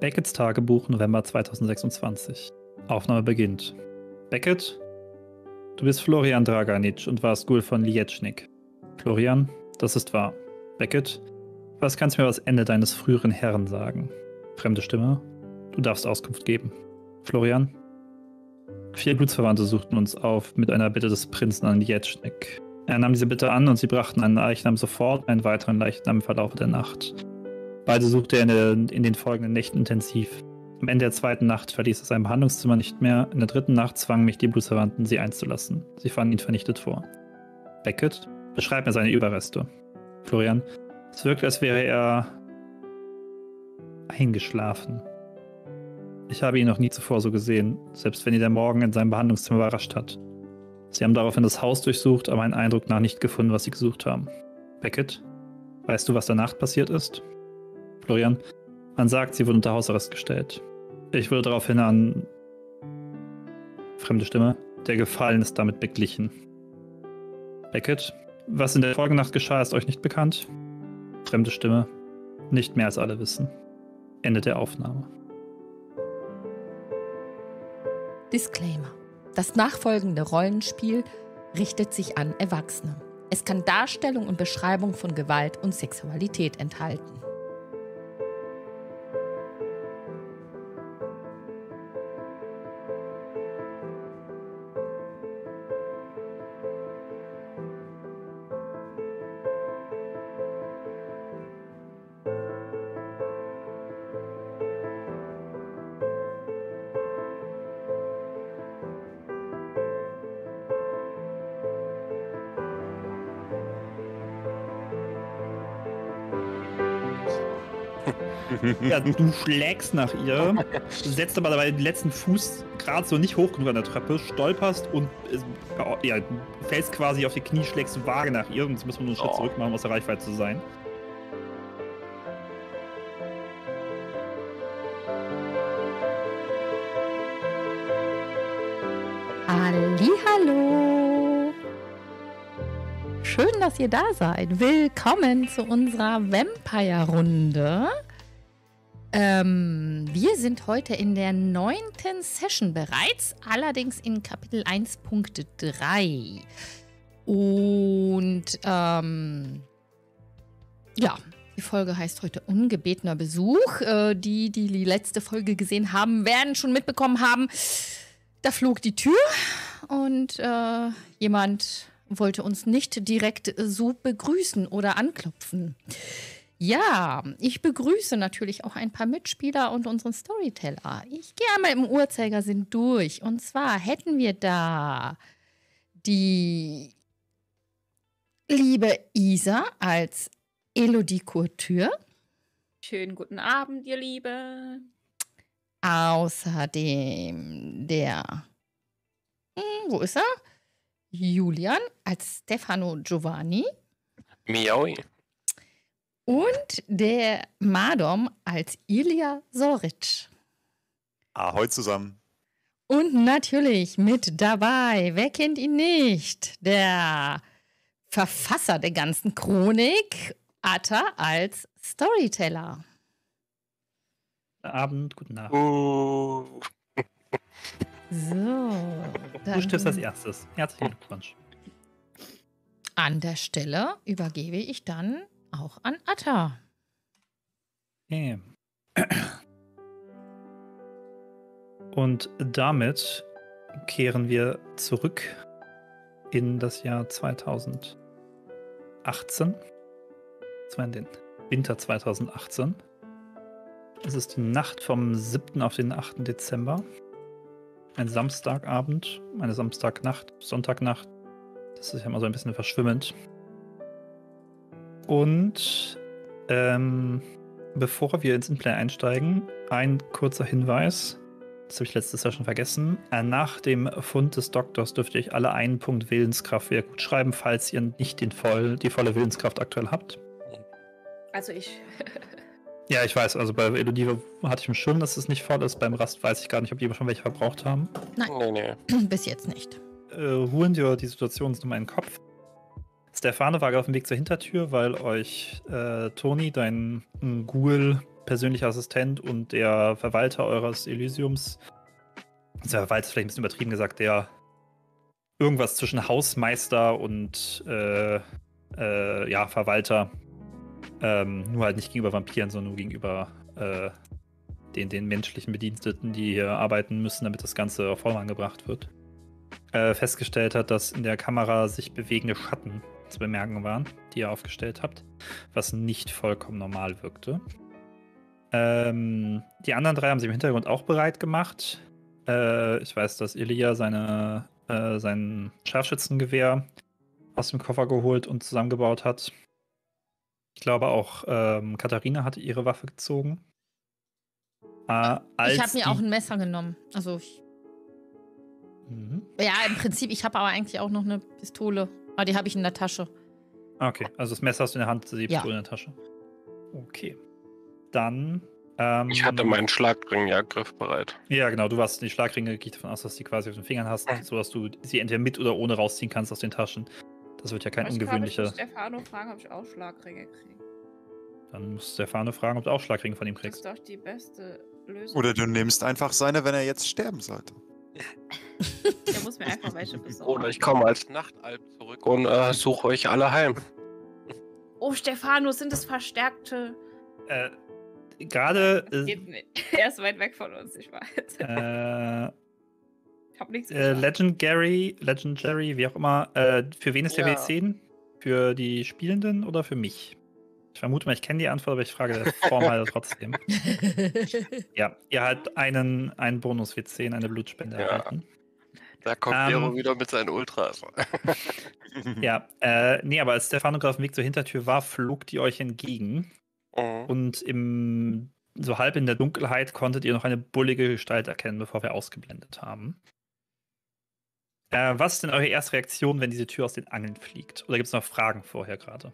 Beckets Tagebuch, November 2026. Aufnahme beginnt. Beckett, du bist Florian Draganic und warst Ghoul von Lietschnik. Florian, das ist wahr. Beckett, was kannst du mir über das Ende deines früheren Herren sagen? Fremde Stimme, du darfst Auskunft geben. Florian, vier Blutsverwandte suchten uns auf mit einer Bitte des Prinzen an Lietschnik. Er nahm diese Bitte an und sie brachten einen Leichnam sofort, einen weiteren Leichnam im Verlauf der Nacht. Beide suchte er in, der, in den folgenden Nächten intensiv. Am Ende der zweiten Nacht verließ er sein Behandlungszimmer nicht mehr. In der dritten Nacht zwangen mich die Blutsverwandten, sie einzulassen. Sie fanden ihn vernichtet vor. Beckett, beschreib mir seine Überreste. Florian, es wirkt, als wäre er eingeschlafen. Ich habe ihn noch nie zuvor so gesehen, selbst wenn ihn der Morgen in seinem Behandlungszimmer überrascht hat. Sie haben daraufhin das Haus durchsucht, aber einen Eindruck nach nicht gefunden, was sie gesucht haben. Beckett, weißt du, was danach passiert ist? Florian, man sagt, sie wurde unter Hausarrest gestellt. Ich würde daraufhin an. Fremde Stimme. Der Gefallen ist damit beglichen. Beckett, was in der Folgenacht geschah, ist euch nicht bekannt? Fremde Stimme. Nicht mehr als alle wissen. Ende der Aufnahme. Disclaimer. Das nachfolgende Rollenspiel richtet sich an Erwachsene. Es kann Darstellung und Beschreibung von Gewalt und Sexualität enthalten. Ja, du schlägst nach ihr, setzt aber dabei den letzten Fuß gerade so nicht hoch genug an der Treppe, stolperst und ja, fällst quasi auf die Knie, schlägst vage nach ihr und jetzt müssen wir nur einen Schritt Oh. zurück machen, um aus der Reichweite zu sein. Hallo. Schön, dass ihr da seid. Willkommen zu unserer Vampire-Runde. Ähm, wir sind heute in der neunten Session bereits, allerdings in Kapitel 1.3. Und ähm, ja, die Folge heißt heute Ungebetener Besuch. Äh, die, die die letzte Folge gesehen haben, werden schon mitbekommen haben, da flog die Tür und äh, jemand wollte uns nicht direkt so begrüßen oder anklopfen. Ja, ich begrüße natürlich auch ein paar Mitspieler und unseren Storyteller. Ich gehe einmal im Uhrzeigersinn durch. Und zwar hätten wir da die liebe Isa als Elodie Couture. Schönen guten Abend, ihr Liebe. Außerdem der. Hm, wo ist er? Julian als Stefano Giovanni. Miaui. Und der Madom als Ilya Soric. Ahoi zusammen. Und natürlich mit dabei, wer kennt ihn nicht? Der Verfasser der ganzen Chronik, Atta als Storyteller. Guten Abend, guten Abend. Uh, So. Du stirbst als erstes. Herzlichen Glückwunsch. An der Stelle übergebe ich dann auch an Atta. Okay. Und damit kehren wir zurück in das Jahr 2018. Zwar in den Winter 2018. Es ist die Nacht vom 7. auf den 8. Dezember. Ein Samstagabend, eine Samstagnacht, Sonntagnacht. Das ist ja immer so ein bisschen verschwimmend. Und ähm, bevor wir ins Inplay einsteigen, ein kurzer Hinweis. Das habe ich letzte Session vergessen. Äh, Nach dem Fund des Doktors dürft ihr euch alle einen Punkt Willenskraft wieder gut schreiben, falls ihr nicht den voll, die volle Willenskraft aktuell habt. Also ich. Ja, ich weiß, also bei Elodie hatte ich im Schirm, dass es nicht voll ist. Beim Rast weiß ich gar nicht, ob die schon welche verbraucht haben. nee, nee. Bis jetzt nicht. äh, holen dir die Situation in den Kopf. Stefano war auf dem Weg zur Hintertür, weil euch äh, Toni, dein Ghoul, persönlicher Assistent und der Verwalter eures Elysiums. Der Verwalter ist vielleicht ein bisschen übertrieben gesagt, der irgendwas zwischen Hausmeister und äh, äh, ja, Verwalter. Ähm, nur halt nicht gegenüber Vampiren, sondern nur gegenüber äh, den, den menschlichen Bediensteten, die hier arbeiten müssen, damit das Ganze auf Vordermann gebracht wird. Äh, festgestellt hat, dass in der Kamera sich bewegende Schatten zu bemerken waren, die ihr aufgestellt habt, was nicht vollkommen normal wirkte. Ähm, die anderen drei haben sich im Hintergrund auch bereit gemacht. Äh, ich weiß, dass Elia seine, äh, sein Scharfschützengewehr aus dem Koffer geholt und zusammengebaut hat. Ich glaube auch ähm, Katharina hatte ihre Waffe gezogen. Äh, ich habe mir auch ein Messer genommen. Also ich, Mhm. ja, im Prinzip, ich habe aber eigentlich auch noch eine Pistole. Aber die habe ich in der Tasche. Okay, also das Messer hast du in der Hand, die Ja. Pistole in der Tasche. Okay. Dann. Ähm, Ich hatte meinen Schlagring ja griffbereit. Ja, genau, du warst die Schlagringe, gehe ich davon aus, dass du die quasi auf den Fingern hast, Mhm. sodass du sie entweder mit oder ohne rausziehen kannst aus den Taschen. Das wird ja kein ich ich ungewöhnlicher. muss Stefano fragen, ob ich auch Schlagringe kriege. Dann muss Stefano fragen, ob du auch Schlagringe von ihm Das kriegst. ist doch die beste Lösung. Oder du nimmst einfach seine, wenn er jetzt sterben sollte. Der muss mir einfach welche besorgen. Oder ich komme als Nachtalb zurück und äh, suche euch alle heim. Oh, Stefano, sind es verstärkte? Äh, gerade. Geht nicht. Er ist weit weg von uns, ich weiß. Äh, äh, ich habe nichts äh. Legendary, Legendary, wie auch immer. Äh, für wen ist der Ja. W10? Für die Spielenden oder für mich? Ich vermute mal, ich kenne die Antwort, aber ich frage der Form halt trotzdem. Ja, ihr habt einen, einen Bonus W10, eine Blutspende Ja. erhalten. Da kommt Ähm, Nero wieder mit seinen Ultras. Ja, äh, nee, aber als Stefano gerade auf dem Weg zur Hintertür war, flog die euch entgegen. Mhm. Und im, so halb in der Dunkelheit konntet ihr noch eine bullige Gestalt erkennen, bevor wir ausgeblendet haben. Äh, was ist denn eure erste Reaktion, wenn diese Tür aus den Angeln fliegt? Oder gibt es noch Fragen vorher gerade?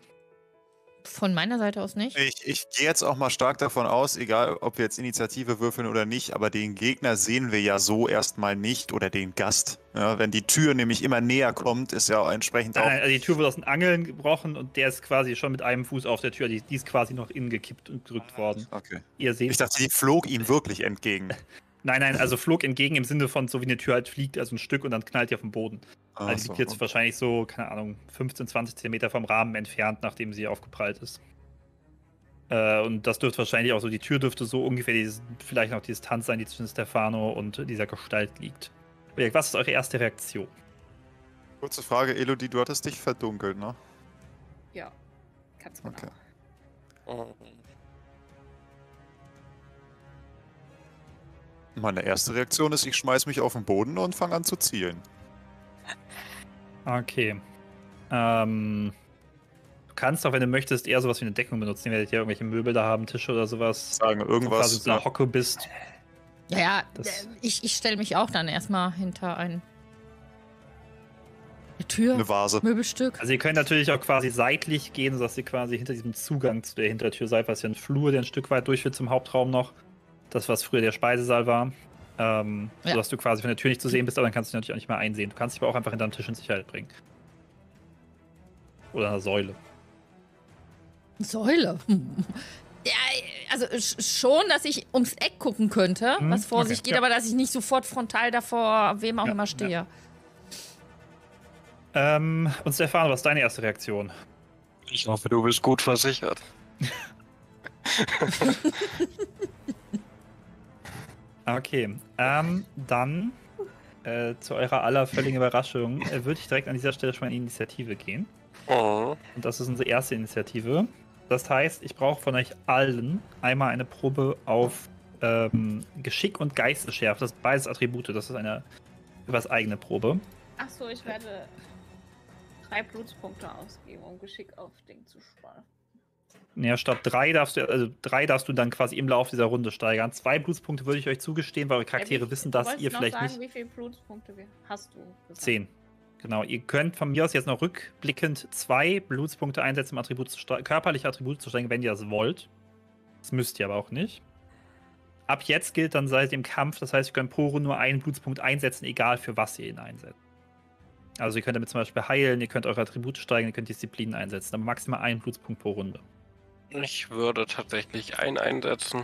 Von meiner Seite aus nicht. Ich, ich gehe jetzt auch mal stark davon aus, egal ob wir jetzt Initiative würfeln oder nicht, aber den Gegner sehen wir ja so erstmal nicht oder den Gast. Ja, wenn die Tür nämlich immer näher kommt, ist ja auch entsprechend auch. Nein, also die Tür wurde aus den Angeln gebrochen und der ist quasi schon mit einem Fuß auf der Tür. Die, die ist quasi noch innen gekippt und gedrückt worden. Okay. Ihr seht. Ich dachte, die flog ihm wirklich entgegen. nein, nein, also flog entgegen im Sinne von so wie eine Tür halt fliegt, also ein Stück und dann knallt ihr auf den Boden. Ach Also die so, liegt jetzt okay. wahrscheinlich so, keine Ahnung, 15, 20 Zentimeter vom Rahmen entfernt, nachdem sie aufgeprallt ist. Äh, und das dürfte wahrscheinlich auch so, die Tür dürfte so ungefähr dieses, vielleicht noch die Distanz sein, die zwischen Stefano und dieser Gestalt liegt. Was ist eure erste Reaktion? Kurze Frage, Elodie, du hattest dich verdunkelt, ne? Ja, ganz genau. Okay. Meine erste Reaktion ist, ich schmeiß mich auf den Boden und fange an zu zielen. Okay. Ähm, du kannst auch, wenn du möchtest, eher sowas wie eine Deckung benutzen. Ihr werdet ja irgendwelche Möbel da haben, Tische oder sowas. Sagen Wo du quasi irgendwas. in einer Hocke bist. Ja, ja, Das- äh, ich, ich stelle mich auch dann erstmal hinter ein eine Tür, eine Vase. Möbelstück. Also ihr könnt natürlich auch quasi seitlich gehen, sodass ihr quasi hinter diesem Zugang zu der Hintertür seid, was ja ein Flur, der ein Stück weit durchführt zum Hauptraum noch. Das, was früher der Speisesaal war. Ähm, Ja. Sodass du quasi von der Tür nicht zu sehen bist, aber dann kannst du dich natürlich auch nicht mehr einsehen. Du kannst dich aber auch einfach hinterm Tisch in Sicherheit bringen. Oder einer Säule. Säule. Hm. Ja, also sch- schon, dass ich ums Eck gucken könnte, Mhm, was vor okay, sich geht, ja. aber dass ich nicht sofort frontal davor, wem auch Ja, immer stehe. Ähm, und Stefano, was ist deine erste Reaktion? Ich hoffe, du bist gut versichert. Okay, ähm, dann äh, zu eurer aller völligen Überraschung äh, würde ich direkt an dieser Stelle schon mal in die Initiative gehen. Mhm. Und das ist unsere erste Initiative. Das heißt, ich brauche von euch allen einmal eine Probe auf ähm, Geschick und Geistesschärfe. Das sind beides Attribute. Das ist eine etwas eigene Probe. Achso, ich werde drei Blutspunkte ausgeben, um Geschick auf Ding zu sparen. Ja, statt drei darfst du, also drei darfst du dann quasi im Laufe dieser Runde steigern. Zwei Blutspunkte würde ich euch zugestehen, weil eure Charaktere Ja, wie- wissen, dass ihr vielleicht sagen, nicht. Wie viele Blutspunkte hast du? gesagt? Zehn. Genau, ihr könnt von mir aus jetzt noch rückblickend zwei Blutspunkte einsetzen, um Attribut zu körperliche Attribute zu steigen, wenn ihr das wollt. Das müsst ihr aber auch nicht. Ab jetzt gilt dann seit dem Kampf, das heißt, ihr könnt pro Runde nur einen Blutspunkt einsetzen, egal für was ihr ihn einsetzt. Also ihr könnt damit zum Beispiel heilen, ihr könnt eure Attribute steigern, ihr könnt Disziplinen einsetzen, aber maximal einen Blutspunkt pro Runde. Ich würde tatsächlich einen einsetzen.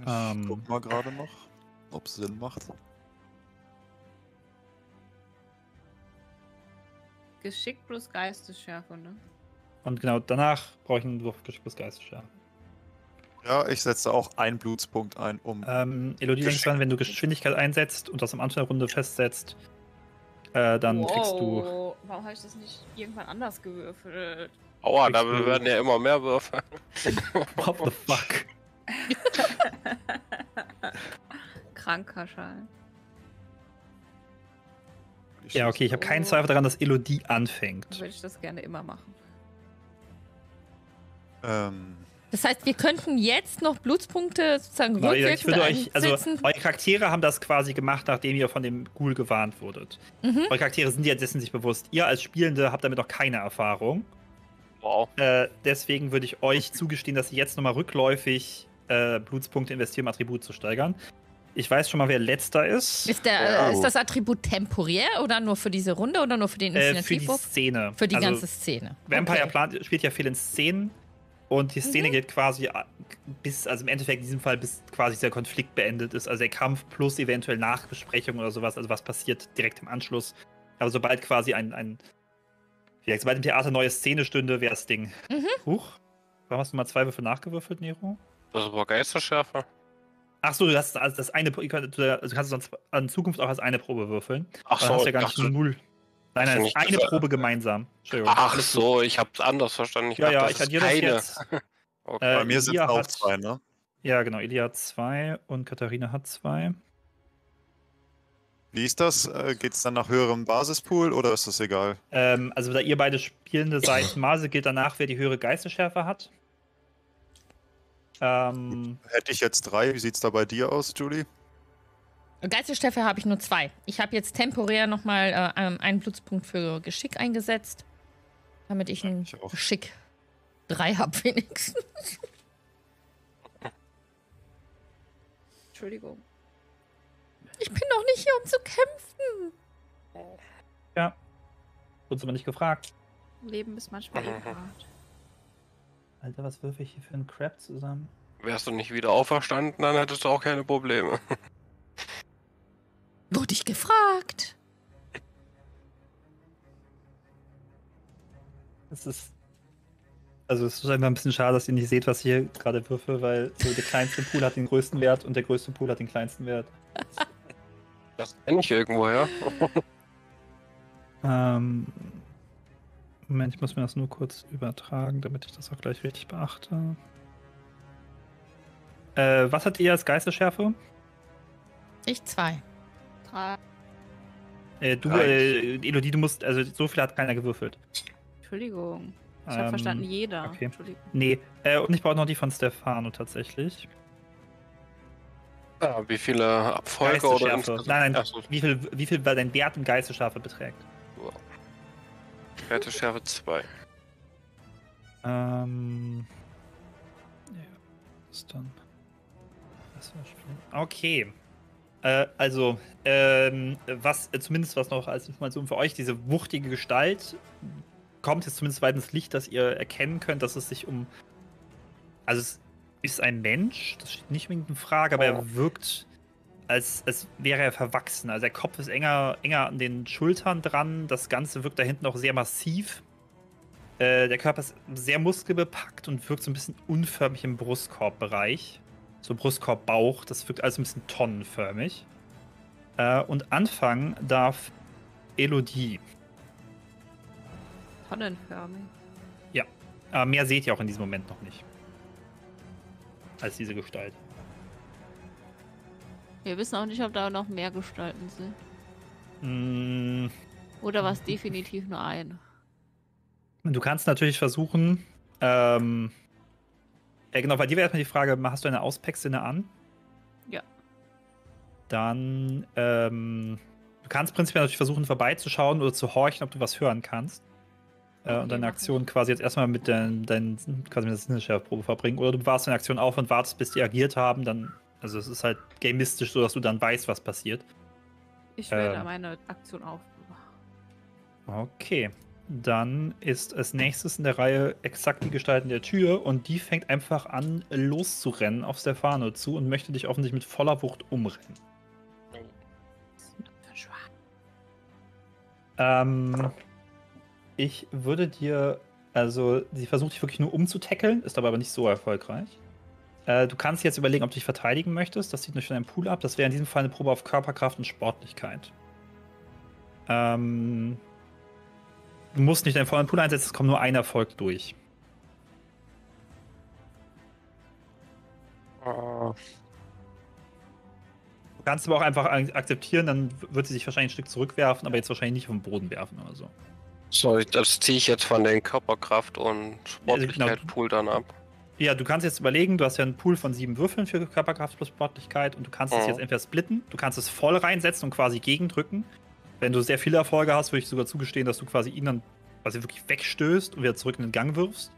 Ich Ähm. guck mal gerade noch, ob es Sinn macht. Geschick plus Geistesschärfe, ne? Und genau danach brauche ich einen Wurf Geschick plus Geistesschärfe. Ja, ich setze auch einen Blutspunkt ein, um. Ähm, Elodie, denkst dran, wenn du Geschwindigkeit einsetzt und das am Anfang der Runde festsetzt, äh, dann kriegst du. Wow, Warum habe ich das nicht irgendwann anders gewürfelt? Aua, da werden ja immer mehr Würfe. What the fuck? Kranker Schal. Ja, okay, ich habe keinen Zweifel daran, dass Elodie anfängt. Würde ich das gerne immer machen. Ähm, Das heißt, wir könnten jetzt noch Blutspunkte sozusagen ich rückwirkend würde euch, also eure Charaktere haben das quasi gemacht, nachdem ihr von dem Ghoul gewarnt wurdet. Mhm. Eure Charaktere sind jetzt dessen sich bewusst. Ihr als Spielende habt damit noch keine Erfahrung. Wow. Äh, deswegen würde ich euch zugestehen, dass ihr jetzt nochmal rückläufig äh, Blutspunkte investieren, um Attribut zu steigern. Ich weiß schon mal, wer letzter ist. Ist, der, Ja. äh, ist das Attribut temporär oder nur für diese Runde oder nur für den äh, für die Initiativwurf? Szene. Für die also, ganze Szene. Vampire Okay. Plant spielt ja viel in Szenen und die Szene Mhm. geht quasi bis, also im Endeffekt in diesem Fall, bis quasi der Konflikt beendet ist. Also der Kampf plus eventuell Nachbesprechung oder sowas, also was passiert direkt im Anschluss. Aber sobald quasi ein, ein wie gesagt, sobald im Theater neue Szene stünde, wäre das Ding. Mhm. Huch. Warum hast du mal zwei Würfel nachgewürfelt, Nero? Das war Geisterschärfe. Ach so, du hast also das eine, du kannst du kannst sonst in Zukunft auch als eine Probe würfeln. Ach so, hast ja gar ich nicht dachte- null. Nein, nein, es nicht, ist eine Probe gemeinsam. Entschuldigung. Ach so, ich hab's anders verstanden. Ich Ja, dachte, ja, das ich das keine. jetzt. Okay. Äh, bei mir sind es auch hat- zwei, ne? Ja, genau. Elia hat zwei und Katharina hat zwei. Wie ist das? Äh, Geht es dann nach höherem Basispool oder ist das egal? Ähm, also da ihr beide Spielende seid, Mase gilt danach, wer die höhere Geisterschärfe hat. Ähm, Hätte ich jetzt drei, wie sieht's da bei dir aus, Julie? Geistesstärke habe ich nur zwei. Ich habe jetzt temporär nochmal äh, ähm, einen Blutspunkt für Geschick eingesetzt, damit ich ein ich auch. Geschick 3 habe wenigstens. Entschuldigung. Ich bin doch nicht hier, um zu kämpfen. Wurde aber nicht gefragt. Leben ist manchmal eben hart. Alter, was würfe ich hier für einen Crap zusammen? Wärst du nicht wieder auferstanden, dann hättest du auch keine Probleme. Wurde ich gefragt. Es ist. Also es ist einfach ein bisschen schade, dass ihr nicht seht, was ich hier gerade würfe, weil so der kleinste Pool hat den größten Wert und der größte Pool hat den kleinsten Wert. Das kenne ich irgendwo, ja. Ähm, Moment, ich muss mir das nur kurz übertragen, damit ich das auch gleich richtig beachte. Äh, was hat ihr als Geisterschärfe? Ich zwei. Drei. Äh, du, äh, Elodie, du musst, also so viel hat keiner gewürfelt. Entschuldigung. Ich habe Ähm, verstanden, jeder. okay. Entschuldigung. Nee, äh, und ich brauche noch die von Stefano tatsächlich. ja wie viele Abfolge oder insgesamt? Nein, nein, so, wie viel, wie viel dein Wert in Geisterschärfe beträgt. Geisterschärfe 2. Ähm. Ja, ist dann. Das war schon. Okay. Äh, also, ähm, was, äh, zumindest was noch als Information für euch, diese wuchtige Gestalt kommt jetzt zumindest weit ins Licht, dass ihr erkennen könnt, dass es sich um. Also, es ist ein Mensch, das steht nicht unbedingt in Frage, aber Oh. er wirkt, als, als wäre er verwachsen. Also, der Kopf ist enger, enger an den Schultern dran, das Ganze wirkt da hinten auch sehr massiv. Äh, der Körper ist sehr muskelbepackt und wirkt so ein bisschen unförmig im Brustkorbbereich. So Brustkorb, Bauch, das wirkt alles ein bisschen tonnenförmig. Äh, und anfangen darf Elodie. Tonnenförmig. Aber mehr seht ihr auch in diesem Moment noch nicht. Als diese Gestalt. Wir wissen auch nicht, ob da noch mehr Gestalten sind. Mm, Oder war es definitiv nur eine? Du kannst natürlich versuchen, ähm, ja genau, bei dir wäre erstmal die Frage, hast du eine Auspecksinne an? Ja. Dann, ähm, du kannst prinzipiell natürlich versuchen, vorbeizuschauen oder zu horchen, ob du was hören kannst. Äh, und deine Aktion quasi jetzt erstmal mit deinen, deinen quasi mit der Sinnesschärfprobe verbringen. Oder du bewahrst deine Aktion auf und wartest, bis die agiert haben. Dann, also es ist halt gamistisch, so dass du dann weißt, was passiert. Ich werde Ähm. meine Aktion aufbewahren. Okay. Dann ist als nächstes in der Reihe exakt die Gestalt in der Tür und die fängt einfach an loszurennen auf Stefano zu und möchte dich offensichtlich mit voller Wucht umrennen. Ähm, ich würde dir, also sie versucht dich wirklich nur umzutackeln, ist aber nicht so erfolgreich. Äh, du kannst jetzt überlegen, ob du dich verteidigen möchtest. Das sieht nicht von deinem Pool ab. Das wäre in diesem Fall eine Probe auf Körperkraft und Sportlichkeit. Ähm, du musst nicht deinen vollen Pool einsetzen, es kommt nur ein Erfolg durch. Äh, Du kannst aber auch einfach ak- akzeptieren, dann wird sie sich wahrscheinlich ein Stück zurückwerfen, aber jetzt wahrscheinlich nicht vom Boden werfen oder so. So, das ziehe ich jetzt von den Körperkraft und Sportlichkeit genau. Pool dann ab. Ja, du kannst jetzt überlegen, du hast ja einen Pool von sieben Würfeln für Körperkraft plus Sportlichkeit und du kannst es Mhm. jetzt entweder splitten, du kannst es voll reinsetzen und quasi gegendrücken. Wenn du sehr viele Erfolge hast, würde ich sogar zugestehen, dass du quasi ihn dann quasi wirklich wegstößt und wieder zurück in den Gang wirfst.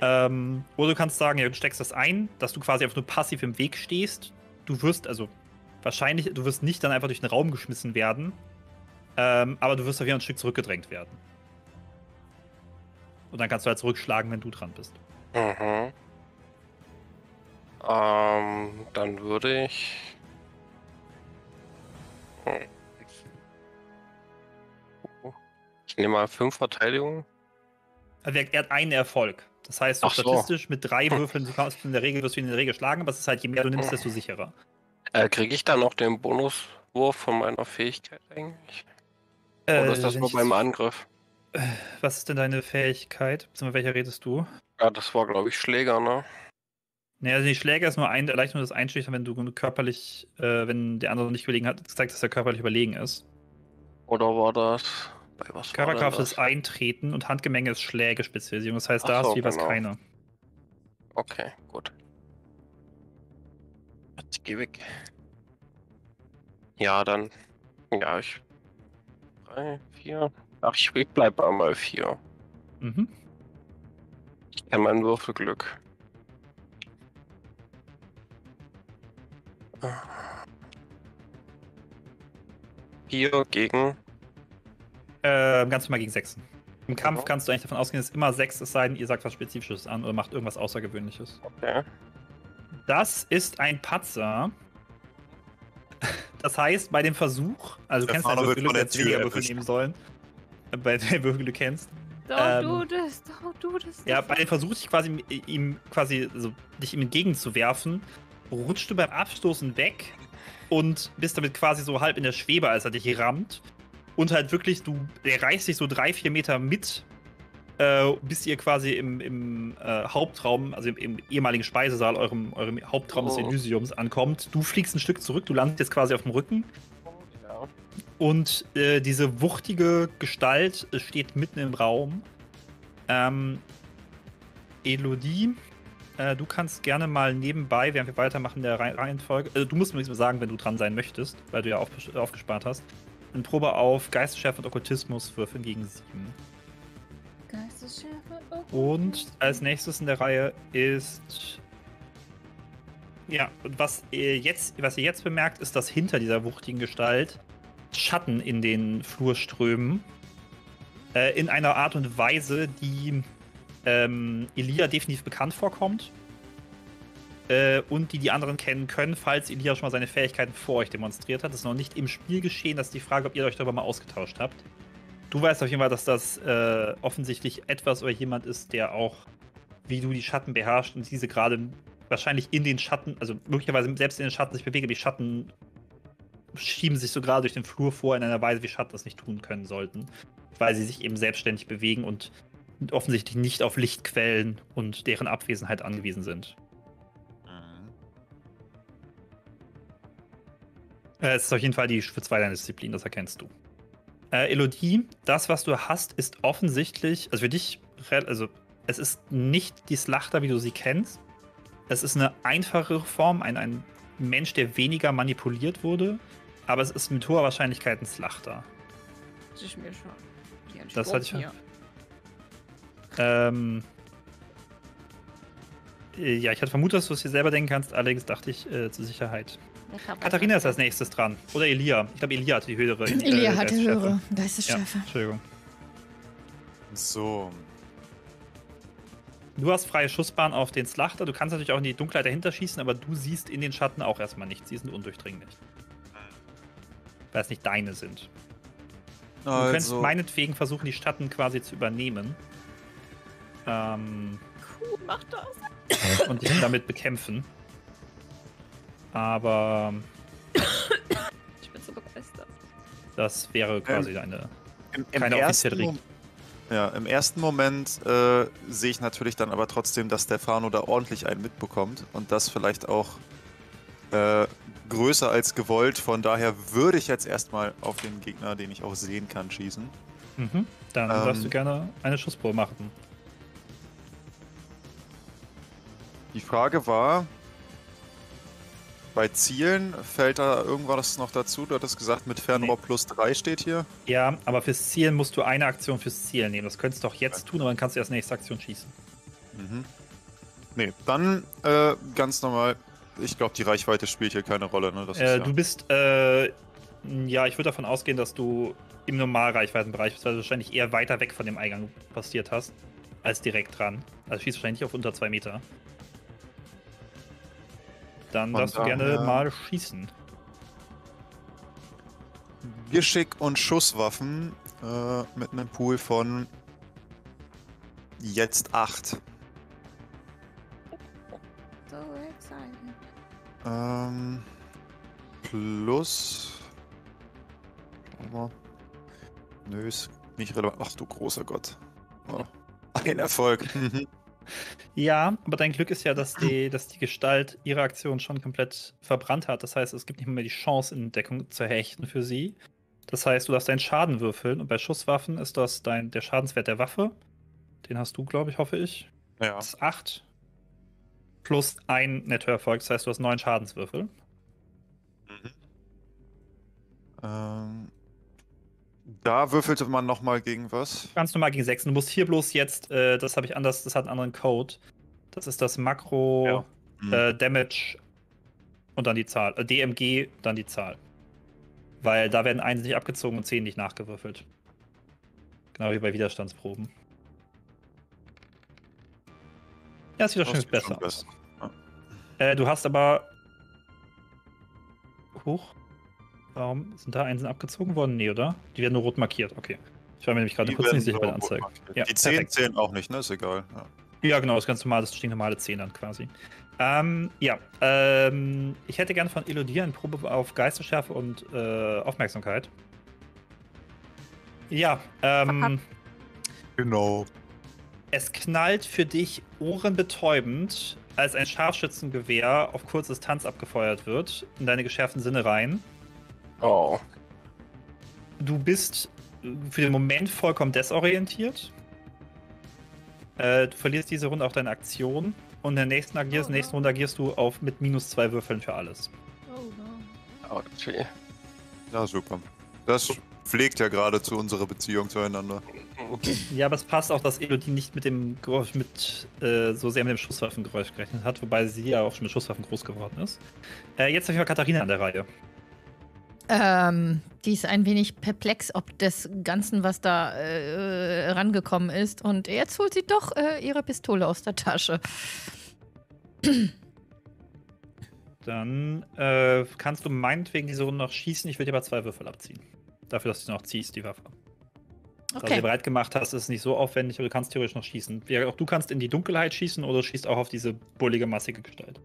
Ähm, oder du kannst sagen, ja, du steckst das ein, dass du quasi einfach nur passiv im Weg stehst. Du wirst, also wahrscheinlich, du wirst nicht dann einfach durch den Raum geschmissen werden, ähm, aber du wirst auf jeden Fall ein Stück zurückgedrängt werden. Und dann kannst du halt zurückschlagen, wenn du dran bist. Mhm. Ähm, dann würde ich. Hm. Nehme mal fünf Verteidigungen. Also er hat einen Erfolg. Das heißt, so. statistisch mit drei Würfeln, du kannst in der Regel wirst du ihn in der Regel schlagen, aber es ist halt, je mehr du nimmst, desto sicherer. Äh, Kriege ich dann noch den Bonuswurf von meiner Fähigkeit eigentlich? Oder ist das wenn nur beim Angriff? Was ist denn deine Fähigkeit? Beziehungsweise welcher redest du? Ja, das war, glaube ich, Schläger, ne? Naja, also die Schläger ist nur ein, leicht nur das Einschüchtern, wenn du körperlich, äh, wenn der andere nicht überlegen hat, zeigt, dass er körperlich überlegen ist. Oder war das. Bei was Körperkraft ist Eintreten und Handgemenge ist Schlägespezialisierung. Das heißt, da Ach so, hast du jeweils genau. keine. Okay, gut. Ich geh weg. Ja, dann. Ja, ich. Drei, vier. Ach, ich, bleib bei mal vier. Mhm. Ich kenne mein Würfelglück. Vier gegen. Äh, ganz normal gegen Sechsen. Im Kampf Mhm. kannst du eigentlich davon ausgehen, dass es immer sechs es sei denn, ihr sagt was Spezifisches an oder macht irgendwas Außergewöhnliches. Okay. Das ist ein Patzer. Das heißt, bei dem Versuch, also du kennst dein Würfelglück, jetzt weniger Tür Würfel nehmen sollen. Bei dem Würfel du kennst. Don't Ähm, do this, don't do this. Ja, bei dem Versuch, dich quasi ihm quasi so dich ihm entgegenzuwerfen, rutscht du beim Abstoßen weg und bist damit quasi so halb in der Schwebe, als er dich rammt. Und halt wirklich, du, der reißt dich so drei, vier Meter mit, äh, bis ihr quasi im, im äh, Hauptraum, also im, im ehemaligen Speisesaal, eurem, eurem Hauptraum des Oh. Elysiums ankommt. Du fliegst ein Stück zurück, du landest jetzt quasi auf dem Rücken. Ja. Und äh, diese wuchtige Gestalt steht mitten im Raum. Ähm, Elodie, äh, du kannst gerne mal nebenbei, während wir weitermachen in der Rei- Reihenfolge, äh, du musst mir sagen, wenn du dran sein möchtest, weil du ja auf, aufgespart hast, eine Probe auf Geistesschärfe und Okkultismus würfeln gegen sieben. Geistesschärfe. oh. Und als nächstes in der Reihe ist. Ja, und was ihr jetzt, was ihr jetzt bemerkt, ist, dass hinter dieser wuchtigen Gestalt Schatten in den Flur strömen. Äh, in einer Art und Weise, die ähm, Elia definitiv bekannt vorkommt. Äh, und die die anderen kennen können, falls Elia schon mal seine Fähigkeiten vor euch demonstriert hat. Das ist noch nicht im Spiel geschehen. Das ist die Frage, ob ihr euch darüber mal ausgetauscht habt. Du weißt auf jeden Fall, dass das äh, offensichtlich etwas oder jemand ist, der auch, wie du die Schatten beherrscht und diese gerade wahrscheinlich in den Schatten, also möglicherweise selbst in den Schatten sich bewegen. Die Schatten schieben sich so gerade durch den Flur vor in einer Weise, wie Schatten das nicht tun können sollten, weil sie sich eben selbstständig bewegen und offensichtlich nicht auf Lichtquellen und deren Abwesenheit angewiesen sind. Äh, es ist auf jeden Fall die für zwei deine Disziplin, das erkennst du. Äh, Elodie, das, was du hast, ist offensichtlich, also für dich, also es ist nicht die Slachter, wie du sie kennst. Es ist eine einfachere Form, ein, ein Mensch, der weniger manipuliert wurde, aber es ist mit hoher Wahrscheinlichkeit ein Slachter. Das ist mir schon. Das hatte ich schon- Ähm, äh, ja, ich hatte vermutet, dass du es dir selber denken kannst, allerdings dachte ich äh, zur Sicherheit. Katharina ist als nächstes dran. Oder Elia. Ich glaube, Elia hatte die höhere. äh, Elia hatte Geistesschärfe. höhere Ja, Geistesschärfe. Entschuldigung. So. Du hast freie Schussbahn auf den Slachter. Du kannst natürlich auch in die Dunkelheit dahinter schießen, aber du siehst in den Schatten auch erstmal nichts. Sie sind undurchdringlich. Weil es nicht deine sind. Du könntest Also, meinetwegen versuchen, die Schatten quasi zu übernehmen. Ähm, Cool, mach das. und dich damit bekämpfen. Aber Ich bin so begeistert. das wäre quasi deine. im, im keine ersten offizielle Mom- ja, im ersten Moment äh, sehe ich natürlich dann aber trotzdem, dass Stefano da ordentlich einen mitbekommt und das vielleicht auch äh, größer als gewollt. Von daher würde ich jetzt erstmal auf den Gegner, den ich auch sehen kann, schießen. Mhm. Dann Ähm. darfst du gerne eine Schussprobe machen. Die Frage war, bei Zielen fällt da irgendwas noch dazu? Du hattest gesagt, mit Fernrohr plus 3 steht hier. Ja, aber fürs Zielen musst du eine Aktion fürs Zielen nehmen. Das könntest du auch jetzt tun, aber dann kannst du erst nächste Aktion schießen. Mhm. Nee, dann äh, ganz normal. Ich glaube, die Reichweite spielt hier keine Rolle. Ne? Äh, ja. Du bist, äh, ja, ich würde davon ausgehen, dass du im Normalreichweitenbereich bist, weil du wahrscheinlich eher weiter weg von dem Eingang passiert hast, als direkt dran. Also schießt wahrscheinlich nicht auf unter zwei Meter. Dann Von darfst du gerne daher- mal schießen. Geschick und Schusswaffen äh, mit einem Pool von jetzt 8. So excited. Ähm, plus. Schauen wir mal. Nö, ist nicht relevant. Ach du großer Gott. Oh. Ein Erfolg. Ja, aber dein Glück ist ja, dass die, dass die Gestalt ihre Aktion schon komplett verbrannt hat. Das heißt, es gibt nicht mehr die Chance, in Deckung zu hechten für sie. Das heißt, du darfst deinen Schaden würfeln und bei Schusswaffen ist das dein, der Schadenswert der Waffe. Den hast du, glaube ich, hoffe ich. ja. Das ist 8. Plus ein Nettoerfolg, das heißt, du hast neun Schadenswürfel. Mhm. Ähm, da würfelte man nochmal gegen was. Ganz normal gegen 6. Du musst hier bloß jetzt, äh, das habe ich anders, das hat einen anderen Code. Das ist das Makro Mhm. äh, Damage und dann die Zahl. Äh, DMG, dann die Zahl. Weil da werden 1 nicht abgezogen und 10 nicht nachgewürfelt. Genau wie bei Widerstandsproben. Ja, es sieht doch Das schon sieht besser schon besser. Äh, du hast aber. Huch. Warum sind da Einsen abgezogen worden? Nee, oder? Die werden nur rot markiert. Okay. Ich war mir nämlich gerade kurz nicht sicher bei der Anzeige. Ja, die 10 perfekt. zählen auch nicht, ne? Ist egal. Ja. Ja, genau, das ist ganz normal, das stinknormale 10 dann quasi. Ähm, ja, ähm, ich hätte gerne von Elodie eine Probe auf Geisterschärfe und äh, Aufmerksamkeit. Ja, ähm, Genau. es knallt für dich ohrenbetäubend, als ein Scharfschützengewehr auf kurze Distanz abgefeuert wird, in deine geschärften Sinne rein. Oh. Du bist für den Moment vollkommen desorientiert. Äh, du verlierst diese Runde auch deine Aktion. Und in der nächsten, agierst, Oh, nächsten. Runde agierst du auf mit minus zwei Würfeln für alles. Oh no. Okay. Ja, super. Das pflegt ja gerade zu unserer Beziehung zueinander. Ja, aber es passt auch, dass Elodie nicht mit dem Geräusch, mit äh, so sehr mit dem Schusswaffengeräusch gerechnet hat, wobei sie ja auch schon mit Schusswaffen groß geworden ist. Äh, jetzt habe ich mal Katharina an der Reihe. Ähm, die ist ein wenig perplex, ob des Ganzen, was da äh, rangekommen ist. Und jetzt holt sie doch äh, ihre Pistole aus der Tasche. Dann äh, kannst du meinetwegen diese Runde noch schießen. Ich will dir aber zwei Würfel abziehen. Dafür, dass du sie noch ziehst, die Waffe. Da du sie Okay. bereit gemacht hast, ist es nicht so aufwendig, aber du kannst theoretisch noch schießen. Ja, auch du kannst in die Dunkelheit schießen oder schießt auch auf diese bullige, massige Gestalt.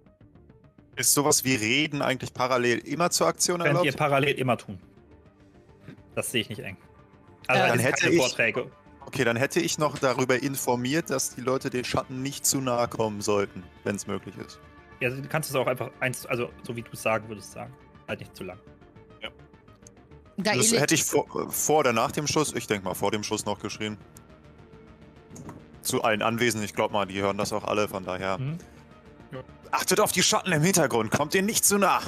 Ist sowas wie Reden eigentlich parallel immer zur Aktion Könnt ihr erlaubt? parallel immer tun. Das sehe ich nicht eng. Also Äh, Dann hätte keine ich- Vorträge. Okay, dann hätte ich noch darüber informiert, dass die Leute den Schatten nicht zu nahe kommen sollten, wenn es möglich ist. Ja, du kannst es auch einfach eins, also so wie du es sagen würdest, sagen. Halt nicht zu lang. Da Das hätte ich vor, vor oder nach dem Schuss, ich denke mal vor dem Schuss noch geschrien. Zu allen Anwesenden, ich glaube mal, die hören das auch alle, von daher. Mhm. Achtet auf die Schatten im Hintergrund, kommt ihr nicht zu nah.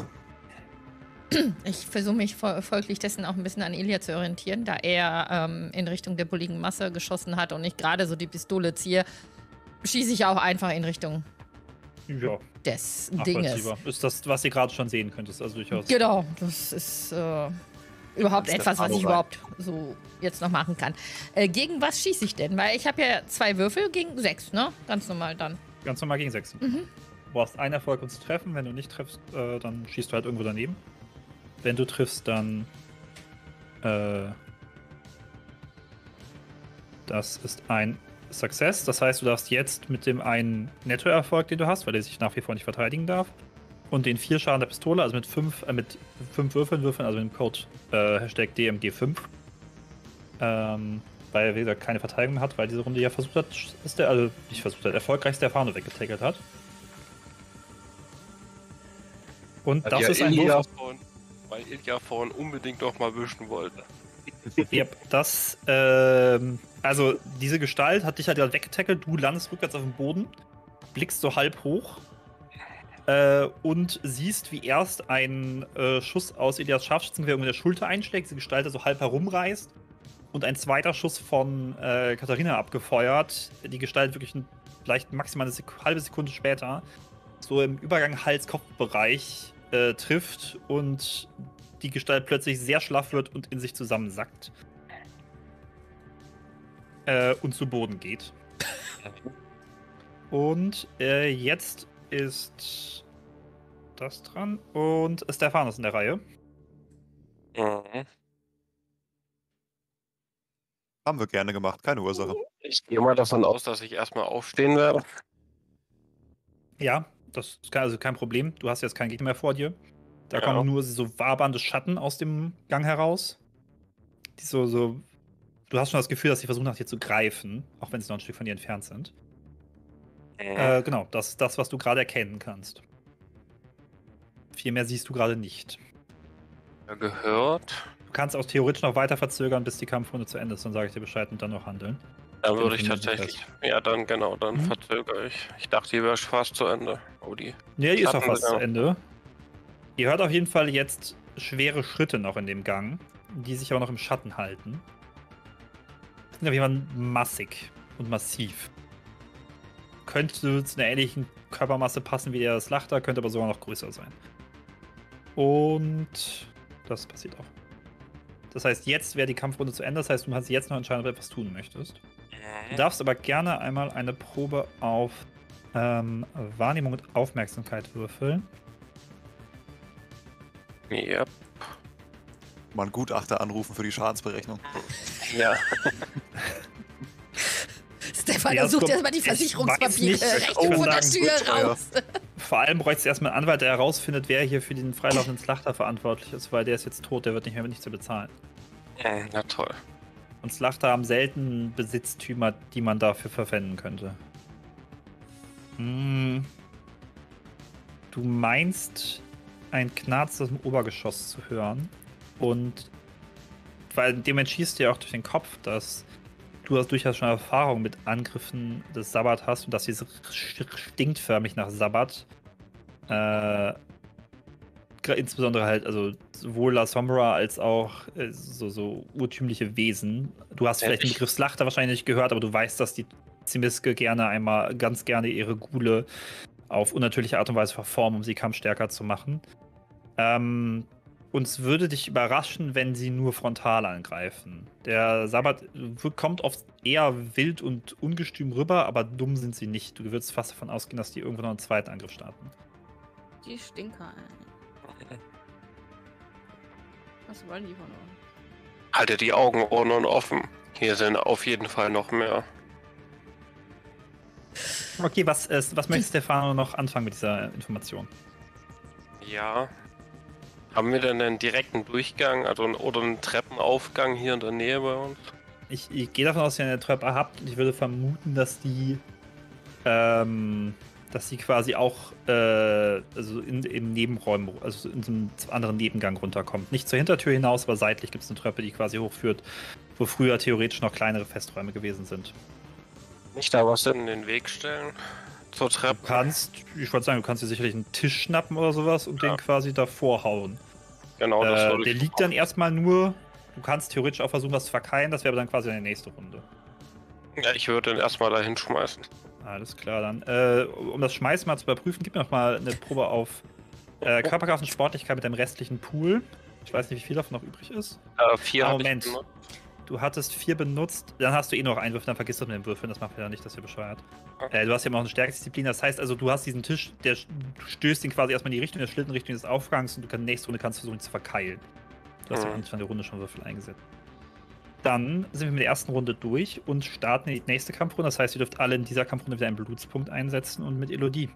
Ich versuche mich fol- folglich dessen auch ein bisschen an Elia zu orientieren, da er ähm, in Richtung der bulligen Masse geschossen hat und ich gerade so die Pistole ziehe, schieße ich auch einfach in Richtung Ja, des Dinges. Ist das, was ihr gerade schon sehen könntest, also durchaus. Genau, das ist. Äh, überhaupt Als etwas, was ich überhaupt so jetzt noch machen kann. Äh, gegen was schieße ich denn? Weil ich habe ja zwei Würfel gegen sechs, ne? Ganz normal dann. Ganz normal gegen 6. Mhm. Du brauchst einen Erfolg, um zu treffen. Wenn du nicht triffst, äh, dann schießt du halt irgendwo daneben. Wenn du triffst, dann. Äh, das ist ein Success. Das heißt, du darfst jetzt mit dem einen Nettoerfolg, den du hast, weil der sich nach wie vor nicht verteidigen darf, und den vier Schaden der Pistole, also mit fünf, äh, mit fünf Würfeln würfeln, also mit dem Code äh, Hashtag DMG5. Ähm, weil er, wie keine Verteidigung hat, weil diese Runde ja versucht hat, ist der, also nicht versucht hat, erfolgreich Stefano weggetackelt hat. Und das ja ist ein Ilja vorhin, weil Ilja vorhin unbedingt noch mal wischen wollte. Yep, das, ähm, also diese Gestalt hat dich halt gerade weggetackelt, du landest rückwärts auf dem Boden, blickst so halb hoch äh, und siehst, wie erst ein äh, Schuss aus Elias Scharfschützengewehr um der Schulter einschlägt, diese Gestalt so halb herumreißt und ein zweiter Schuss von äh, Katharina abgefeuert. Die Gestalt wirklich ein, vielleicht maximal eine Sek halbe Sekunde später so im Übergang Hals-Kopf-Bereich äh, trifft und die Gestalt plötzlich sehr schlaff wird und in sich zusammensackt. Äh, und zu Boden geht. Und äh, jetzt ist das dran und Stefanos in der Reihe. Mhm. Haben wir gerne gemacht, keine Ursache. Ich gehe mal davon aus, dass ich erstmal aufstehen werde. Ja, das ist kein, also kein Problem. Du hast jetzt keinen Gegner mehr vor dir. Da Ja. kommen nur so wabernde Schatten aus dem Gang heraus. Die so, so. Du hast schon das Gefühl, dass sie versuchen, nach dir zu greifen, auch wenn sie noch ein Stück von dir entfernt sind. Äh, genau, das ist das, was du gerade erkennen kannst. Viel mehr siehst du gerade nicht. Ja, gehört. Du kannst auch theoretisch noch weiter verzögern, bis die Kampfrunde zu Ende ist. Dann sage ich dir Bescheid und dann noch handeln. Bin würde ich tatsächlich. Ja, dann genau, dann Mhm. verzögere ich. Ich dachte, die wäre fast zu Ende. Oh, die. Ja, die ist auch fast genau. zu Ende. Ihr hört auf jeden Fall jetzt schwere Schritte noch in dem Gang, die sich aber noch im Schatten halten. Sind auf jeden Fall massig und massiv. Könnte zu einer ähnlichen Körpermasse passen wie der Slachter, könnte aber sogar noch größer sein. Und das passiert auch. Das heißt, jetzt wäre die Kampfrunde zu Ende. Das heißt, du kannst jetzt noch entscheiden, ob du etwas tun möchtest. Du darfst aber gerne einmal eine Probe auf ähm, Wahrnehmung und Aufmerksamkeit würfeln. Ja. Mal einen Gutachter anrufen für die Schadensberechnung. Ja. Stefan, Ja, sucht erstmal die Versicherungspapiere nicht, recht oh, vor der Tür gut, ja. raus. Vor allem bräuchte es erstmal einen Anwalt, der herausfindet, wer hier für den freilaufenden Slachter verantwortlich ist, weil der ist jetzt tot, der wird nicht mehr nichts zu bezahlen. Mhm, Na toll. Und Slachter haben selten Besitztümer, die man dafür verwenden könnte. Hm. Du meinst, ein Knarz aus dem Obergeschoss zu hören. Und weil dem entschießt dir auch durch den Kopf, dass du hast durchaus schon Erfahrung mit Angriffen des Sabbat hast und dass dieses stinkt förmlich nach Sabbat. Äh, insbesondere halt, also sowohl La Sombra als auch äh, so, so urtümliche Wesen. Du hast vielleicht den Begriff Slachter wahrscheinlich nicht gehört, aber du weißt, dass die Zimiske gerne einmal ganz gerne ihre Gule auf unnatürliche Art und Weise verformen, um sie kampfstärker zu machen. Ähm, uns würde dich überraschen, wenn sie nur frontal angreifen. Der Sabbat kommt oft eher wild und ungestüm rüber, aber dumm sind sie nicht. Du würdest fast davon ausgehen, dass die irgendwo noch einen zweiten Angriff starten. Die Stinker, ey. Was wollen die von uns? Halte die Augen, Ohren und offen. Hier sind auf jeden Fall noch mehr. Okay, was, ist, was möchte Stefano noch anfangen mit dieser Information? Ja. Haben wir denn einen direkten Durchgang, also einen, oder einen Treppenaufgang hier in der Nähe bei uns? Ich, ich gehe davon aus, dass ihr eine Treppe habt und ich würde vermuten, dass die, ähm, dass die quasi auch äh, also in, in Nebenräumen, also in so einem anderen Nebengang runterkommt. Nicht zur Hintertür hinaus, aber seitlich gibt es eine Treppe, die quasi hochführt, wo früher theoretisch noch kleinere Festräume gewesen sind. Nicht da was in den Weg stellen? Zur Du Treppe? kannst, ich wollte sagen, du kannst dir sicherlich einen Tisch schnappen oder sowas und Ja. den quasi davor hauen. Genau, das äh, der liegt dann erstmal nur, du kannst theoretisch auch versuchen, was zu verkeilen, das wäre dann quasi eine nächste Runde. Ja, ich würde den erstmal dahin schmeißen. Alles klar, dann. Äh, um das Schmeißen mal zu überprüfen, gib mir noch mal eine Probe auf äh, Körperkraft und Sportlichkeit mit dem restlichen Pool. Ich weiß nicht, wie viel davon noch übrig ist. Äh, vier Ah, Moment. Du hattest vier benutzt, dann hast du eh noch einen Würfel, dann vergisst du mit dem Würfeln, das macht ja nicht, dass ihr bescheuert. Äh, du hast ja noch eine Stärkdisziplin, das heißt also, du hast diesen Tisch, der du stößt ihn quasi erstmal in die Richtung der Schlitten, Richtung des Aufgangs und du kannst nächste Runde kannst du versuchen, ihn zu verkeilen. Du hast ja Mhm. am Anfang der Runde schon Würfel eingesetzt. Dann sind wir mit der ersten Runde durch und starten in die nächste Kampfrunde. Das heißt, ihr dürft alle in dieser Kampfrunde wieder einen Blutspunkt einsetzen und mit Elodie.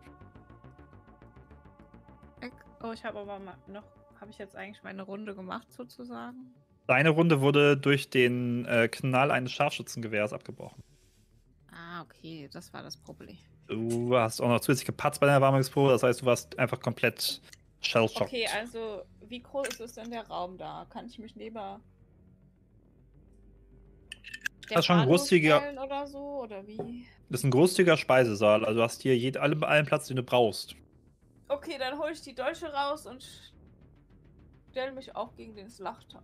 Oh, ich habe aber noch. Habe ich jetzt eigentlich meine Runde gemacht, sozusagen? Deine Runde wurde durch den äh, Knall eines Scharfschützengewehrs abgebrochen. Ah, okay, das war das Problem. Du hast auch noch zusätzlich gepatzt bei deiner Warmungsprobe, das heißt, du warst einfach komplett shell-shocked. Okay, also, wie groß ist denn der Raum da? Kann ich mich neben. Das ist schon ein großzügiger- Oder so? Oder wie? Das ist ein großzügiger Speisesaal, also du hast hier jed allen, allen Platz, den du brauchst. Okay, dann hole ich die Dolche raus und stelle mich auch gegen den Slachter.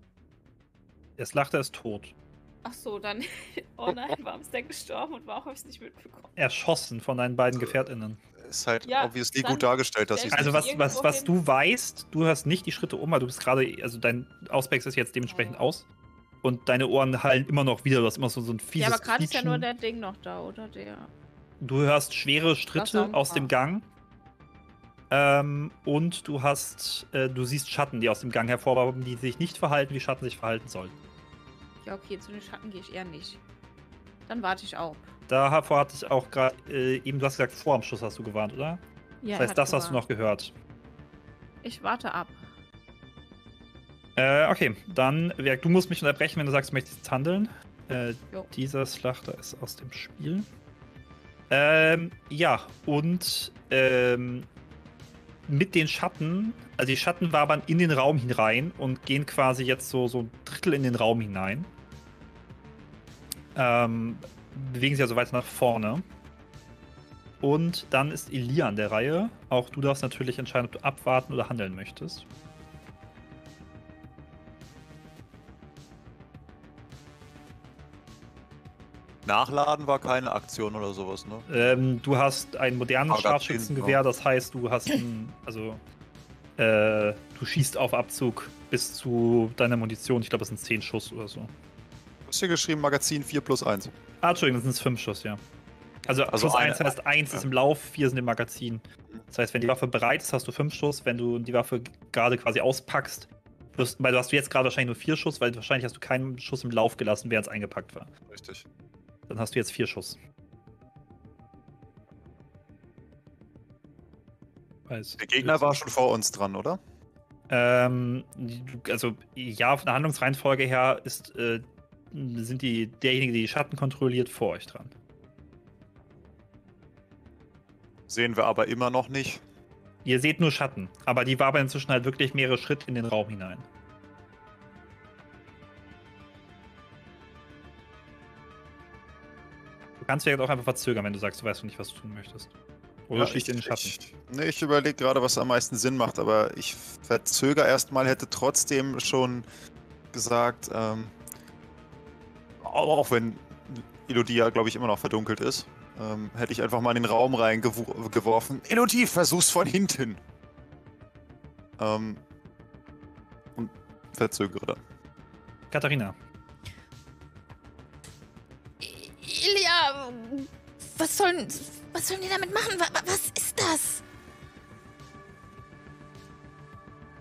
Der Slachter ist tot. Ach so, dann. Oh nein, warum ist der gestorben und warum habe ich es nicht mitbekommen? Erschossen von deinen beiden GefährtInnen. Ist halt Ja, obviously gut dargestellt, dass ich Also was, was, was du weißt, du hast nicht die Schritte um, weil du bist gerade, also dein Auspex ist jetzt dementsprechend aus. Und deine Ohren hallen immer noch wieder, du hast immer so, so ein fieses ja, aber gerade ist ja nur der Ding noch da, oder? Der. Du hörst schwere Schritte aus dem Gang. Ähm, und du hast, äh, du siehst Schatten, die aus dem Gang hervorkommen, die sich nicht verhalten, wie Schatten sich verhalten sollen. Ja, okay, zu den Schatten gehe ich eher nicht. Dann warte ich auch. Davor hatte ich auch gerade, äh, eben, du hast gesagt, vor dem Schuss hast du gewarnt, oder? Ja, das heißt, das hast du noch gehört. Ich warte ab. Äh, okay, dann, du musst mich unterbrechen, wenn du sagst, du möchtest jetzt handeln. Äh, dieser Schlachter ist aus dem Spiel. Ähm, ja, und ähm, mit den Schatten, also die Schatten wabern in den Raum hinein und gehen quasi jetzt so, so ein Drittel in den Raum hinein. Ähm, bewegen sich also weiter nach vorne. Und dann ist Elia an der Reihe. Auch du darfst natürlich entscheiden, ob du abwarten oder handeln möchtest. Nachladen war keine Aktion oder sowas, ne? Ähm, du hast ein modernes Scharfschützengewehr, ja. das heißt, du hast ein, also äh, du schießt auf Abzug bis zu deiner Munition. Ich glaube, das sind 10 Schuss oder so. Du hast hier geschrieben Magazin 4 plus 1. Ah, Entschuldigung, das sind 5 Schuss, ja. Also, Also plus eine- 1 heißt 1 ist ja. im Lauf, 4 sind im Magazin. Das heißt, wenn die Waffe bereit ist, hast du 5 Schuss. Wenn du die Waffe gerade quasi auspackst, wirst, weil du hast jetzt gerade wahrscheinlich nur 4 Schuss, weil wahrscheinlich hast du keinen Schuss im Lauf gelassen, während es eingepackt war. Richtig. Dann hast du jetzt 4 Schuss. Weiß. Der Gegner war schon vor uns dran, oder? Ähm, also ja, von der Handlungsreihenfolge her ist, äh, sind die derjenige, der die Schatten kontrolliert, vor euch dran. Sehen wir aber immer noch nicht. Ihr seht nur Schatten, aber die wabern inzwischen halt wirklich mehrere Schritte in den Raum hinein. Du kannst vielleicht auch einfach verzögern, wenn du sagst, du weißt noch nicht, was du tun möchtest. Oder Ja, schlicht ich, in den Schatten. Ich, nee, ich überlege gerade, was am meisten Sinn macht, aber ich verzögere erstmal, hätte trotzdem schon gesagt, ähm, auch wenn Elodie ja, glaube ich, immer noch verdunkelt ist, ähm, hätte ich einfach mal in den Raum reingeworfen. Elodie, versuch's von hinten. Ähm, und verzögere dann. Katharina, Ilja, was sollen, was sollen die damit machen? Wa- wa- Was ist das?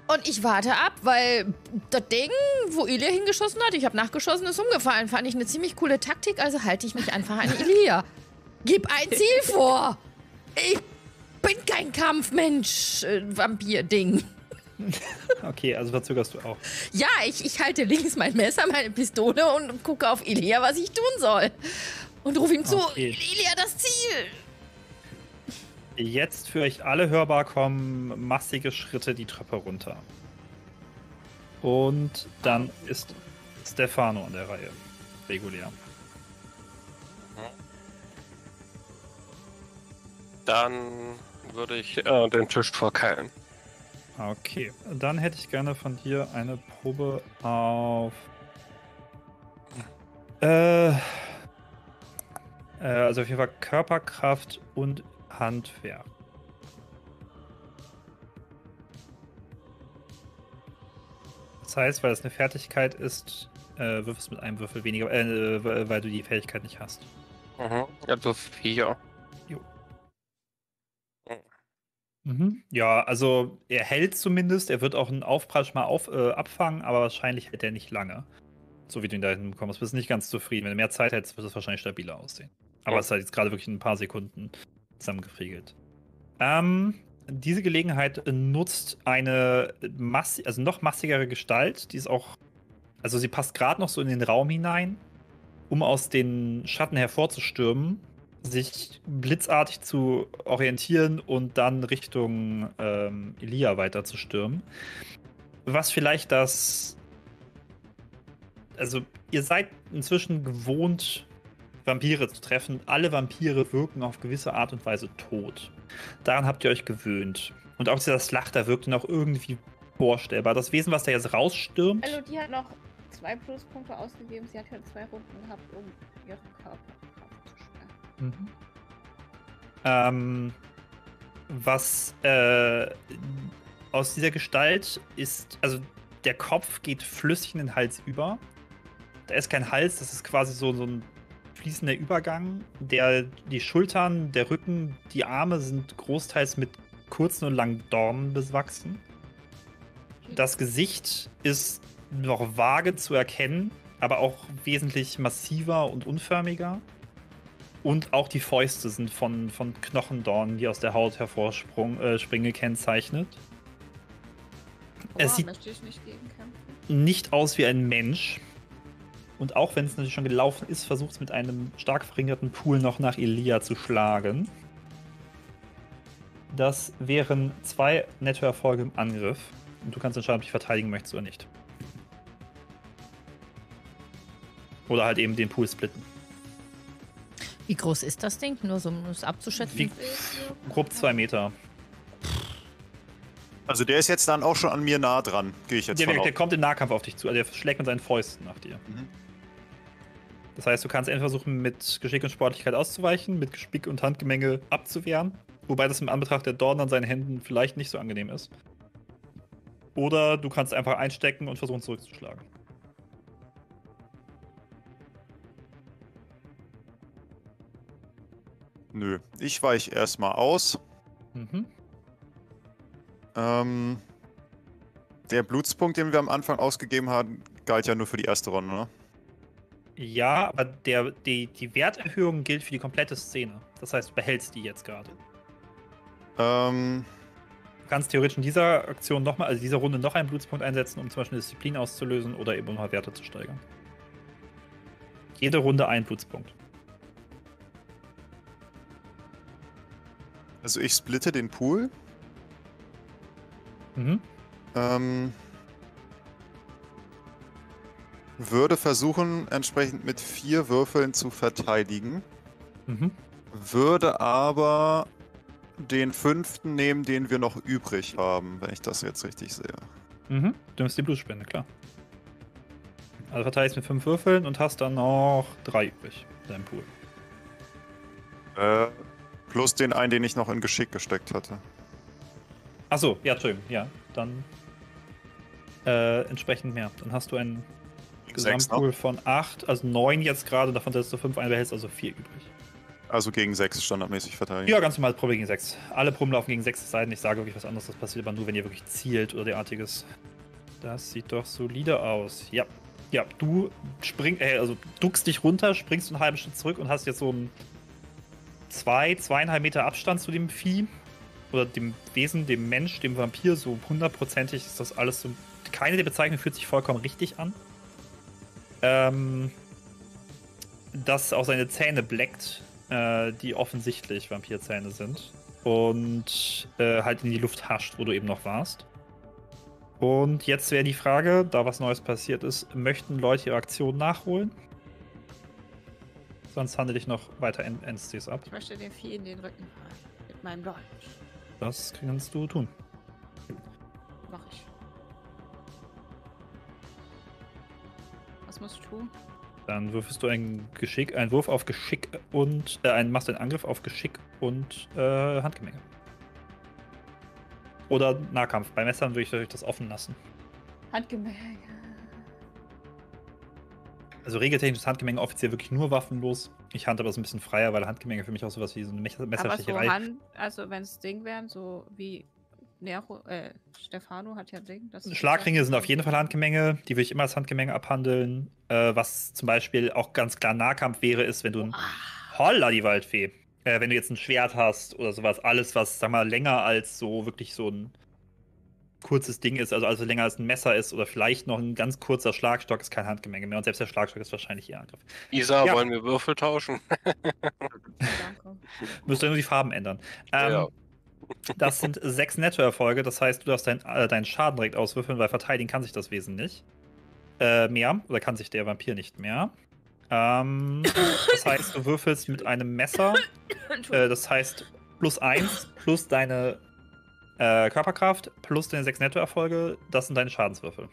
Und ich warte ab, weil das Ding, wo Ilya hingeschossen hat, ich habe nachgeschossen, ist umgefallen. Fand ich eine ziemlich coole Taktik, also halte ich mich einfach an Ilya. Gib ein Ziel vor. Ich bin kein Kampfmensch, äh, Vampir-Ding. okay, also verzögerst du auch. Ja, ich, ich halte links mein Messer, meine Pistole und gucke auf Ilya, was ich tun soll. Und rufe ihm zu, Okay. Ilya, das Ziel. Jetzt für euch alle hörbar kommen massige Schritte die Treppe runter. Und dann ist Stefano an der Reihe. Regulär. Dann würde ich äh, den Tisch verkeilen. Okay, dann hätte ich gerne von dir eine Probe auf. Äh, äh, also auf jeden Fall Körperkraft und Handwerk. Das heißt, weil das eine Fertigkeit ist, äh, würfelst mit einem Würfel weniger, äh, weil du die Fähigkeit nicht hast. Mhm. Also vier. Mhm. Ja, also er hält zumindest, er wird auch einen Aufprall mal auf, äh, abfangen, aber wahrscheinlich hält er nicht lange. So wie du ihn da hinten bekommst. Bist nicht ganz zufrieden. Wenn du mehr Zeit hättest, wird es wahrscheinlich stabiler aussehen. Aber es halt jetzt gerade wirklich in ein paar Sekunden zusammengefriegelt. Ähm, diese Gelegenheit nutzt eine massi also noch massigere Gestalt, die ist auch, also sie passt gerade noch so in den Raum hinein, um aus den Schatten hervorzustürmen, sich blitzartig zu orientieren und dann Richtung ähm, Elia weiter zu stürmen. Was vielleicht das. Also, ihr seid inzwischen gewohnt, Vampire zu treffen. Alle Vampire wirken auf gewisse Art und Weise tot. Daran habt ihr euch gewöhnt. Und auch dieser Slachter wirkt noch irgendwie vorstellbar. Das Wesen, was da jetzt rausstürmt. Also die hat noch zwei Pluspunkte ausgegeben. Sie hat ja zwei Runden gehabt, um ihre Körperkraft zu stärken. Mhm. Ähm, was äh, aus dieser Gestalt ist, also der Kopf geht flüssig in den Hals über. Da ist kein Hals, das ist quasi so, so ein fließender Übergang. Der, die Schultern, der Rücken, die Arme sind großteils mit kurzen und langen Dornen bewachsen. Das Gesicht ist noch vage zu erkennen, aber auch wesentlich massiver und unförmiger. Und auch die Fäuste sind von, von Knochendornen, die aus der Haut hervorspringen, äh, gekennzeichnet. Es Boah, sieht- nicht. Nicht aus wie ein Mensch. Und auch wenn es natürlich schon gelaufen ist, versucht es mit einem stark verringerten Pool noch nach Elia zu schlagen. Das wären zwei Nettoerfolge im Angriff. Und du kannst entscheiden, ob du dich verteidigen möchtest oder nicht. Oder halt eben den Pool splitten. Wie groß ist das Ding? Nur so, um es abzuschätzen. Wie- Grob zwei Meter. Also der ist jetzt dann auch schon an mir nah dran, gehe ich jetzt Der, von der, der kommt im Nahkampf auf dich zu. Also der schlägt mit seinen Fäusten nach dir. Mhm. Das heißt, du kannst entweder versuchen, mit Geschick und Sportlichkeit auszuweichen, mit Gespick und Handgemenge abzuwehren. Wobei das im Anbetracht der Dorn an seinen Händen vielleicht nicht so angenehm ist. Oder du kannst einfach einstecken und versuchen zurückzuschlagen. Nö, ich weiche erstmal aus. Mhm. Ähm, der Blutspunkt, den wir am Anfang ausgegeben haben, galt ja nur für die erste Runde, ne? Ja, aber der, die, die Werterhöhung gilt für die komplette Szene. Das heißt, du behältst die jetzt gerade. Ähm, Du kannst theoretisch in dieser Aktion nochmal, also dieser Runde noch einen Blutspunkt einsetzen, um zum Beispiel eine Disziplin auszulösen oder eben um mal Werte zu steigern. Jede Runde ein Blutspunkt. also ich splitte den Pool. Mhm. Ähm, würde versuchen, entsprechend mit vier Würfeln zu verteidigen. Mhm. Würde aber den fünften nehmen, den wir noch übrig haben, wenn ich das jetzt richtig sehe. Mhm. Du nimmst die Blutspende, klar. Also verteilst mit fünf Würfeln und hast dann noch drei übrig in deinem Pool. Äh, plus den einen, den ich noch in Geschick gesteckt hatte. Achso, ja, Entschuldigung, ja. Dann äh, entsprechend mehr. Dann hast du einen. Gesamtpool von acht, also neun jetzt gerade, davon setzt du fünf ein, behältst also vier übrig. Also gegen sechs standardmäßig verteidigen. Ja, ganz normal Probe gegen 6. Alle Proben laufen gegen 6 Seiten. Ich sage wirklich was anderes. Das passiert aber nur, wenn ihr wirklich zielt oder derartiges. Das sieht doch solide aus. Ja. Ja, du spring, äh, also duckst dich runter, springst einen halben Schritt zurück und hast jetzt so einen zwei, zweieinhalb Meter Abstand zu dem Vieh. Oder dem Wesen, dem Mensch, dem Vampir. So hundertprozentig ist das alles so. Keine der Bezeichnungen fühlt sich vollkommen richtig an. Ähm, dass auch seine Zähne bleckt, äh, die offensichtlich Vampirzähne sind. Und äh, halt in die Luft hascht, wo du eben noch warst. Und jetzt wäre die Frage, da was Neues passiert ist, möchten Leute ihre Aktion nachholen? Sonst handle ich noch weiter End- Endsties ab. Ich möchte den Vieh in den Rücken fallen. Mit meinem Dolch. Das kannst du tun. Mach ich. Ich tun? Dann würfelst du einen Geschick, einen Wurf auf Geschick und äh, einen, machst einen Angriff auf Geschick und äh, Handgemenge. Oder Nahkampf. Bei Messern würde ich euch das offen lassen. Handgemenge. Also regeltechnisch ist Handgemenge offiziell wirklich nur waffenlos. Ich handle aber so ein bisschen freier, weil Handgemenge für mich auch sowas wie so eine Messer Aber so Messerstecherei. Hand, also wenn es Ding wären, so wie Nero, äh, Stefano hat ja Ding. Schlagringe sind auf jeden Fall Handgemenge, die würde ich immer als Handgemenge abhandeln. Äh, was zum Beispiel auch ganz klar Nahkampf wäre, ist, wenn du ein Ah, Holla, die Waldfee. Äh, wenn du jetzt ein Schwert hast oder sowas, alles, was, sag mal, länger als so wirklich so ein kurzes Ding ist, also, also länger als ein Messer ist oder vielleicht noch ein ganz kurzer Schlagstock, ist kein Handgemenge mehr. Und selbst der Schlagstock ist wahrscheinlich eher Angriff. Isa, Ja. wollen wir Würfel tauschen? Müsst ihr nur die Farben ändern. Ähm, Ja. Das sind sechs Nettoerfolge, das heißt, du darfst dein, äh, deinen Schaden direkt auswürfeln, weil verteidigen kann sich das Wesen nicht. Äh, mehr, oder kann sich der Vampir nicht mehr. Ähm, das heißt, du würfelst mit einem Messer, äh, das heißt plus eins plus deine äh, Körperkraft plus deine sechs Nettoerfolge, das sind deine Schadenswürfel.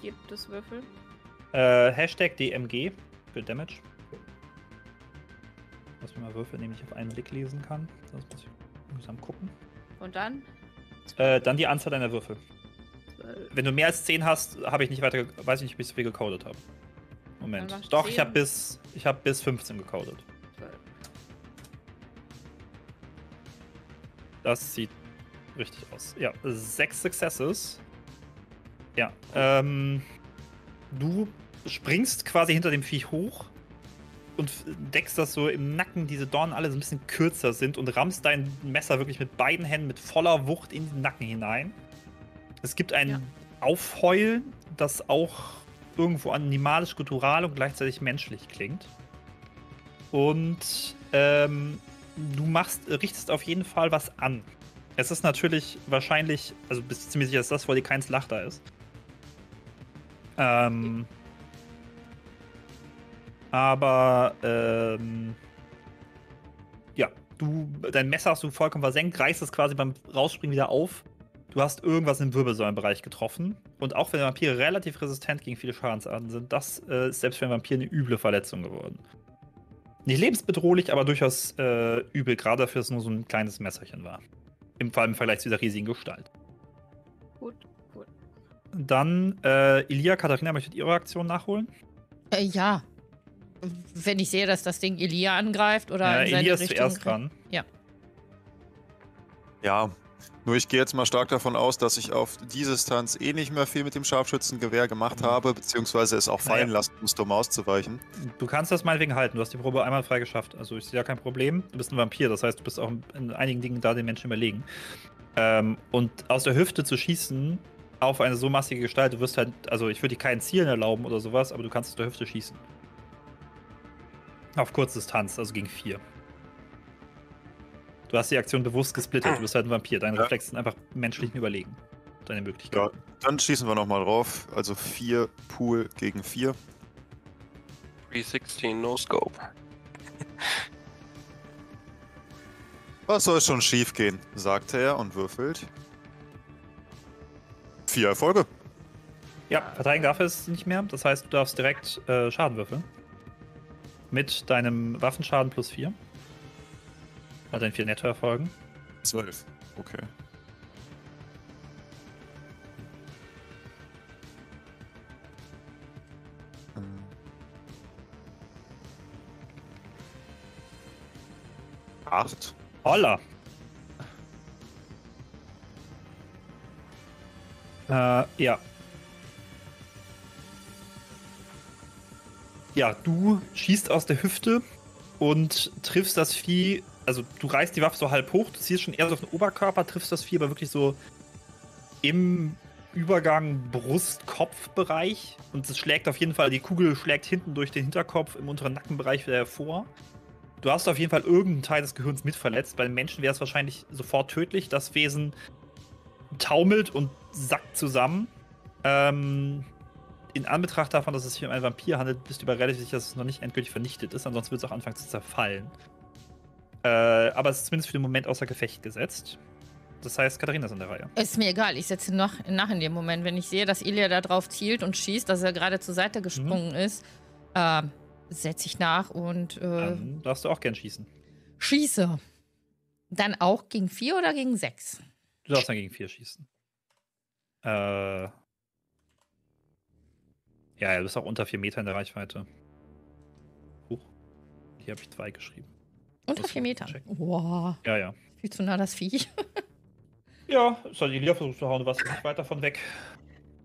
Gibt es Würfel? Äh, Hashtag DMG für Damage. Lass mich mal würfeln, den ich auf einen Blick lesen kann. Sonst muss ich langsam gucken. Und dann? Äh, dann die Anzahl deiner Würfel. 12. Wenn du mehr als 10 hast, habe ich nicht weiter, weiß ich nicht, wie ich so viel gecodet habe. Moment. Doch, ich 10. habe bis, ich habe bis 15 gecodet. 12. Das sieht richtig aus. Ja, sechs Successes. Ja, ähm, du springst quasi hinter dem Viech hoch und deckst das so im Nacken, diese Dornen alle so ein bisschen kürzer sind und rammst dein Messer wirklich mit beiden Händen mit voller Wucht in den Nacken hinein. Es gibt ein Ja. Aufheulen, das auch irgendwo animalisch, guttural und gleichzeitig menschlich klingt. Und ähm, du machst, richtest auf jeden Fall was an. Es ist natürlich wahrscheinlich, also bist du ziemlich sicher, dass das vor dir keins Lach da ist. Ähm, aber ähm, ja, du, dein Messer hast du vollkommen versenkt, reißt es quasi beim Rausspringen wieder auf. Du hast irgendwas im Wirbelsäulenbereich getroffen. Und auch wenn Vampire relativ resistent gegen viele Schadensarten sind, das äh, ist selbst für einen Vampir eine üble Verletzung geworden. Nicht lebensbedrohlich, aber durchaus äh, übel, gerade dafür, dass es nur so ein kleines Messerchen war. Im, allem im Vergleich zu dieser riesigen Gestalt. Gut. Dann, äh, Elia, Katharina, möchtet ihr eure Aktion nachholen? Äh, ja. Wenn ich sehe, dass das Ding Elia angreift oder Äh, in seine Elia ist Richtung. zuerst dran. Ja, nur ich gehe jetzt mal stark davon aus, dass ich auf die Distanz eh nicht mehr viel mit dem Scharfschützengewehr gemacht Mhm. habe, beziehungsweise es auch fallen Naja. lassen musste, um auszuweichen. Du kannst das meinetwegen halten. Du hast die Probe einmal frei geschafft. Also ich sehe da kein Problem. Du bist ein Vampir, das heißt, du bist auch in einigen Dingen da den Menschen überlegen. Ähm, und aus der Hüfte zu schießen auf eine so massige Gestalt, du wirst halt, also ich würde dir keinen Zielen erlauben oder sowas, aber du kannst aus der Hüfte schießen. Auf Kurzdistanz, also gegen vier. Du hast die Aktion bewusst gesplittet, du bist halt ein Vampir. Deine Ja. Reflexe sind einfach menschlichen Überlegen. Deine Möglichkeit. Ja, dann schießen wir nochmal drauf. Also 4 Pool gegen 4. 316 No Scope. Was soll schon schief gehen, sagte er und würfelt. Vier Erfolge. Ja, verteidigen darf es nicht mehr. Das heißt, du darfst direkt äh, Schaden würfeln. Mit deinem Waffenschaden plus 4. Bei deinen vier Nettoerfolgen. Zwölf. Okay. Ähm. Acht. Holla! Äh, ja. Ja, du schießt aus der Hüfte und triffst das Vieh. Also, du reißt die Waffe so halb hoch, du ziehst schon eher so auf den Oberkörper, triffst das Vieh aber wirklich so im Übergang Brust-Kopf-Bereich. Und es schlägt auf jeden Fall, die Kugel schlägt hinten durch den Hinterkopf im unteren Nackenbereich wieder hervor. Du hast auf jeden Fall irgendeinen Teil des Gehirns mit verletzt. Bei den Menschen wäre es wahrscheinlich sofort tödlich. Das Wesen taumelt und sackt zusammen. Ähm, in Anbetracht davon, dass es sich um einen Vampir handelt, bist du aber relativ sicher, dass es noch nicht endgültig vernichtet ist. Ansonsten wird es auch anfangen zu zerfallen. Äh, aber es ist zumindest für den Moment außer Gefecht gesetzt. Das heißt, Katharina ist an der Reihe. Ist mir egal, ich setze nach, nach in dem Moment. Wenn ich sehe, dass Ilya da drauf zielt und schießt, dass er gerade zur Seite gesprungen ist, äh, setze ich nach und äh, Dann darfst du auch gern schießen. schieße. Dann auch gegen vier oder gegen sechs? Du darfst dann gegen vier schießen. Äh. Ja, du bist auch unter vier Meter in der Reichweite. Huch. Hier habe ich zwei geschrieben. Unter vier Metern. Boah, Ja, ja. viel zu nah das Viech. Ja, es hat Elia versucht zu hauen, du warst nicht weit davon weg.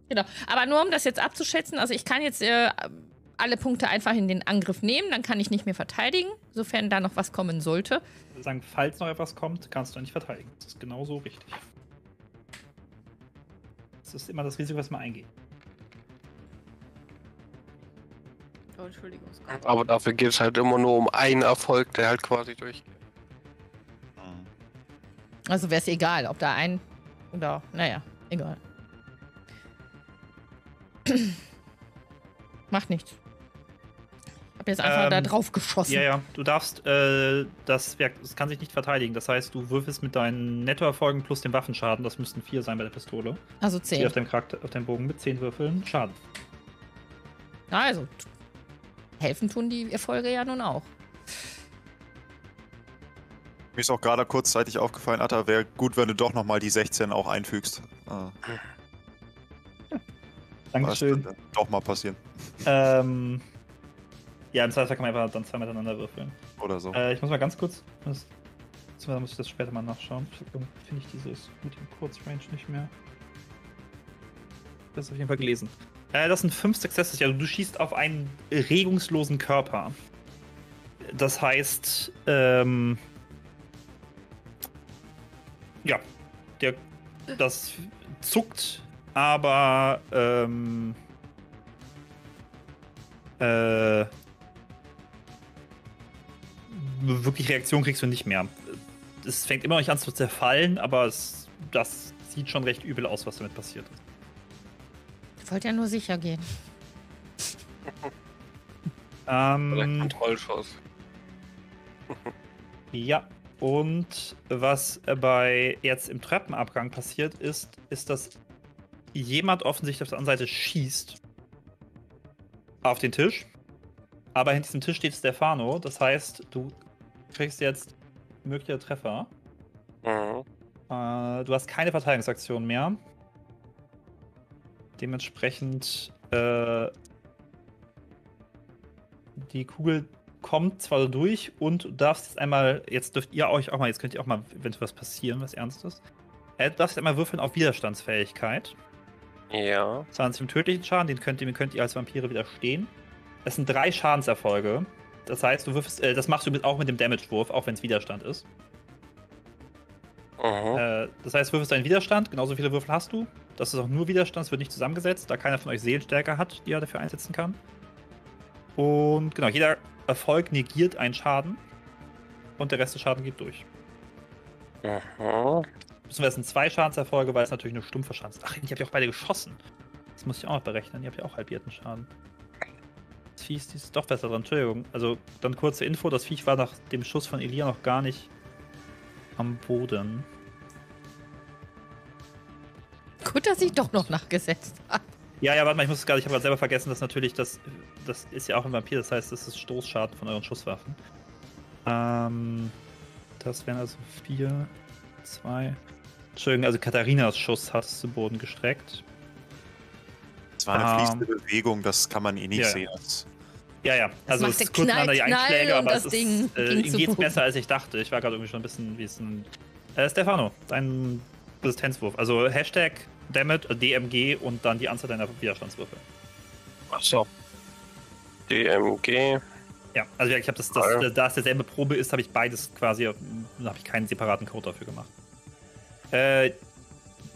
Genau. Aber nur um das jetzt abzuschätzen, also ich kann jetzt äh, alle Punkte einfach in den Angriff nehmen, dann kann ich nicht mehr verteidigen, sofern da noch was kommen sollte. Sagen, falls noch etwas kommt, kannst du nicht verteidigen. Das ist genauso richtig. Das ist immer das Risiko, was man eingeht. Oh, Entschuldigung. Aber dafür geht es halt immer nur um einen Erfolg, der halt quasi durchgeht. Hm. Also wäre es egal, ob da ein oder, naja, egal. Macht nichts. Habe jetzt einfach Ähm, da drauf geschossen. Ja, ja, du darfst, äh, das Werk, das kann sich nicht verteidigen. Das heißt, du würfelst mit deinen Nettoerfolgen plus dem Waffenschaden, das müssten vier sein bei der Pistole. Also Die zehn. auf dem Charakter, auf dem Bogen mit zehn Würfeln Schaden. Also, helfen tun die Erfolge ja nun auch. Mir ist auch gerade kurzzeitig aufgefallen, Atta, wäre gut, wenn du doch nochmal die 16 auch einfügst. Äh, das Dankeschön. könnte doch mal passieren. Ähm, ja, im Zweifel kann man einfach dann zwei miteinander würfeln. Oder so. Äh, ich muss mal ganz kurz. Das, beziehungsweise muss ich das später mal nachschauen. Finde ich dieses Meeting Kurzrange nicht mehr. Das ist auf jeden Fall gelesen. Äh, das sind fünf Successes. Also du schießt auf einen regungslosen Körper. Das heißt, ähm, ja, der, das zuckt, aber ähm, äh, wirklich Reaktion kriegst du nicht mehr. Es fängt immer noch nicht an zu zerfallen, aber es, das sieht schon recht übel aus, was damit passiert ist. Ich wollte ja nur sicher gehen. Ähm, Kontrollschuss. ja, und was bei jetzt im Treppenabgang passiert ist, ist, dass jemand offensichtlich auf der anderen Seite schießt auf den Tisch. Aber hinter diesem Tisch steht Stefano. Das heißt, du kriegst jetzt mögliche Treffer. Mhm. Äh, du hast keine Verteidigungsaktion mehr. Dementsprechend, äh, die Kugel kommt zwar durch und du darfst jetzt einmal, jetzt dürft ihr euch auch mal, jetzt könnt ihr auch mal, wenn was passieren, was Ernstes. Äh, du darfst jetzt einmal würfeln auf Widerstandsfähigkeit. Ja. 20 im tödlichen Schaden, den könnt ihr, könnt ihr als Vampire widerstehen. Es sind drei Schadenserfolge. Das heißt, du würfelst, äh, das machst du auch mit dem Damage-Wurf, auch wenn es Widerstand ist. Äh, das heißt, würfelst deinen Widerstand, genauso viele Würfel hast du. Das ist auch nur Widerstand, es wird nicht zusammengesetzt, da keiner von euch Seelenstärke hat, die er dafür einsetzen kann. Und genau, jeder Erfolg negiert einen Schaden und der Rest des Schaden geht durch. Beziehungsweise es sind zwei Schadenserfolge, weil es natürlich nur stumpfer Schaden ist. Ach, ich habe ja auch beide geschossen. Das muss ich auch noch berechnen. Ihr habt ja auch halbierten Schaden. Das Viech ist doch besser dran. Entschuldigung. Also, dann kurze Info: Das Viech war nach dem Schuss von Elia noch gar nicht am Boden. Gut, dass ich doch noch nachgesetzt habe. Ja, ja, warte mal, ich muss es gerade, ich habe gerade selber vergessen, dass natürlich das, das ist ja auch ein Vampir, das heißt, das ist Stoßschaden von euren Schusswaffen. Ähm, das wären also vier, zwei. Entschuldigung, also Katharinas Schuss hat es zu Boden gestreckt. Es war eine ähm, fließende Bewegung, das kann man eh nicht ja, ja. sehen. Ja, ja, also es ist kurz die Knall, Knall Einschläge, und aber das es Ding ist, äh, ging ihm geht's besser, als ich dachte. Ich war gerade irgendwie schon ein bisschen wie es ein. Äh, Stefano, dein Resistenzwurf. Also Hashtag Damage, äh, DMG und dann die Anzahl deiner Widerstandswürfe. Achso. DMG. Ja, also ich habe das, das, Ja. da es derselbe Probe ist, habe ich beides quasi, habe ich keinen separaten Code dafür gemacht. Äh,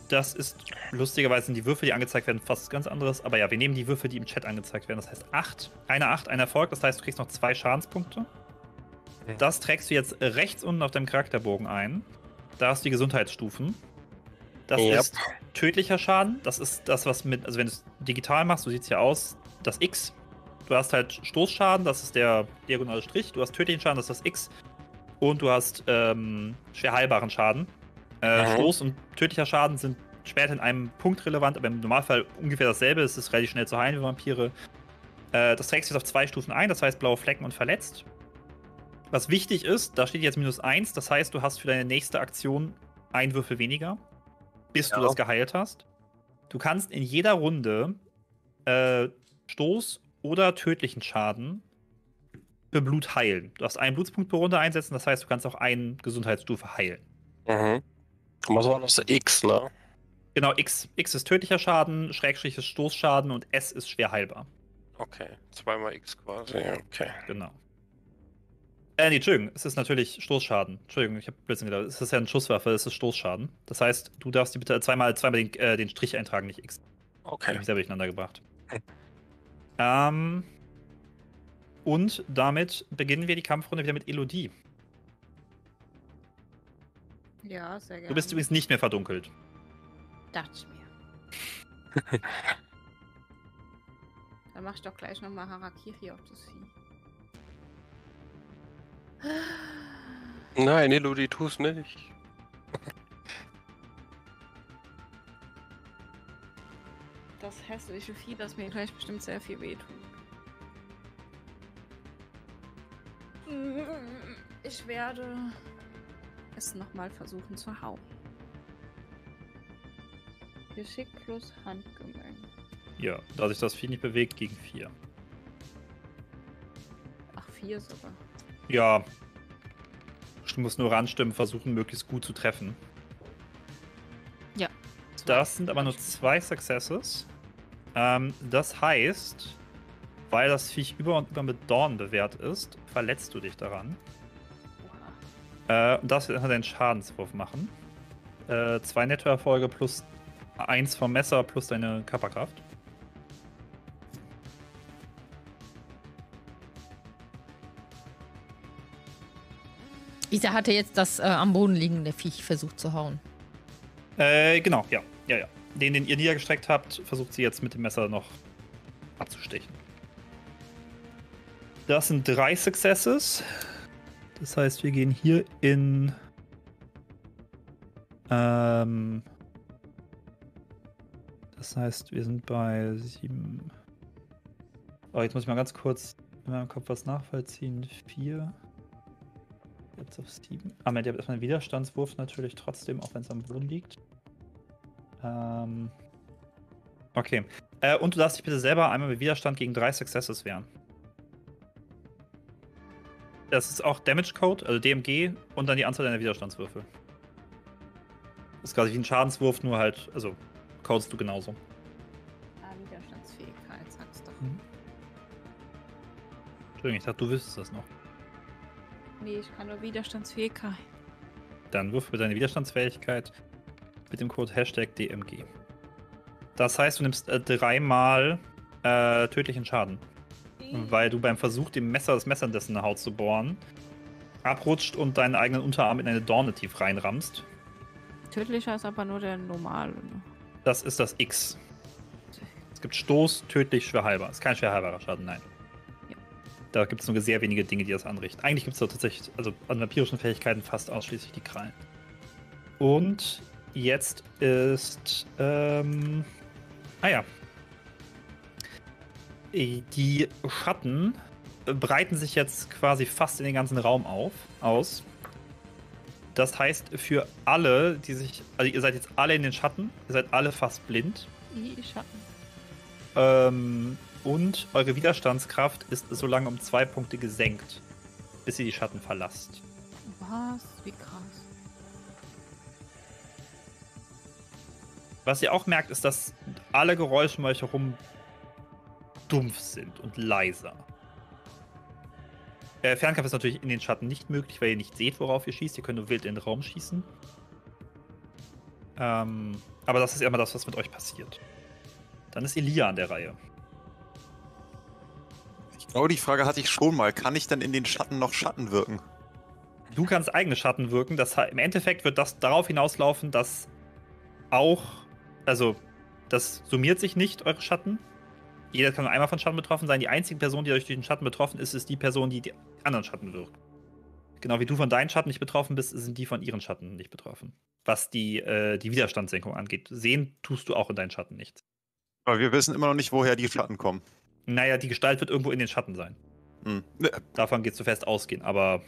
das ist lustigerweise sind die Würfel, die angezeigt werden, fast ganz anderes. Aber ja, wir nehmen die Würfel, die im Chat angezeigt werden. Das heißt 8, eine 8, ein Erfolg. Das heißt, du kriegst noch zwei Schadenspunkte. Das trägst du jetzt rechts unten auf deinem Charakterbogen ein. Da hast du die Gesundheitsstufen. Das Yep. ist tödlicher Schaden. Das ist das, was mit, also wenn du es digital machst, so sieht es ja aus, das X. Du hast halt Stoßschaden, das ist der diagonale Strich. Du hast tödlichen Schaden, das ist das X. Und du hast ähm, schwer heilbaren Schaden. Äh, Mhm. Stoß und tödlicher Schaden sind später in einem Punkt relevant, aber im Normalfall ungefähr dasselbe. Es ist relativ schnell zu heilen wie Vampire. Äh, das trägst du jetzt auf zwei Stufen ein, das heißt blaue Flecken und verletzt. Was wichtig ist, da steht jetzt minus eins, das heißt, du hast für deine nächste Aktion einen Würfel weniger, bis du Ja. das geheilt hast. Du kannst in jeder Runde äh, Stoß oder tödlichen Schaden für Blut heilen. Du darfst einen Blutspunkt pro Runde einsetzen, das heißt, du kannst auch eine Gesundheitsstufe heilen. Mhm. Was war das? X, ne? Genau, X. X ist tödlicher Schaden, Schrägstrich ist Stoßschaden und S ist schwer heilbar. Okay. Zweimal X quasi, okay. Genau. Äh, nee, Entschuldigung, es ist natürlich Stoßschaden. Entschuldigung, ich habe Blödsinn gedacht. Es ist ja eine Schusswaffe, es ist Stoßschaden. Das heißt, du darfst die bitte zweimal, zweimal den, äh, den Strich eintragen, nicht X. Ich habe Okay. mich selber durcheinander gebracht. Hm. Ähm, und damit beginnen wir die Kampfrunde wieder mit Elodie. Ja, sehr gerne. Du bist übrigens nicht mehr verdunkelt. Dachte ich mir. Dann mach ich doch gleich nochmal Harakiri auf das Vieh. Nein, Elodie, tu's nicht. Das hässliche Vieh, das mir gleich bestimmt sehr viel wehtut. Ich werde es nochmal versuchen zu hauen. Geschick plus Handgemeng. Ja, da sich das Vieh nicht bewegt, gegen vier. Ach, vier sogar. Ja. Du musst nur ranstimmen, versuchen, möglichst gut zu treffen. Das sind aber nur zwei Successes. Ähm, das heißt, weil das Viech über und über mit Dorn bewährt ist, verletzt du dich daran. Äh, und das wird deinen Schadenswurf machen. Äh, zwei Nettoerfolge plus eins vom Messer plus deine Körperkraft. Isa hatte jetzt das äh, am Boden liegende Viech versucht zu hauen. Äh, genau, ja, ja, ja. Den, den ihr niedergestreckt habt, versucht sie jetzt mit dem Messer noch abzustechen. Das sind drei Successes. Das heißt, wir gehen hier in. Ähm, das heißt, wir sind bei sieben. Oh, jetzt muss ich mal ganz kurz in meinem Kopf was nachvollziehen. Vier. Jetzt auf sieben. Ah, Moment, ihr habt erstmal einen Widerstandswurf natürlich trotzdem, auch wenn es am Boden liegt. Ähm. Okay. Äh, und du darfst dich bitte selber einmal mit Widerstand gegen drei Successes wehren. Das ist auch Damage Code, also DMG und dann die Anzahl deiner Widerstandswürfel. Das ist quasi wie ein Schadenswurf, nur halt, also codest du genauso. Ah, Widerstandsfähigkeit, sag's doch. Mhm. Entschuldigung, ich dachte, du wüsstest das noch. Nee, ich kann nur Widerstandsfähigkeit. Dann wirf bitte deine Widerstandsfähigkeit mit dem Code Hashtag DMG. Das heißt, du nimmst äh, dreimal äh, tödlichen Schaden. Weil du beim Versuch, dem Messer das Messer in dessen Haut zu bohren, abrutscht und deinen eigenen Unterarm in eine Dorne tief reinrammst. Tödlicher ist aber nur der normale. Ne? Das ist das X. Es gibt Stoß, tödlich, schwer heilbar. Ist kein schwer heilbarer Schaden, nein. Ja. Da gibt es nur sehr wenige Dinge, die das anrichten. Eigentlich gibt es da tatsächlich, also an vampirischen Fähigkeiten fast ausschließlich die Krallen. Und jetzt ist, ähm, ah ja. Die Schatten breiten sich jetzt quasi fast in den ganzen Raum auf, aus. Das heißt, für alle, die sich, also ihr seid jetzt alle in den Schatten, ihr seid alle fast blind. Die Schatten. Ähm, und eure Widerstandskraft ist so lange um zwei Punkte gesenkt, bis ihr die Schatten verlasst. Was? Wie krass. Was ihr auch merkt, ist, dass alle Geräusche um euch herum dumpf sind und leiser. Äh, Fernkampf ist natürlich in den Schatten nicht möglich, weil ihr nicht seht, worauf ihr schießt. Ihr könnt nur wild in den Raum schießen. Ähm, aber das ist immer das, was mit euch passiert. Dann ist Elia an der Reihe. Ich glaube, die Frage hatte ich schon mal. Kann ich denn in den Schatten noch Schatten wirken? Du kannst eigene Schatten wirken. Das, Im Endeffekt wird das darauf hinauslaufen, dass auch, also das summiert sich nicht, eure Schatten. Jeder kann nur einmal von Schatten betroffen sein. Die einzige Person, die durch den Schatten betroffen ist, ist die Person, die die anderen Schatten wirkt. Genau wie du von deinen Schatten nicht betroffen bist, sind die von ihren Schatten nicht betroffen. was die, äh, die Widerstandssenkung angeht. Sehen tust du auch in deinen Schatten nichts. Aber wir wissen immer noch nicht, woher die Schatten kommen. Naja, die Gestalt wird irgendwo in den Schatten sein. Hm. Davon geht du fest ausgehen, aber.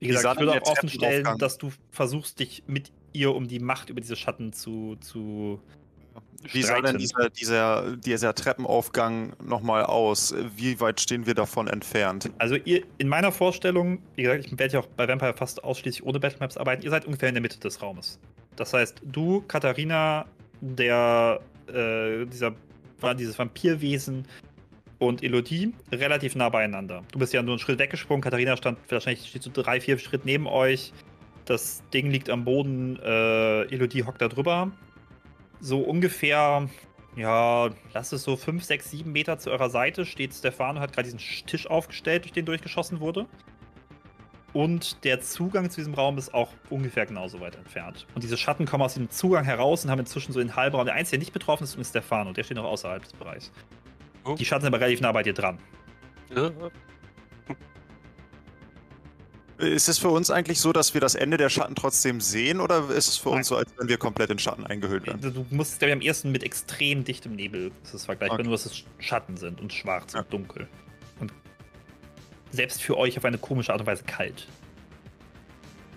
Wie gesagt, ich würde auch der offen stellen, Treppenaufgang- dass du versuchst, dich mit ihr um die Macht über diese Schatten zu, zu Wie sah denn dieser, dieser, dieser Treppenaufgang nochmal aus? Wie weit stehen wir davon entfernt? Also ihr, in meiner Vorstellung, wie gesagt, ich werde ja auch bei Vampire fast ausschließlich ohne Battlemaps arbeiten, ihr seid ungefähr in der Mitte des Raumes. Das heißt, du, Katharina, der, äh, dieser, dieses Vampirwesen und Elodie relativ nah beieinander. Du bist ja nur einen Schritt weggesprungen, Katharina stand wahrscheinlich steht so drei, vier Schritt neben euch. Das Ding liegt am Boden, äh, Elodie hockt da drüber. So ungefähr, ja, lass es so 5, 6, 7 Meter zu eurer Seite steht Stefano, hat gerade diesen Tisch aufgestellt, durch den durchgeschossen wurde. Und der Zugang zu diesem Raum ist auch ungefähr genauso weit entfernt. Und diese Schatten kommen aus diesem Zugang heraus und haben inzwischen so den Halbraum. Der Einzige, der nicht betroffen ist, ist Stefano. Der steht noch außerhalb des Bereichs. Oh. Die Schatten sind aber relativ nah bei dir dran. Ja. Ist es für uns eigentlich so, dass wir das Ende der Schatten trotzdem sehen oder ist es für Nein. uns so, als wenn wir komplett in Schatten eingehüllt werden? Du musst, glaube ich, am ersten mit extrem dichtem Nebel. Das ist vergleichbar, Okay. nur dass es Schatten sind und schwarz Ja. und dunkel. Und selbst für euch auf eine komische Art und Weise kalt.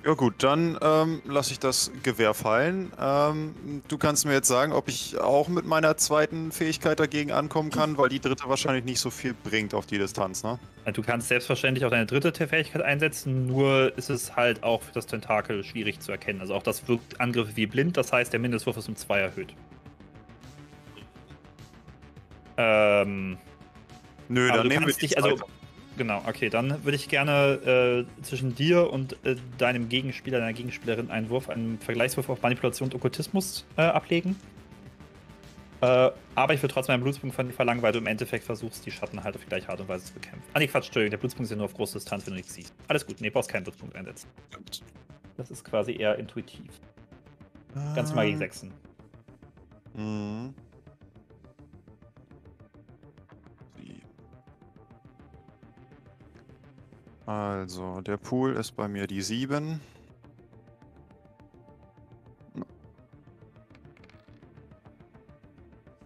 Ja gut, dann ähm, lasse ich das Gewehr fallen. Ähm, du kannst mir jetzt sagen, ob ich auch mit meiner zweiten Fähigkeit dagegen ankommen kann, weil die dritte wahrscheinlich nicht so viel bringt auf die Distanz, ne? Du kannst selbstverständlich auch deine dritte Fähigkeit einsetzen, nur ist es halt auch für das Tentakel schwierig zu erkennen. Also auch das wirkt Angriffe wie blind, das heißt, der Mindestwurf ist um 2 erhöht. Ähm, Nö, dann nehmen wir dich, also. Genau, okay, dann würde ich gerne äh, zwischen dir und äh, deinem Gegenspieler, deiner Gegenspielerin einen Wurf, einen Vergleichswurf auf Manipulation und Okkultismus äh, ablegen. Äh, aber ich würde trotzdem einen Blutspunkt von dir verlangen, weil du im Endeffekt versuchst, die Schatten halt auf die gleiche Art und Weise zu bekämpfen. Ah, nee, Quatsch, Entschuldigung, der Blutspunkt ist ja nur auf große Distanz, wenn du nichts siehst. Alles gut, nee, brauchst keinen Blutspunkt einsetzen. Das ist quasi eher intuitiv. Ganz normal gegen Ähm, Sechsen. Mhm. Also, der Pool ist bei mir die 7.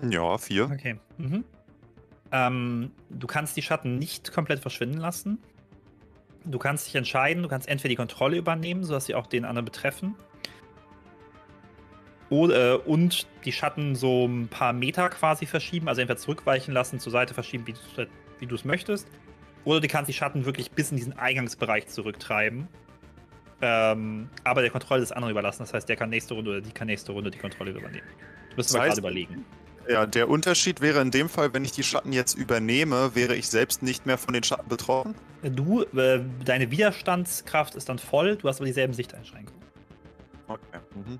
Ja, 4. Okay. Mhm. Ähm, du kannst die Schatten nicht komplett verschwinden lassen. Du kannst dich entscheiden, du kannst entweder die Kontrolle übernehmen, sodass sie auch den anderen betreffen. Oder, äh, und die Schatten so ein paar Meter quasi verschieben, also entweder zurückweichen lassen, zur Seite verschieben, wie du wie du es möchtest. Oder du kannst die Schatten wirklich bis in diesen Eingangsbereich zurücktreiben. Ähm, aber der Kontrolle des anderen überlassen. Das heißt, der kann nächste Runde oder die kann nächste Runde die Kontrolle übernehmen. Du aber heißt- gerade überlegen. Ja, der Unterschied wäre in dem Fall, wenn ich die Schatten jetzt übernehme, wäre ich selbst nicht mehr von den Schatten betroffen. Du, äh, deine Widerstandskraft ist dann voll, du hast aber dieselben Sichteinschränkungen. Okay. Mhm.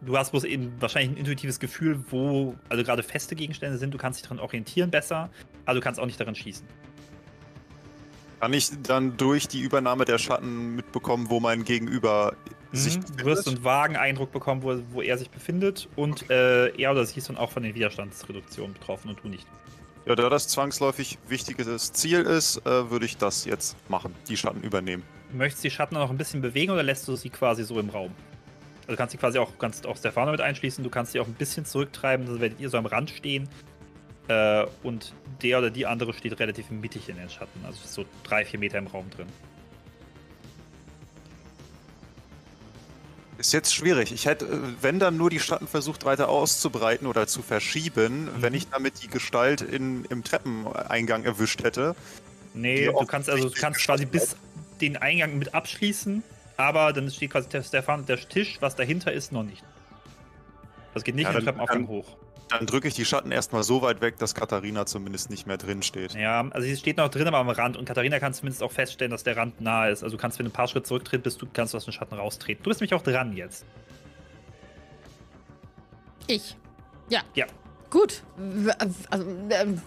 Du hast bloß eben wahrscheinlich ein intuitives Gefühl, wo, also gerade feste Gegenstände sind, du kannst dich daran orientieren besser, aber du kannst auch nicht daran schießen. Kann ich dann durch die Übernahme der Schatten mitbekommen, wo mein Gegenüber sich Mhm. Du wirst einen vagen Eindruck bekommen, wo, wo er sich befindet und äh, er oder sie ist dann auch von den Widerstandsreduktionen betroffen und du nicht. Ja, da das zwangsläufig wichtiges Ziel ist, äh, würde ich das jetzt machen, die Schatten übernehmen. Möchtest du die Schatten noch ein bisschen bewegen oder lässt du sie quasi so im Raum? Also du kannst sie quasi auch, kannst auch Stefano mit einschließen, du kannst sie auch ein bisschen zurücktreiben, dann werdet ihr so am Rand stehen. Äh, und der oder die andere steht relativ mittig in den Schatten, also so drei, vier Meter im Raum drin. Ist jetzt schwierig. Ich hätte, wenn dann nur die Schatten versucht weiter auszubreiten oder zu verschieben, Mhm. wenn ich damit die Gestalt in, im Treppeneingang erwischt hätte. Nee, du kannst also du kannst quasi bis den Eingang mit abschließen, aber dann steht quasi der Stefan, der Tisch, was dahinter ist, noch nicht. Das geht nicht Ja, den Treppenaufgang hoch. Dann drücke ich die Schatten erstmal so weit weg, dass Katharina zumindest nicht mehr drin steht. Ja, also sie steht noch drin, aber am Rand. Und Katharina kann zumindest auch feststellen, dass der Rand nahe ist. Also du kannst, wenn du ein paar Schritte zurücktritt bist, du kannst aus dem Schatten raustreten. Du bist nämlich auch dran jetzt. Ich. Ja. Ja. Gut. W- Also, ähm,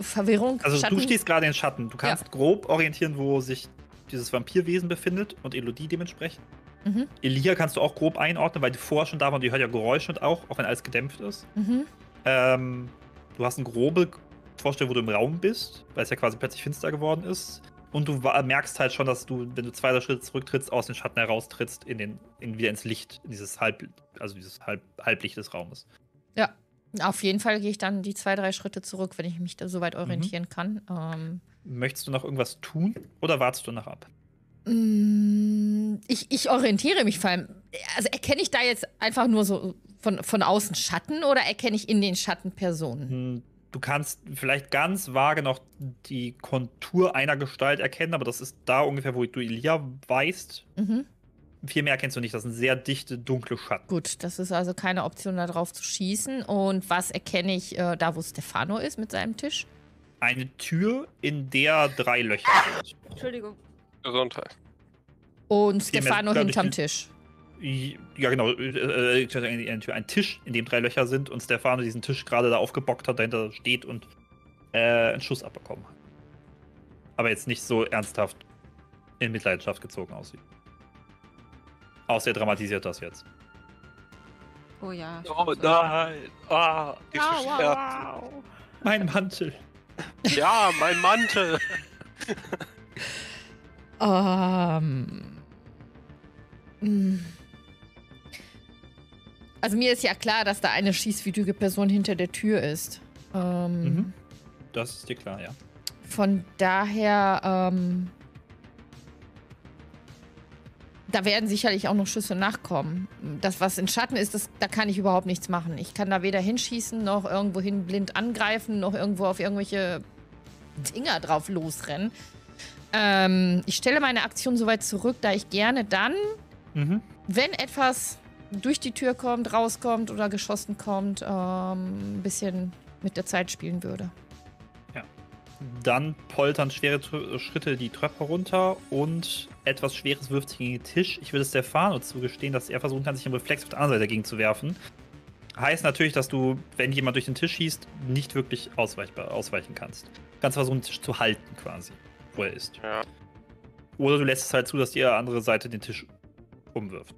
Verwirrung. Also Schatten. du stehst gerade in Schatten. Du kannst grob orientieren, wo sich dieses Vampirwesen befindet und Elodie dementsprechend. Mhm. Elia kannst du auch grob einordnen, weil die vorher schon da war und die hört ja Geräusche und auch, auch wenn alles gedämpft ist. Mhm. Ähm, du hast eine grobe Vorstellung, wo du im Raum bist, weil es ja quasi plötzlich finster geworden ist. Und du merkst halt schon, dass du, wenn du zwei drei Schritte zurücktrittst, aus den Schatten heraustrittst, in den, in, wieder ins Licht, in dieses Halb, also dieses Halb, Halblicht des Raumes. Ja, auf jeden Fall gehe ich dann die zwei, drei Schritte zurück, wenn ich mich da so weit Mhm. orientieren kann. Ähm, Möchtest du noch irgendwas tun oder wartest du noch ab? Mm, Ich, ich orientiere mich vor allem. Also erkenne ich da jetzt einfach nur so von, von außen Schatten oder erkenne ich in den Schatten Personen? Hm, Du kannst vielleicht ganz vage noch die Kontur einer Gestalt erkennen, aber das ist da ungefähr, wo du Elia weißt. Mhm. Viel mehr erkennst du nicht. Das sind sehr dichte, dunkle Schatten. Gut, das ist also keine Option, da drauf zu schießen. Und was erkenne ich äh, da, wo Stefano ist mit seinem Tisch? Eine Tür, in der drei Löcher sind. Entschuldigung. Gesundheit. Und Stefano hinterm Tisch. Ja, genau. Äh, äh, ein Tisch, in dem drei Löcher sind und Stefano diesen Tisch gerade da aufgebockt hat, dahinter steht und äh, einen Schuss abbekommen hat. Aber jetzt nicht so ernsthaft in Mitleidenschaft gezogen aussieht. Außer er dramatisiert das jetzt. Oh ja. Oh nein! Ah, die Wow, Schwert. wow, wow. Mein Mantel. Ja, mein Mantel! Ähm. mm. Also mir ist ja klar, dass da eine schießwütige Person hinter der Tür ist. Ähm, Mhm. Das ist dir klar, ja. Von daher, ähm, da werden sicherlich auch noch Schüsse nachkommen. Das, was in Schatten ist, das, da kann ich überhaupt nichts machen. Ich kann da weder hinschießen, noch irgendwohin blind angreifen, noch irgendwo auf irgendwelche Dinger drauf losrennen. Ähm, ich stelle meine Aktion soweit zurück, da ich gerne dann, Mhm. wenn etwas durch die Tür kommt, rauskommt oder geschossen kommt, ähm, ein bisschen mit der Zeit spielen würde. Dann poltern schwere Tr Schritte die Treppe runter und etwas Schweres wirft sich gegen den Tisch. Ich würde Stefano zugestehen, dass er versuchen kann, sich im Reflex auf der anderen Seite dagegen zu werfen. Heißt natürlich, dass du, wenn jemand durch den Tisch schießt, nicht wirklich ausweichbar, ausweichen kannst. Du kannst versuchen, den Tisch zu halten quasi, wo er ist. Ja. Oder du lässt es halt zu, dass die andere Seite den Tisch umwirft.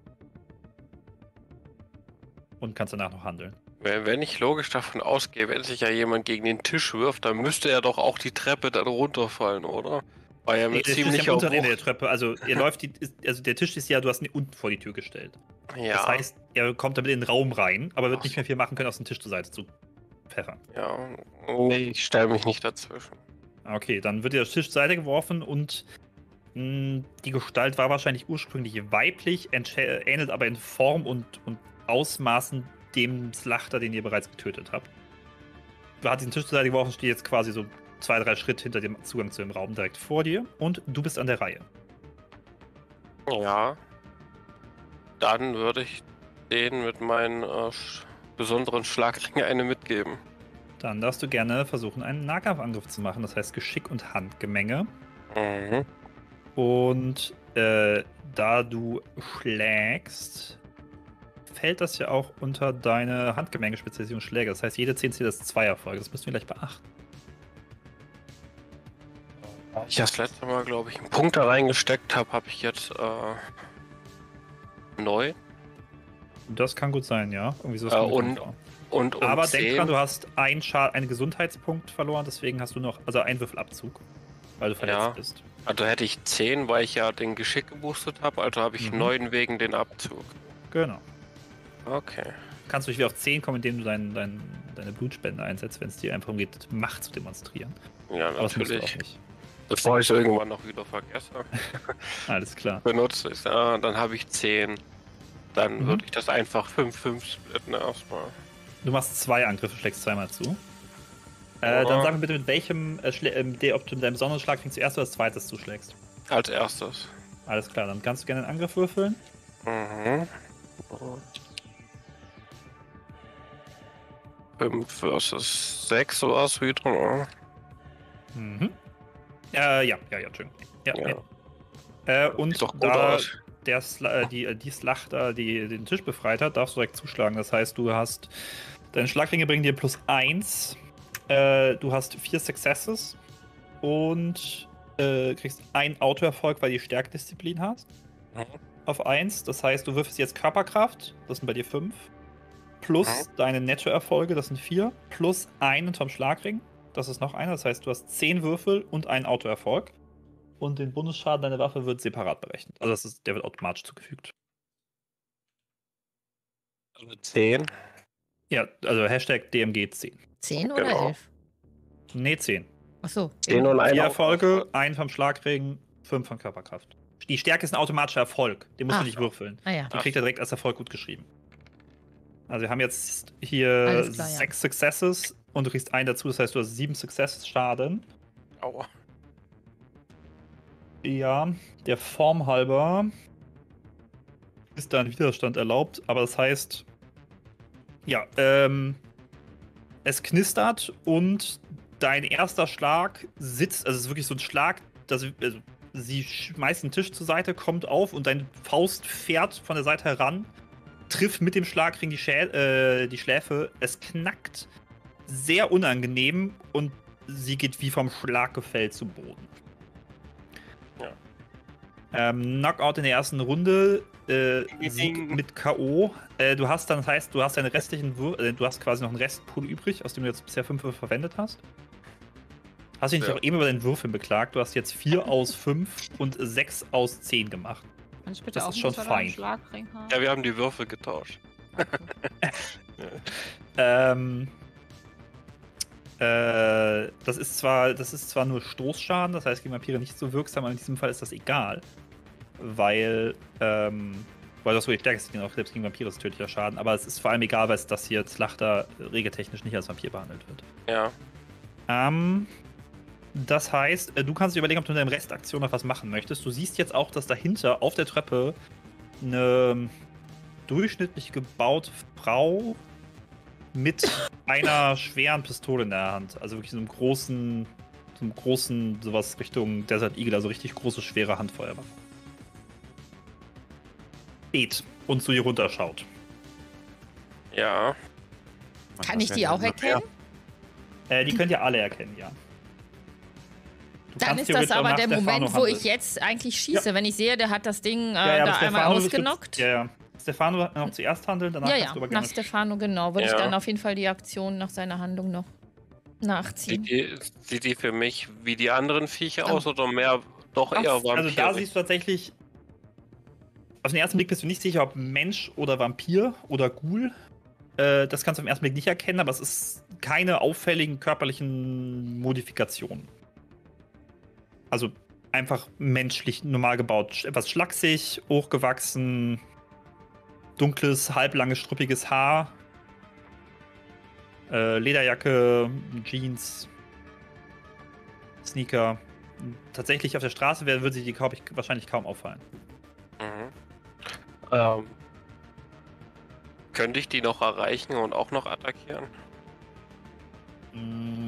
Und kannst danach noch handeln. Wenn, ich logisch davon ausgehe, wenn sich ja jemand gegen den Tisch wirft, dann müsste er doch auch die Treppe dann runterfallen, oder? Weil er Nee, mit der Tisch ist ziemlich ja der Treppe. Also, er läuft die, also der Tisch ist ja, du hast ihn unten vor die Tür gestellt. Ja, Das heißt, er kommt damit in den Raum rein, aber wird Ach nicht mehr viel machen können, aus dem Tisch zur Seite zu pfeffern. ja. Nee, ich stelle mich nicht dazwischen. Okay, dann wird der Tisch zur Seite geworfen und mh, die Gestalt war wahrscheinlich ursprünglich weiblich, ähnelt aber in Form und, und Ausmaßen dem Slachter, den ihr bereits getötet habt. Du hast diesen Tisch zur Seite geworfen, steht jetzt quasi so zwei, drei Schritt hinter dem Zugang zu dem Raum direkt vor dir und du bist an der Reihe. Ja. Dann würde ich den mit meinen äh, besonderen Schlagringe eine mitgeben. Dann darfst du gerne versuchen, einen Nahkampfangriff zu machen, das heißt Geschick und Handgemenge. Mhm. Und äh, da du schlägst, fällt das ja auch unter deine Handgemenge-Spezialisierung Schläge. Das heißt, jede 10 zählt als zwei Erfolge. Das müssen wir gleich beachten. Ich das letzte Mal, glaube ich, einen Punkt da reingesteckt habe, habe ich jetzt äh, neu. Das kann gut sein, ja. Irgendwie so Äh, und- Und um Aber 10, denk dran, du hast einen, Scha einen Gesundheitspunkt verloren, deswegen hast du noch, also einen Würfelabzug, weil du verletzt Ja. bist. also hätte ich 10, weil ich ja den Geschick geboostet habe, also habe ich Mhm. 9 wegen den Abzug. Genau. Okay. Kannst du wieder auf 10 kommen, indem du dein, dein, deine Blutspende einsetzt, wenn es dir einfach darum geht, Macht zu demonstrieren. Ja, natürlich. nicht. Bevor ich irgendwann noch wieder vergesse, Alles klar. benutze ich. Ja, dann habe ich 10. Dann Mhm. würde ich das einfach 5-5 splitten erstmal. Du machst zwei Angriffe, schlägst zweimal zu. Äh, Ja. dann sag mir bitte, mit welchem, äh, der, ob du mit deinem besonderen Schlag fängst zuerst oder als zweites zuschlägst. Als erstes. Alles klar, dann kannst du gerne einen Angriff würfeln. Mhm. 5 versus 6 war es wieder, ne? Mhm. Äh, ja, ja, ja, Entschuldigung. Ja, Ja. ja. Äh, und doch da aus. der Sla äh, die, äh, die Slachter, die den Tisch befreit hat, darfst du direkt zuschlagen. Das heißt, du hast deine Schlagringe bringen dir plus 1. Äh, du hast vier Successes und äh, kriegst einen Autoerfolg, weil du die Stärkdisziplin hast. Mhm. Auf 1. Das heißt, du würfelst jetzt Körperkraft, das sind bei dir 5. Plus deine Nettoerfolge, das sind 4. Plus einen vom Schlagring, das ist noch einer. Das heißt, du hast 10 Würfel und einen Autoerfolg. und den Bundesschaden deiner Waffe wird separat berechnet. Also das ist, der wird automatisch zugefügt. Also 10. Ja, also Hashtag DMG 10. 10 oder Genau. 11? Nee, 10. Achso. 10 und ein Vier auf- Erfolge, ein vom Schlagregen, fünf von Körperkraft. Die Stärke ist ein automatischer Erfolg. Den musst Ah. du nicht würfeln. Ah ja. Den kriegt er direkt als Erfolg gut geschrieben. Also wir haben jetzt hier klar, ja. sechs Successes und du kriegst einen dazu, das heißt, du hast sieben Successes Schaden. Aua. Ja, der Form halber ist da ein Widerstand erlaubt, aber das heißt, ja, ähm, es knistert und dein erster Schlag sitzt, also es ist wirklich so ein Schlag, dass also, sie schmeißt den Tisch zur Seite, kommt auf und deine Faust fährt von der Seite heran, trifft mit dem Schlag gegen die, Schä äh, die Schläfe, es knackt sehr unangenehm und sie geht wie vom Schlag gefällt zu Boden. Ähm, Knockout in der ersten Runde, äh, Sieg mit K.O. Äh, du hast dann, das heißt, du hast deine restlichen Wür äh, du hast quasi noch einen Restpool übrig, aus dem du jetzt bisher fünf verwendet hast. Hast dich nicht Ja. auch eben über den Würfel beklagt. Du hast jetzt vier aus fünf und sechs aus zehn gemacht. Kann ich bitte Das auch ist schon fein. Schlagring haben? Ja, wir haben die Würfel getauscht. Ähm, äh, das ist zwar, das ist zwar nur Stoßschaden, das heißt gegen Vampire nicht so wirksam, aber in diesem Fall ist das egal. Weil, ähm, weil das wohl die stärkste Ding auch selbst gegen Vampire ist tödlicher Schaden, aber es ist vor allem egal, weil es das hier Slachter regeltechnisch nicht als Vampir behandelt wird. Ja. Ähm, das heißt, äh, du kannst dir überlegen, ob du in deiner Restaktion noch was machen möchtest. Du siehst jetzt auch, dass dahinter auf der Treppe eine durchschnittlich gebaute Frau mit einer schweren Pistole in der Hand, also wirklich so einem großen, so einem großen, sowas Richtung Desert Eagle, also richtig große, schwere Handfeuerwaffe. Steht und zu ihr runterschaut. Ja. Kann ich die auch erkennen? Äh, die könnt ihr alle erkennen, ja. Dann kannst ist das aber der Moment, wo ich jetzt eigentlich schieße. Wenn ich sehe, der hat das Ding äh, Ja, ja, da einmal ausgenockt. Ja, ja. Stefano hat noch zuerst handeln, danach Ja, kannst ja, du aber nach. Stefano, genau. Würde Ja. ich dann auf jeden Fall die Aktion nach seiner Handlung noch Sieht nachziehen. die, sieht die für mich wie die anderen Viecher Ah. aus oder mehr doch eher Vampir? Also da siehst du tatsächlich. Auf den ersten Blick bist du nicht sicher, ob Mensch oder Vampir oder Ghoul. Äh, das kannst du auf den ersten Blick nicht erkennen, aber es ist keine auffälligen körperlichen Modifikationen. Also einfach menschlich normal gebaut. Etwas schlaksig, hochgewachsen, dunkles, halblanges, struppiges Haar. Äh, Lederjacke, Jeans, Sneaker. Tatsächlich auf der Straße wäre, würde sie die ich, wahrscheinlich kaum auffallen. Mhm. Ähm, könnte ich die noch erreichen und auch noch attackieren? Weil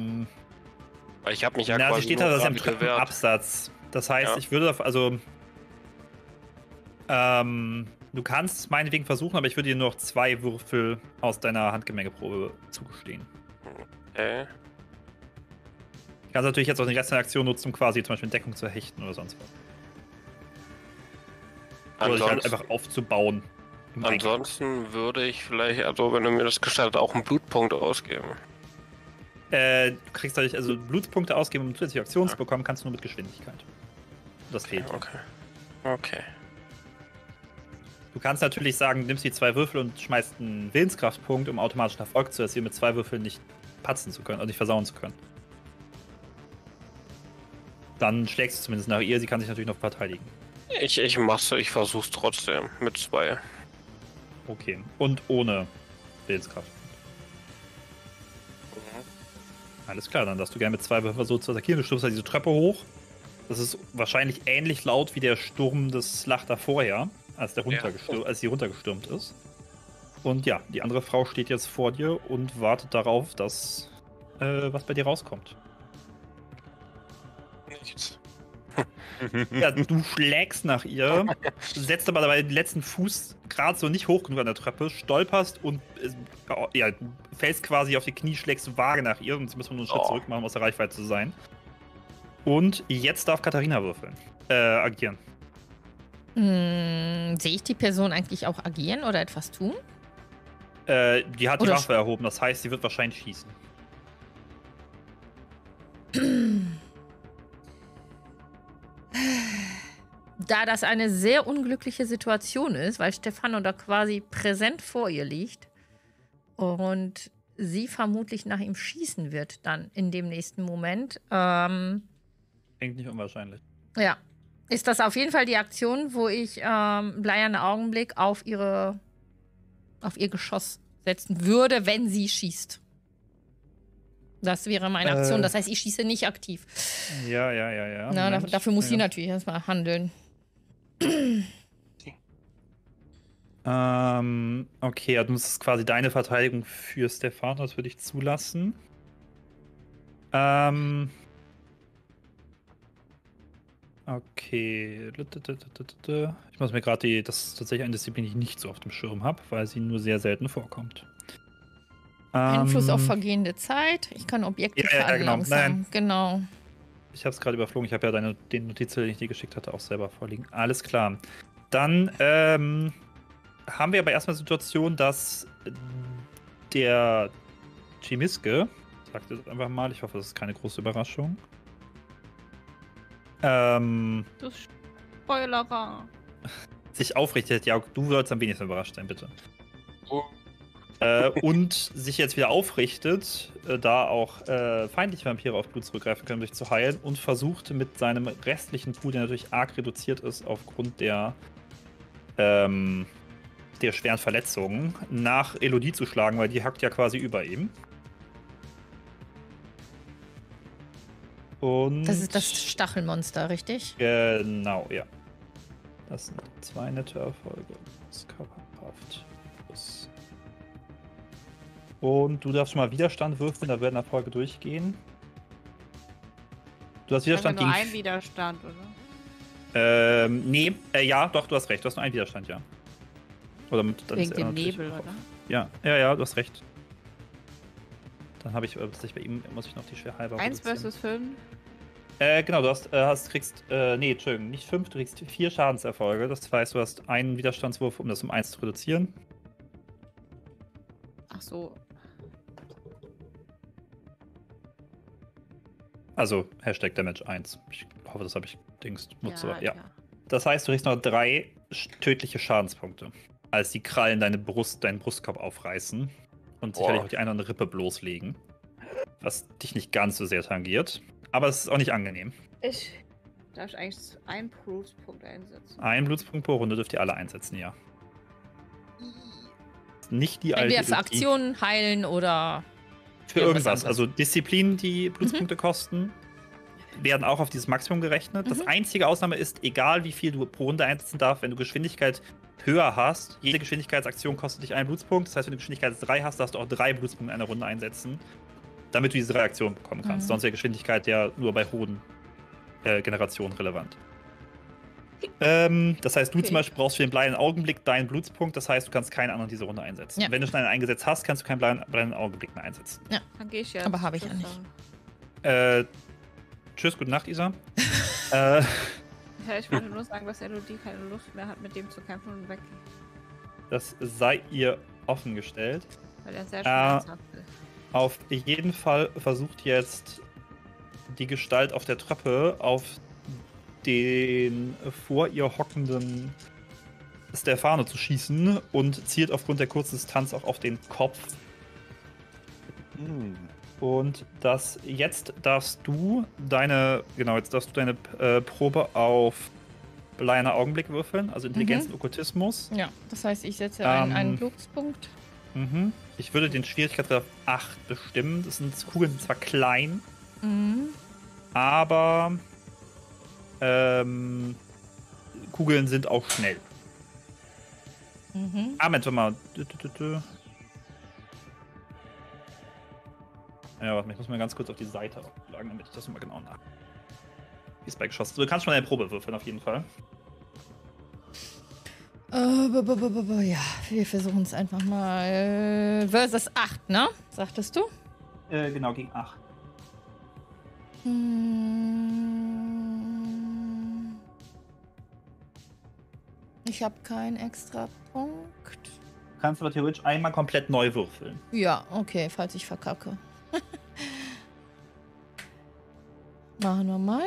ich habe mich ja Na, sie quasi steht nur da, das ist am gerade gewehrt. Treppenabsatz. Das heißt, Ja. ich würde, also, ähm, du kannst es meinetwegen versuchen, aber ich würde dir nur noch zwei Würfel aus deiner Handgemengeprobe zugestehen. Okay. Du kannst natürlich jetzt auch den Rest der Aktion nutzen, um quasi zum Beispiel Deckung zu hechten oder sonst was. Oder dich halt einfach aufzubauen. im ansonsten würde ich vielleicht, also wenn du mir das gestattet, auch einen Blutpunkt ausgeben. Äh, du kriegst dadurch, also Blutspunkte ausgeben, um zusätzliche Aktionen zu bekommen, kannst du nur mit Geschwindigkeit. Das fehlt. Okay. Okay. Du kannst natürlich sagen, nimmst die zwei Würfel und schmeißt einen Willenskraftpunkt, um automatischen Erfolg zu erzielen, mit zwei Würfeln nicht patzen zu können, also nicht versauen zu können. Dann schlägst du zumindest nach ihr, sie kann sich natürlich noch verteidigen. Ich, ich mach's, ich versuch's trotzdem mit zwei. Okay. Und ohne Willenskraft. Alles klar, dann darfst du gerne mit zwei Würfeln versuchen zu attackieren. Du stürmst halt diese Treppe hoch. Das ist wahrscheinlich ähnlich laut wie der Sturm des Slachter vorher, als, der Ja. runtergestür- als sie runtergestürmt ist. Und ja, die andere Frau steht jetzt vor dir und wartet darauf, dass äh, was bei dir rauskommt. Nichts. Ja, du schlägst nach ihr, setzt aber dabei den letzten Fuß gerade so nicht hoch genug an der Treppe, stolperst und ja, fällst quasi auf die Knie, schlägst vage nach ihr und sie müssen nur einen Schritt Oh. zurück machen, um aus der Reichweite zu sein. Und jetzt darf Katharina würfeln. Äh, agieren. Hm, sehe ich die Person eigentlich auch agieren oder etwas tun? Äh, die hat die Oder Waffe erhoben, das heißt, sie wird wahrscheinlich schießen. da das eine sehr unglückliche Situation ist, weil Stefano da quasi präsent vor ihr liegt und sie vermutlich nach ihm schießen wird dann in dem nächsten Moment, ähm, Klingt nicht unwahrscheinlich. ja, ist das auf jeden Fall die Aktion, wo ich ähm, bleierne Augenblick auf ihre, auf ihr Geschoss setzen würde, wenn sie schießt. Das wäre meine Aktion. Äh. Das heißt, ich schieße nicht aktiv. Ja, ja, ja, ja. Na, Moment. dafür muss sie ja. natürlich erstmal handeln. Ähm, okay, also das ist quasi deine Verteidigung für Stefan, das würde ich zulassen. Ähm. Okay. Ich muss mir gerade die. Das ist tatsächlich eine Disziplin, die ich nicht so auf dem Schirm habe, weil sie nur sehr selten vorkommt. Einfluss Ähm, auf vergehende Zeit. Ich kann Objekte Ja, ja, genau. verlangsamen. Genau. Ich habe es gerade überflogen. Ich habe ja deine, den Notiz, den ich dir geschickt hatte, auch selber vorliegen. Alles klar. Dann ähm, haben wir aber erstmal die Situation, dass der Chimiske, sagt es einfach mal, ich hoffe, das ist keine große Überraschung. Ähm, Du Spoilerer. sich aufrichtet. Ja, du sollst am wenigsten überrascht sein, bitte. Oh. Äh, und sich jetzt wieder aufrichtet, äh, da auch äh, feindliche Vampire auf Blut zurückgreifen können, um sich zu heilen und versucht mit seinem restlichen Pool, der natürlich arg reduziert ist aufgrund der, ähm, der schweren Verletzungen, nach Elodie zu schlagen, weil die hackt ja quasi über ihm. Und Das ist das Stachelmonster, richtig? Genau, ja. Das sind zwei nette Erfolge. Das. Plus. Und du darfst schon mal Widerstand würfeln, da werden Erfolge durchgehen. Du hast Widerstand Aber nur gegen. ein Widerstand, oder? ähm, nee, äh, ja, doch, du hast recht. Du hast nur einen Widerstand, ja. Oder mit, dann Wegen ist er dem Nebel, oder? Ja, ja, ja, du hast recht. Dann habe ich, äh, tatsächlich bei ihm muss ich noch die schwer halber. 1 reduzieren. versus 5. Äh, genau, du hast, äh, hast, kriegst, äh, nee, Entschuldigung, nicht fünf, du kriegst vier Schadenserfolge. Das heißt, du hast einen Widerstandswurf, um das um eins zu reduzieren. Ach so. Also Hashtag Damage 1. Ich hoffe, das habe ich Dings. Nutze, ja, ja. ja. Das heißt, du kriegst noch drei tödliche Schadenspunkte. Als die Krallen deine Brust, deinen Brustkorb aufreißen und sicherlich Boah. auch die eine oder andere Rippe bloßlegen. Was dich nicht ganz so sehr tangiert. Aber es ist auch nicht angenehm. Ich darf ich eigentlich einen Pluspunkt einsetzen. Ein Blutspunkt pro Runde dürft ihr alle einsetzen, ja. Nicht die alte. Entweder für Idee. Aktionen heilen oder. Für Irgendwas. Also Disziplinen, die Pluspunkte kosten, werden auch auf dieses Maximum gerechnet. Das Mhm. einzige Ausnahme ist, egal wie viel du pro Runde einsetzen darfst, wenn du Geschwindigkeit höher hast, jede Geschwindigkeitsaktion kostet dich einen Blutspunkt. Das heißt, wenn du Geschwindigkeit 3 hast, darfst du auch drei Blutspunkte in einer Runde einsetzen, damit du diese drei Aktionen bekommen kannst. Mhm. Sonst wäre Geschwindigkeit ja nur bei hohen äh, Generationen relevant. Ähm, das heißt, du Okay. zum Beispiel brauchst für den bleibenden Augenblick deinen Blutspunkt. Das heißt, du kannst keinen anderen diese Runde einsetzen. Ja. Wenn du schon einen eingesetzt hast, kannst du keinen bleibenden bleibenden Augenblick mehr einsetzen. Dann gehe ich ja. Aber habe ich ja nicht. Äh, tschüss, gute Nacht, Isa. äh, Ja, ich wollte nur sagen, dass Elodie keine Lust mehr hat, mit dem zu kämpfen und weg. das sei ihr offengestellt. Weil er sehr Äh, schmerzhaft ist. Auf jeden Fall versucht jetzt die Gestalt auf der Treppe auf den vor ihr hockenden Stefano zu schießen und zielt aufgrund der kurzen Distanz auch auf den Kopf. Hm. Und das jetzt darfst du deine, genau, jetzt darfst du deine äh, Probe auf bleierner Augenblick würfeln, also Intelligenz und Okkultismus. Ja, das heißt, ich setze einen, Ähm, einen Pluspunkt. Mhm. Ich würde den Schwierigkeitsgrad auf 8 bestimmen. Das sind Kugeln sind zwar klein, Mhm. aber ähm, Kugeln sind auch schnell. Mhm. Ah, Moment, warte mal. Ja, warte mal, ich muss mal ganz kurz auf die Seite aufschlagen, damit ich das mal genau nach. Wie ist bei geschossen? Du kannst schon eine Probe würfeln, auf jeden Fall. Äh, b- b- b- b- b- ja, wir versuchen es einfach mal. Versus 8, ne? Sagtest du? Äh, genau, gegen 8. Hm. Ich habe keinen extra Punkt. Kannst aber theoretisch einmal komplett neu würfeln. Ja, okay, falls ich verkacke. Machen wir mal.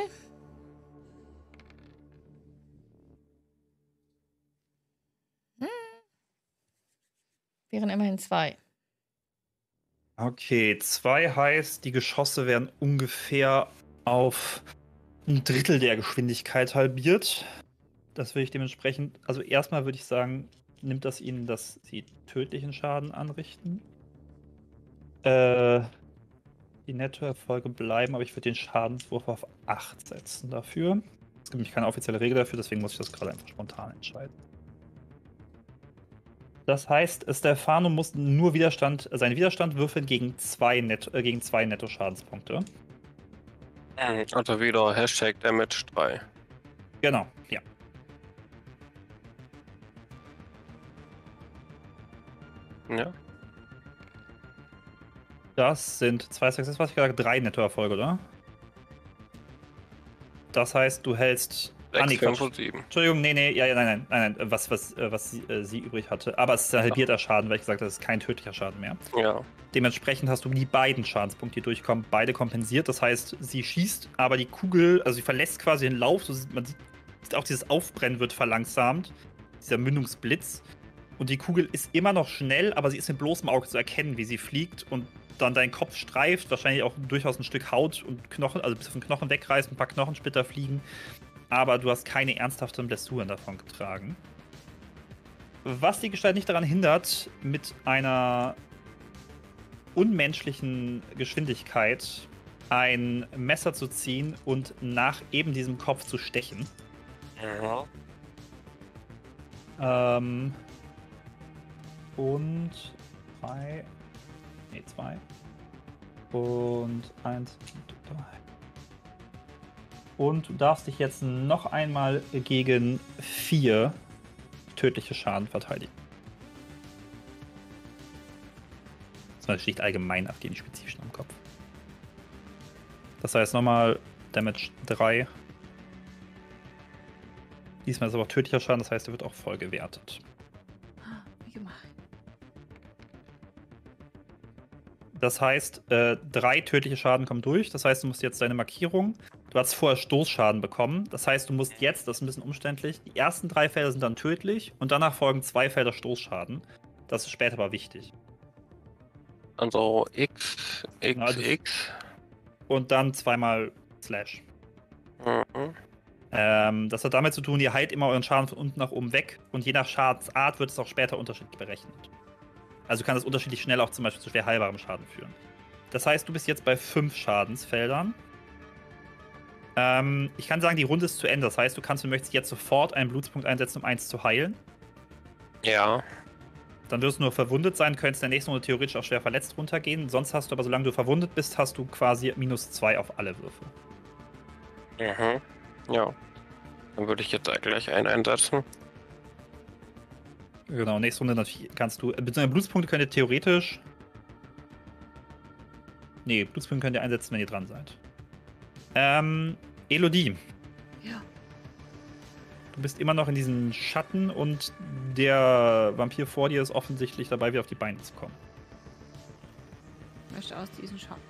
Hm. Wären immerhin zwei. Okay, zwei heißt, die Geschosse werden ungefähr auf ein Drittel der Geschwindigkeit halbiert. Das würde ich dementsprechend, also erstmal würde ich sagen, nimmt das ihnen, dass sie tödlichen Schaden anrichten. Äh, die Nettoerfolge bleiben, aber ich würde den Schadenswurf auf 8 setzen dafür. Es gibt nämlich keine offizielle Regel dafür, deswegen muss ich das gerade einfach spontan entscheiden. Das heißt, Stefano muss nur Widerstand, äh, seinen Widerstand würfeln gegen zwei, Net äh, gegen zwei Netto-Schadenspunkte. Also wieder Hashtag Damage 3. Genau, ja. Das sind zwei Success, was ich gesagt habe, drei Nettoerfolge, oder? Das heißt, du hältst. Ah, 6, nee, 5 Quatsch. und 7. Entschuldigung, nee, nee, ja, ja, nein, nein, nein, nein, was, was, äh, was sie, äh, sie übrig hatte. Aber es ist ein halbierter Schaden, weil ich gesagt habe, es ist kein tödlicher Schaden mehr. Ja. Dementsprechend hast du die beiden Schadenspunkte, die durchkommen, beide kompensiert. Das heißt, sie schießt, aber die Kugel, also sie verlässt quasi den Lauf. So sieht, man sieht auch dieses Aufbrennen wird verlangsamt. Dieser Mündungsblitz. Und die Kugel ist immer noch schnell, aber sie ist mit bloßem Auge zu erkennen, wie sie fliegt und dann deinen Kopf streift, wahrscheinlich auch durchaus ein Stück Haut und Knochen, also bis auf den Knochen wegreißt, ein paar Knochensplitter fliegen. Aber du hast keine ernsthaften Blessuren davon getragen. Was die Gestalt nicht daran hindert, mit einer unmenschlichen Geschwindigkeit ein Messer zu ziehen und nach eben diesem Kopf zu stechen. Ja. Ähm, und drei. Nee, zwei. Und eins, und drei. Und du darfst dich jetzt noch einmal gegen vier tödliche Schaden verteidigen. Das schlicht allgemein ab, die spezifischen am Kopf. Das heißt nochmal Damage 3. Diesmal ist aber auch tödlicher Schaden, das heißt, er wird auch voll gewertet. Das heißt, äh, drei tödliche Schaden kommen durch. Das heißt, du musst jetzt deine Markierung. Du hast vorher Stoßschaden bekommen. Das heißt, du musst jetzt, das ist ein bisschen umständlich, die ersten drei Felder sind dann tödlich und danach folgen zwei Felder Stoßschaden. Das ist später aber wichtig. Also X, X, Also- X. Und dann zweimal Slash. Mhm. Ähm, das hat damit zu tun, ihr heilt immer euren Schaden von unten nach oben weg und je nach Schadensart wird es auch später unterschiedlich berechnet. Also kann es unterschiedlich schnell auch zum Beispiel zu schwer heilbarem Schaden führen. Das heißt, du bist jetzt bei fünf Schadensfeldern. Ähm, ich kann sagen, die Runde ist zu Ende. Das heißt, du kannst, du möchtest jetzt sofort einen Blutspunkt einsetzen, um eins zu heilen. Ja. Dann wirst du nur verwundet sein, könntest in der nächsten Runde theoretisch auch schwer verletzt runtergehen. Sonst hast du aber, solange du verwundet bist, hast du quasi minus zwei auf alle Würfe. Mhm. Ja. Dann würde ich jetzt gleich einen einsetzen. Genau, nächste Runde natürlich kannst du. Beziehungsweise Blutspunkte könnt ihr theoretisch. Nee, Blutspunkte könnt ihr einsetzen, wenn ihr dran seid. Ähm, Elodie, Ja. du bist immer noch in diesen Schatten und der Vampir vor dir ist offensichtlich dabei, wieder auf die Beine zu kommen. Ich möchte aus diesem Schatten.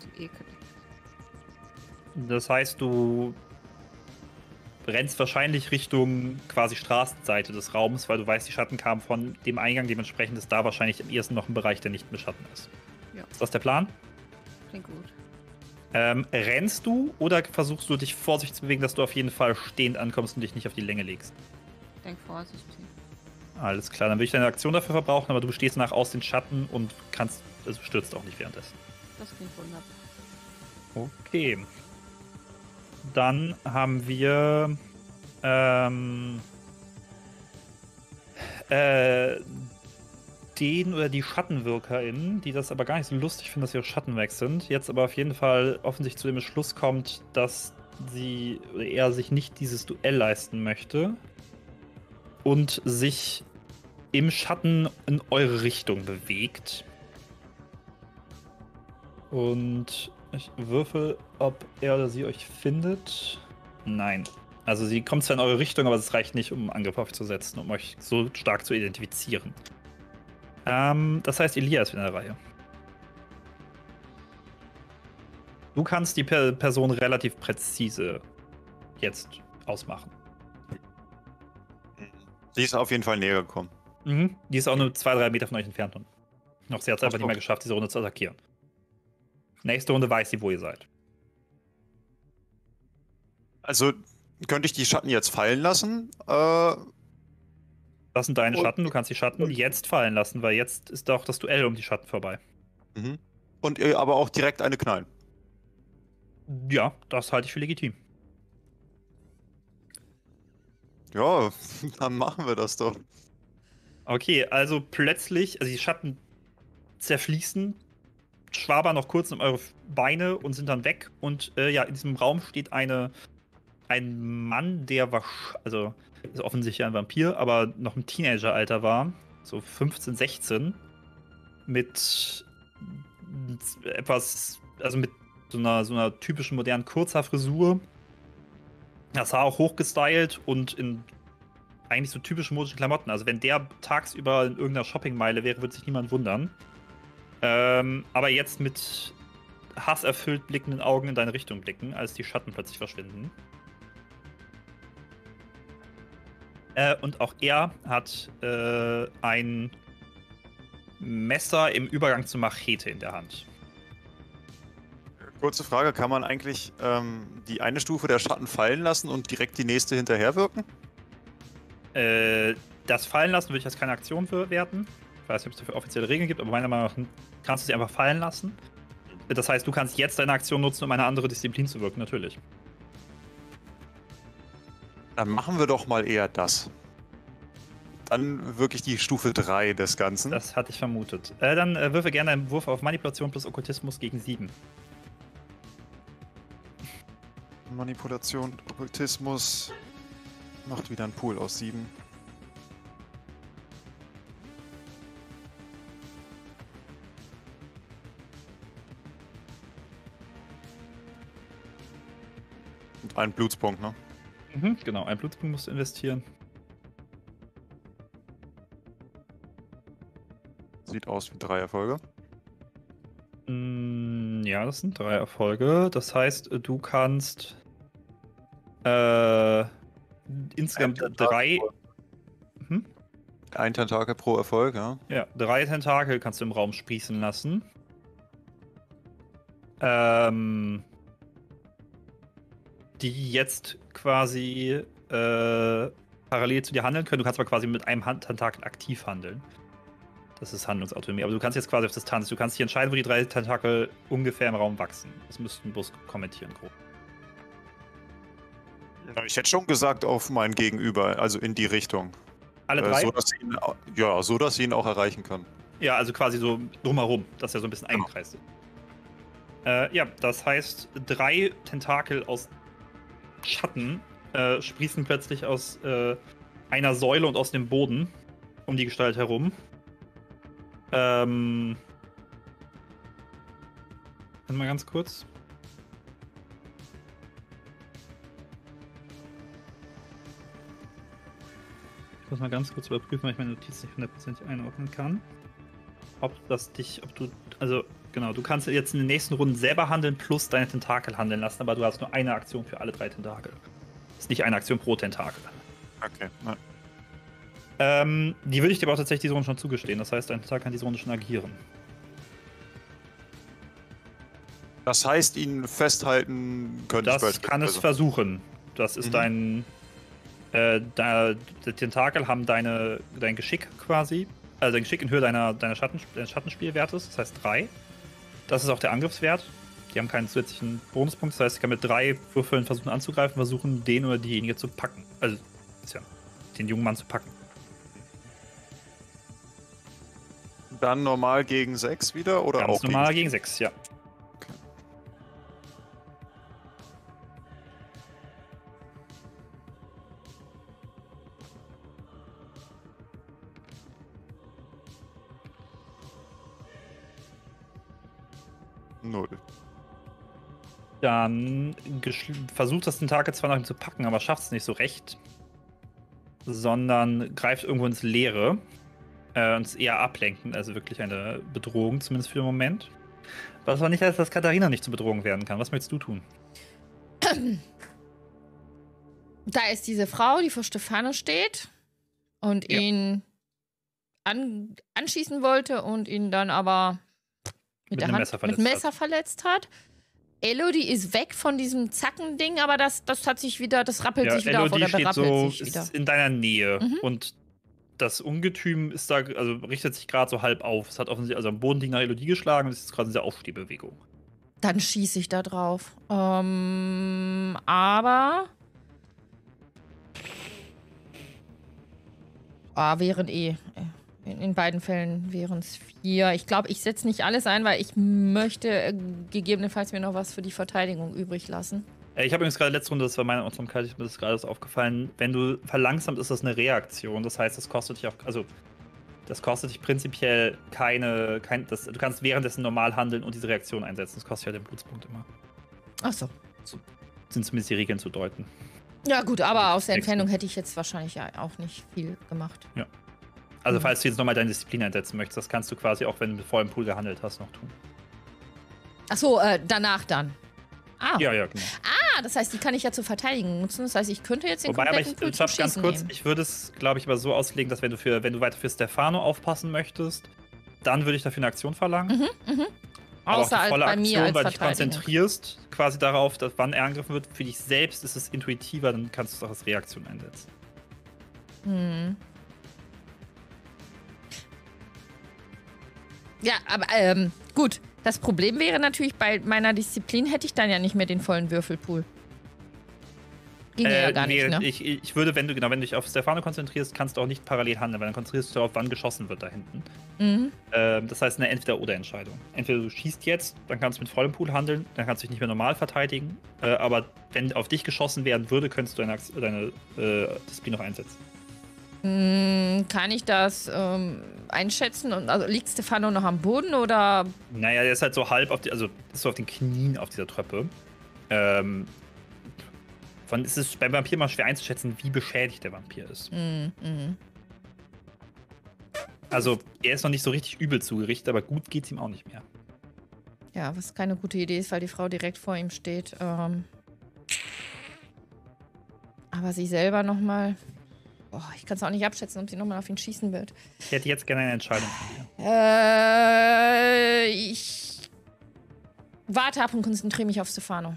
Zum Ekel. Das heißt, du rennst wahrscheinlich Richtung quasi Straßenseite des Raums, weil du weißt, die Schatten kamen von dem Eingang. Dementsprechend ist da wahrscheinlich im ersten noch ein Bereich, der nicht mit Schatten ist. Ja. Ist das der Plan? Klingt gut. Ähm, rennst du oder versuchst du dich vorsichtig zu bewegen, dass du auf jeden Fall stehend ankommst und dich nicht auf die Länge legst? Denk vorsichtig. Alles klar, dann würde ich deine Aktion dafür verbrauchen, aber du stehst nach aus den Schatten und kannst, also stürzt auch nicht währenddessen. Das klingt wunderbar. Okay. Dann haben wir ähm, äh, den oder die SchattenwirkerInnen, die das aber gar nicht so lustig finden, dass ihre Schatten weg sind, jetzt aber auf jeden Fall offensichtlich zu dem Beschluss kommt, dass sie er sich nicht dieses Duell leisten möchte und sich im Schatten in eure Richtung bewegt. Und ich würfel, ob er oder sie euch findet. Nein. Also sie kommt zwar in eure Richtung, aber es reicht nicht, um einen Angriff auf euch zu setzen, um euch so stark zu identifizieren. Ähm, das heißt, Elia ist wieder in der Reihe. Du kannst die per Person relativ präzise jetzt ausmachen. Sie ist auf jeden Fall näher gekommen. Mhm. Die ist auch nur zwei, drei Meter von euch entfernt. Und noch sie hat es Ach einfach nicht mehr geschafft, diese Runde zu attackieren. Nächste Runde weiß sie, wo ihr seid. Also könnte ich die Schatten jetzt fallen lassen? Äh, Das sind deine Und- Schatten, du kannst die Schatten und- jetzt fallen lassen, weil jetzt ist doch das Duell um die Schatten vorbei. mhm. Und aber auch direkt eine knallen. Ja, das halte ich für legitim. Ja, dann machen wir das doch. Okay, also plötzlich, also die Schatten zerfließen, schwabern noch kurz um eure Beine und sind dann weg. Und äh, ja, in diesem Raum steht eine, ein Mann, der war, also ist offensichtlich ein Vampir, aber noch im Teenageralter war, so 15, 16, mit etwas, also mit so einer, so einer typischen modernen Kurzhaarfrisur. Das Haar auch hochgestylt und in eigentlich so typische modische Klamotten. Also wenn der tagsüber in irgendeiner Shoppingmeile wäre, würde sich niemand wundern. Ähm, aber jetzt mit hasserfüllt blickenden Augen in deine Richtung blicken, als die Schatten plötzlich verschwinden. Äh, und auch er hat äh, ein Messer im Übergang zur Machete in der Hand. Kurze Frage, kann man eigentlich ähm, die eine Stufe der Schatten fallen lassen und direkt die nächste hinterher wirken? Äh, das fallen lassen würde ich als keine Aktion werten. Ich weiß nicht, ob es dafür offizielle Regeln gibt, aber meiner Meinung nach kannst du sie einfach fallen lassen. Das heißt, du kannst jetzt deine Aktion nutzen, um eine andere Disziplin zu wirken, natürlich. Dann machen wir doch mal eher das. Dann wirklich die Stufe 3 des Ganzen. Das hatte ich vermutet. Äh, dann äh, würfe gerne einen Wurf auf Manipulation plus Okkultismus gegen 7. Manipulation, Okkultismus. Macht wieder einen Pool aus 7. Einen Blutspunkt, ne? Mhm, genau, einen Blutspunkt musst du investieren. Sieht aus wie drei Erfolge. Mm, ja, das sind drei Erfolge. Das heißt, du kannst äh, insgesamt Ein drei, pro- Ein Tentakel pro Erfolg, ja. ja, drei Tentakel kannst du im Raum sprießen lassen. Ähm, die jetzt quasi äh, parallel zu dir handeln können. Du kannst aber quasi mit einem Tentakel aktiv handeln. Das ist Handlungsautonomie. Aber du kannst jetzt quasi auf Distanz. Du kannst dich entscheiden, wo die drei Tentakel ungefähr im Raum wachsen. Das müssten bloß kommentieren, grob. Ich hätte schon gesagt auf mein Gegenüber, also in die Richtung. Alle Äh, drei? so, ihn, ja, so dass sie ihn auch erreichen kann. Ja, also quasi so drumherum, dass er so ein bisschen Genau. eingekreist ist. Äh, ja, das heißt, drei Tentakel aus Schatten äh, sprießen plötzlich aus äh, einer Säule und aus dem Boden um die Gestalt herum. Ähm. Mal ganz kurz. Ich muss mal ganz kurz überprüfen, weil ich meine Notiz nicht hundertprozentig einordnen kann. Ob das dich, ob du, also genau, du kannst jetzt in den nächsten Runden selber handeln plus deine Tentakel handeln lassen, aber du hast nur eine Aktion für alle drei Tentakel. Das ist nicht eine Aktion pro Tentakel. Okay. Na, Ähm, die würde ich dir aber auch tatsächlich diese Runde schon zugestehen. Das heißt, dein Tentakel kann diese Runde schon agieren. Das heißt, ihn festhalten könnte ich Das kann es beispielsweise. versuchen. Das ist Mhm. dein. Äh, da, die Tentakel haben deine, dein Geschick quasi. Also dein Geschick in Höhe deiner, deiner Schatten, deines Schattenspielwertes. Das heißt 3. Das ist auch der Angriffswert. Die haben keinen zusätzlichen Bonuspunkt. Das heißt, ich kann mit drei Würfeln versuchen anzugreifen, versuchen, den oder diejenige zu packen. Also, tja, den jungen Mann zu packen. Dann normal gegen 6 wieder oder Ganz auch normal gegen gegen 6, ja. Null. Dann versucht das Tentakel zwar noch ihn zu packen, aber schafft es nicht so recht. Sondern greift irgendwo ins Leere. Äh, und ist eher ablenkend, also wirklich eine Bedrohung, zumindest für den Moment. Was aber nicht heißt, dass Katharina nicht zur Bedrohung werden kann. Was möchtest du tun? Da ist diese Frau, die vor Stefano steht und Ja. ihn an, anschießen wollte und ihn dann aber mit, Mit der Hand Messer mit verletzt Messer verletzt hat. Elodie ist weg von diesem Zackending, aber das, das hat sich wieder, das rappelt sich wieder auf Elodie oder steht so sich wieder. ist in deiner Nähe Mhm. und das Ungetüm ist da, also richtet sich gerade so halb auf. Es hat offensichtlich, also am Boden nach Elodie geschlagen und es ist gerade in Aufstehbewegung. Dann schieße ich da drauf. Ähm, aber. Ah, wären eh. In, in beiden Fällen wären es vier. Ich glaube, ich setze nicht alles ein, weil ich möchte äh, gegebenenfalls mir noch was für die Verteidigung übrig lassen. Äh, Ich habe übrigens gerade letzte Runde, das war meine Aufmerksamkeit, ich- mir ist gerade so aufgefallen, wenn du verlangsamt, ist das eine Reaktion. Das heißt, das kostet dich auch, also das kostet dich prinzipiell keine, kein, das, du kannst währenddessen normal handeln und diese Reaktion einsetzen. Das kostet ja den Blutspunkt immer. Ach so. Sind zumindest die Regeln zu deuten. Ja, gut, aber aus der Entfernung hätte ich jetzt wahrscheinlich ja auch nicht viel gemacht. Also Mhm. falls du jetzt nochmal deine Disziplin einsetzen möchtest, das kannst du quasi auch, wenn du mit vollem Pool gehandelt hast, noch tun. Ach so, äh, danach dann. Ah, Ja, ja, genau. ah, das heißt, die kann ich ja zur Verteidigung nutzen. Das heißt, ich könnte jetzt den Wobei, aber ich, kompletten Pool ich ganz kurz, nehmen. ich würde es, glaube ich, aber so auslegen, dass wenn du für, wenn du weiter für Stefano aufpassen möchtest, dann würde ich dafür eine Aktion verlangen. Mhm, mhm. Aber auch Außer die als volle Aktion, weil du dich konzentrierst quasi darauf, dass wann er angegriffen wird. Für dich selbst ist es intuitiver, dann kannst du es auch als Reaktion einsetzen. Hm. Ja, aber ähm, gut. Das Problem wäre natürlich, bei meiner Disziplin hätte ich dann ja nicht mehr den vollen Würfelpool. Ging ja gar nicht, nee, ne? Äh, ich, ich würde, wenn du genau, wenn du dich auf Stefano konzentrierst, kannst du auch nicht parallel handeln, weil dann konzentrierst du dich darauf, wann geschossen wird da hinten. Mhm. Ähm, das heißt eine Entweder-Oder-Entscheidung. Entweder du schießt jetzt, dann kannst du mit vollem Pool handeln, dann kannst du dich nicht mehr normal verteidigen. Äh, aber wenn auf dich geschossen werden würde, könntest du deine, deine äh, Disziplin noch einsetzen. Hm, kann ich das ähm, einschätzen? Und, also liegt Stefano noch am Boden oder Naja, der ist halt so halb auf die, also ist so auf den Knien auf dieser Treppe. Ähm, von, es ist beim Vampir mal schwer einzuschätzen, wie beschädigt der Vampir ist. Hm, hm. Also er ist noch nicht so richtig übel zugerichtet, aber gut geht's ihm auch nicht mehr. Ja, was keine gute Idee ist, weil die Frau direkt vor ihm steht. Ähm aber sie selber nochmal. Boah, ich kann es auch nicht abschätzen, ob sie nochmal auf ihn schießen wird. Ich hätte jetzt gerne eine Entscheidung von dir. Äh, ich warte ab und konzentriere mich auf Stefano.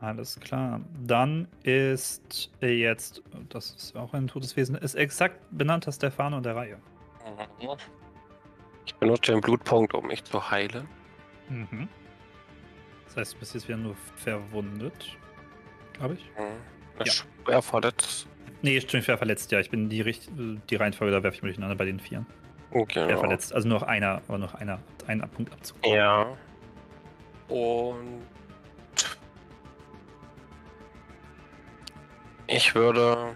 Alles klar. Dann ist jetzt, das ist auch ein totes Wesen, ist exakt benannter Stefano in der Reihe. Ich benutze den Blutpunkt, um mich zu heilen. Mhm. Das heißt, du bist jetzt wieder nur verwundet. Glaube ich. Mhm. Ja. Schwer verletzt. Nee, stimmt, schwer verletzt, ja. Ich bin die, Richt die Reihenfolge, da werfe ich mir durcheinander bei den Vieren. Okay. Schwer verletzt. Also nur noch einer, aber noch einer, ein Punkt Abzug. Ja. Und ich würde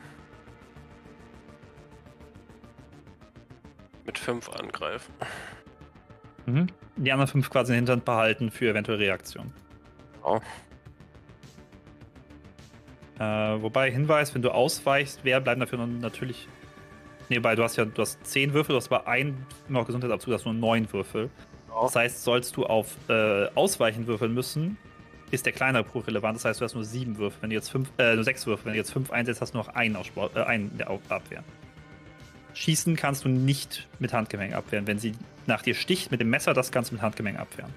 mit 5 angreifen. Mhm. Die anderen fünf quasi in der Hinterhand behalten für eventuelle Reaktionen. Ja. Äh, wobei, Hinweis, wenn du ausweichst, wer bleiben dafür natürlich. Nee, wobei, du hast ja, du hast zehn Würfel, du hast aber einen noch Gesundheitsabzug, du hast nur neun Würfel. Das heißt, sollst du auf äh, Ausweichen würfeln müssen, ist der kleinere Bruch relevant. Das heißt, du hast nur sieben Würfel. Wenn du jetzt fünf, äh, nur sechs Würfel, wenn du jetzt fünf einsetzt, hast du noch einen, auf Sport, äh, einen in der Abwehr. Schießen kannst du nicht mit Handgemenge abwehren. Wenn sie nach dir sticht mit dem Messer, das kannst du mit Handgemenge abwehren.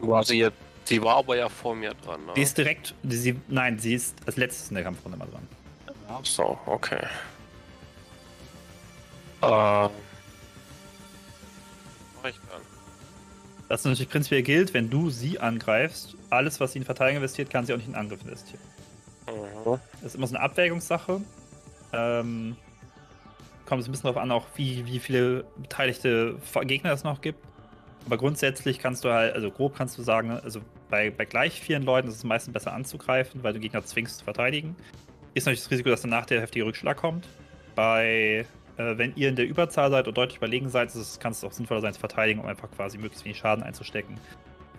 War sie, jetzt- sie war aber ja vor mir dran. Ne? Die ist direkt, die, sie, nein, sie ist als letztes in der Kampfrunde mal dran. Ach so, okay. Äh. Mach ich dann? Das natürlich prinzipiell gilt, wenn du sie angreifst, alles, was sie in Verteidigung investiert, kann sie auch nicht in Angriff investieren. Mhm. Das ist immer so eine Abwägungssache. Ähm, kommt es ein bisschen darauf an, auch wie, wie viele beteiligte Gegner es noch gibt. Aber grundsätzlich kannst du halt, also grob kannst du sagen, also bei, bei gleich vielen Leuten ist es meistens besser anzugreifen, weil du Gegner zwingst zu verteidigen. Ist natürlich das Risiko, dass danach der heftige Rückschlag kommt. Bei, äh, wenn ihr in der Überzahl seid und deutlich überlegen seid, es, kann es auch sinnvoller sein zu verteidigen, um einfach quasi möglichst wenig Schaden einzustecken,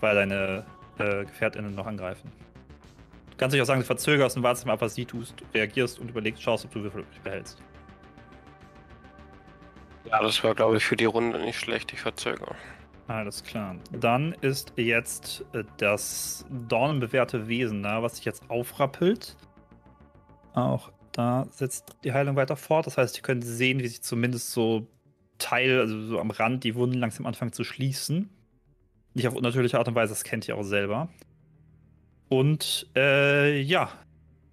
weil deine äh, GefährtInnen noch angreifen. Du kannst dich auch sagen, du verzögerst und wartest mal was sie tust, reagierst und überlegst, schaust, ob du Würfel behältst. Ja, das wäre, glaube ich, für die Runde nicht schlecht. Ich verzögere. Alles klar. Dann ist jetzt äh, das dornenbewehrte Wesen da, was sich jetzt aufrappelt. Auch da setzt die Heilung weiter fort. Das heißt, ihr könnt sehen, wie sich zumindest so Teil, also so am Rand, die Wunden langsam anfangen zu schließen. Nicht auf unnatürliche Art und Weise, das kennt ihr auch selber. Und äh, ja,